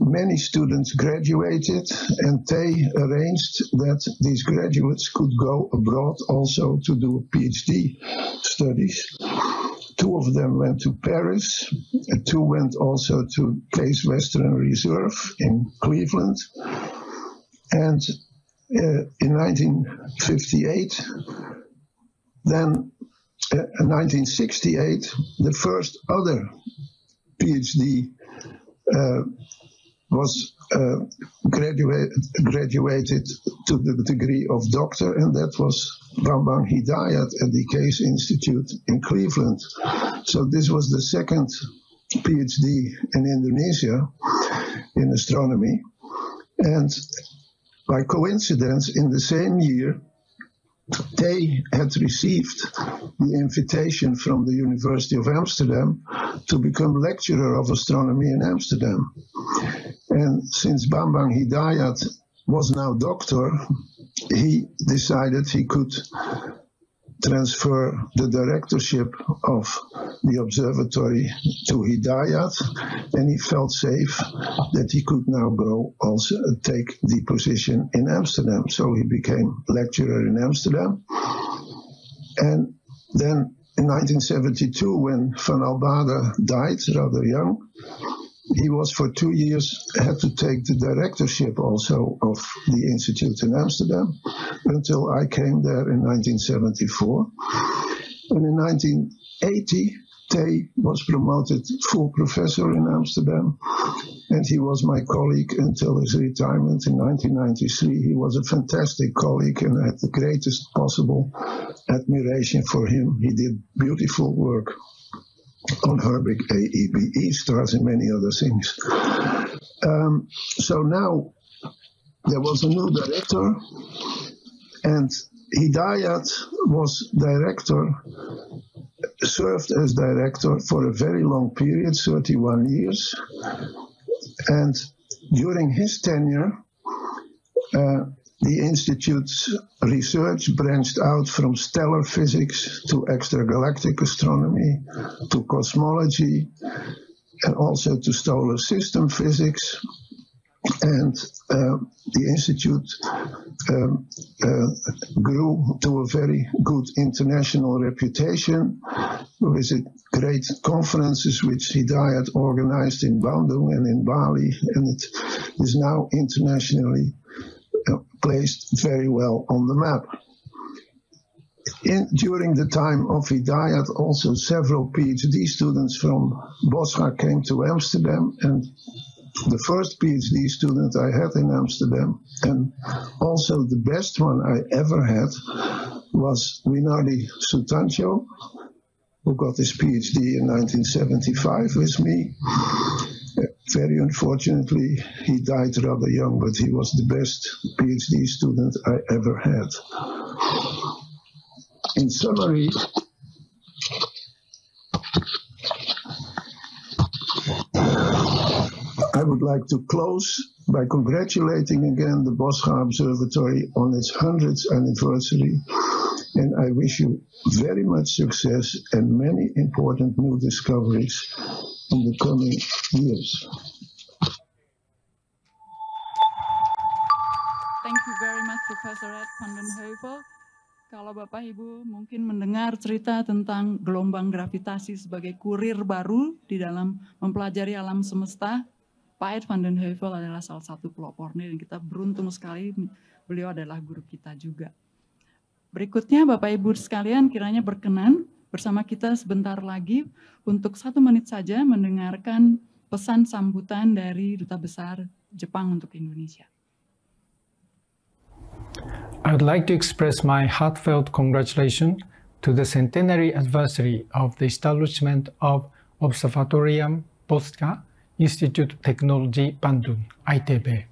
many students graduated and they arranged that these graduates could go abroad also to do PhD studies. Two of them went to Paris, two went also to Case Western Reserve in Cleveland. And uh, in 1958, then uh, 1968, the first other PhD uh, was uh, graduate, graduated to the degree of doctor, and that was Bambang Hidayat at the Case Institute in Cleveland. So this was the second PhD in Indonesia in astronomy. And by coincidence, in the same year, they had received the invitation from the University of Amsterdam to become lecturer of astronomy in Amsterdam. And since Bambang Hidayat was now doctor, he decided he could transfer the directorship of the observatory to Hidayat, and he felt safe that he could now go also take the position in Amsterdam. So he became lecturer in Amsterdam. And then in 1972, when Van Albada died, rather young, he was for two years had to take the directorship also of the institute in Amsterdam until I came there in 1974. And in 1980, Tay was promoted full professor in Amsterdam, and he was my colleague until his retirement in 1993. He was a fantastic colleague, and I had the greatest possible admiration for him. He did beautiful work on Herbig AEBE stars and many other things. Um, so now there was a new director, and Hidayat was director, served as director for a very long period, 31 years. And during his tenure, uh, the Institute's research branched out from stellar physics to extragalactic astronomy to cosmology and also to solar system physics. And uh, the institute um, uh, grew to a very good international reputation with great conferences which Hidayat organized in Bandung and in Bali, and it is now internationally placed very well on the map. In, during the time of Hidayat, also several PhD students from Bosra came to Amsterdam, and the first PhD student I had in Amsterdam, and also the best one I ever had, was Winardi Sutancho, who got his PhD in 1975 with me. Very unfortunately, he died rather young, but he was the best PhD student I ever had. In summary, I would like to close by congratulating again the Boscha Observatory on its 100th anniversary, and I wish you very much success and many important new discoveries in the coming years. Thank you very much, Professor Ed van den Heuvel. Kalau Bapak Ibu mungkin mendengar cerita tentang gelombang gravitasi sebagai kurir baru di dalam mempelajari alam semesta, Pak Ed van den Heuvel adalah salah satu pelopornya dan kita beruntung sekali beliau adalah guru kita juga. Berikutnya Bapak Ibu sekalian kiranya berkenan bersama kita sebentar lagi untuk satu menit saja mendengarkan pesan sambutan dari Duta Besar Jepang untuk Indonesia. I would like to express my heartfelt congratulations to the centenary anniversary of the establishment of Observatorium Bosca Institute of Technology Bandung, ITB.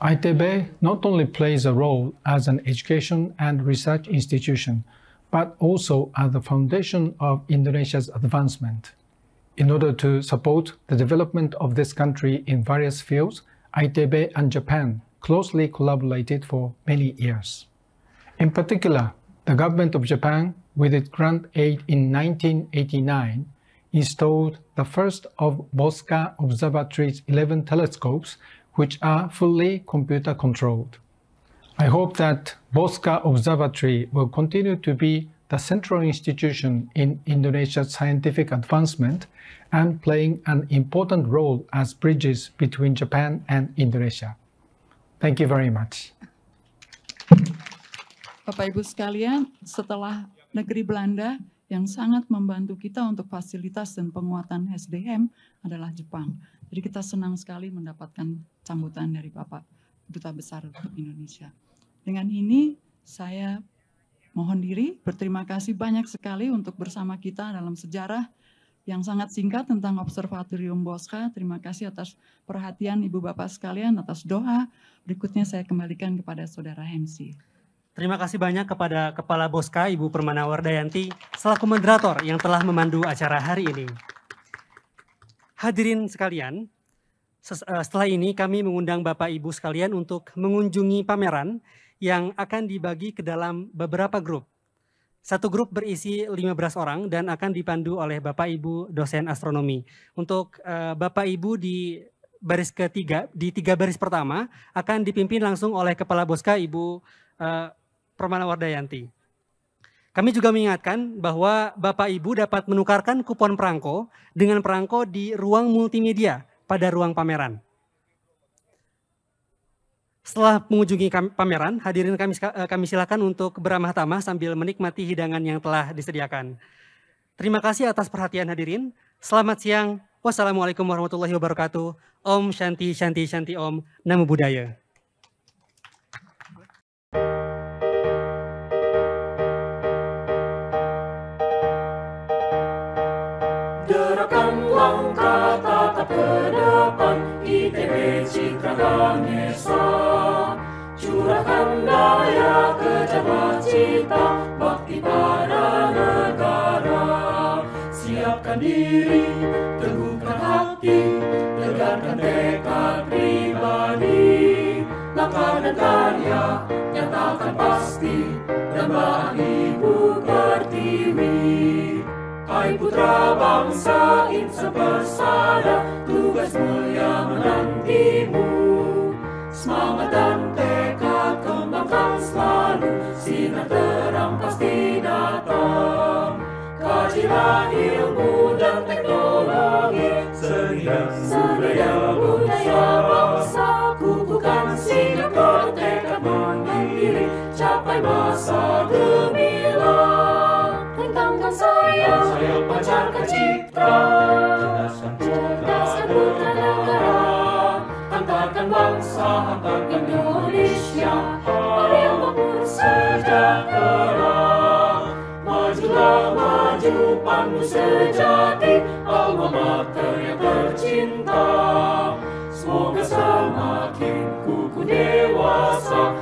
ITB not only plays a role as an education and research institution, but also as the foundation of Indonesia's advancement. In order to support the development of this country in various fields, ITB and Japan closely collaborated for many years. In particular, the government of Japan, with its grant aid in 1989, installed the first of Bosca Observatory's 11 telescopes, which are fully computer controlled. I hope that Bosca Observatory will continue to be the central institution in Indonesia's scientific advancement and playing an important role as bridges between Japan and Indonesia. Thank you very much. Bapak Ibu sekalian, setelah negeri Belanda yang sangat membantu kita untuk fasilitas dan penguatan SDM adalah Jepang. Jadi kita senang sekali mendapatkan sambutan dari Bapak Duta Besar untuk Indonesia. Dengan ini saya mohon diri berterima kasih banyak sekali untuk bersama kita dalam sejarah yang sangat singkat tentang Observatorium Bosca. Terima kasih atas perhatian Ibu Bapak sekalian, atas doa. Berikutnya saya kembalikan kepada Saudara Hemsi. Terima kasih banyak kepada Kepala Boska Ibu Permana Wardayanti selaku moderator yang telah memandu acara hari ini. Hadirin sekalian, eh, setelah ini kami mengundang Bapak Ibu sekalian untuk mengunjungi pameran yang akan dibagi ke dalam beberapa grup. Satu grup berisi 15 orang dan akan dipandu oleh Bapak Ibu dosen astronomi. Untuk uh, Bapak Ibu di baris ketiga, di tiga baris pertama akan dipimpin langsung oleh Kepala Boska Ibu uh, Permana Wardayanti. Kami juga mengingatkan bahwa Bapak Ibu dapat menukarkan kupon perangko dengan perangko di ruang multimedia pada ruang pameran. Setelah mengunjungi pameran, hadirin kami, eh, kami silakan untuk beramah tamah sambil menikmati hidangan yang telah disediakan. Terima kasih atas perhatian hadirin. Selamat siang. Wassalamualaikum warahmatullahi wabarakatuh. Om Shanti Shanti Shanti Om. Namo Buddhaya. Gerakan langkah tatap ke depan ITB Citra Ganesha Daya kejar cita Bakti pada negara. Siapkan diri, teguhkan hati Tegakkan tekad pribadi. Langkah dan karya, nyatakan pasti Dambaan Ibu Pertiwi Hai putra bangsa insan bersada Tugas mulia menantimu. Semangat dan tekad kembangkan selalu Sinar terang pasti datang. Kajilah ilmu dan teknologi Seni dan budaya budaya bangsa Kukuhkan sikap bertekad mandiri Capai masa gemilang Tentangkan sayang Sayang pancarkan citra. Cerdaskan putra negara. Hantarkan bangsa Hantarkan Indonesia sejahtera Majulah maju pandu sejati Alma mater yang tercinta Semoga semakin kuku dewasa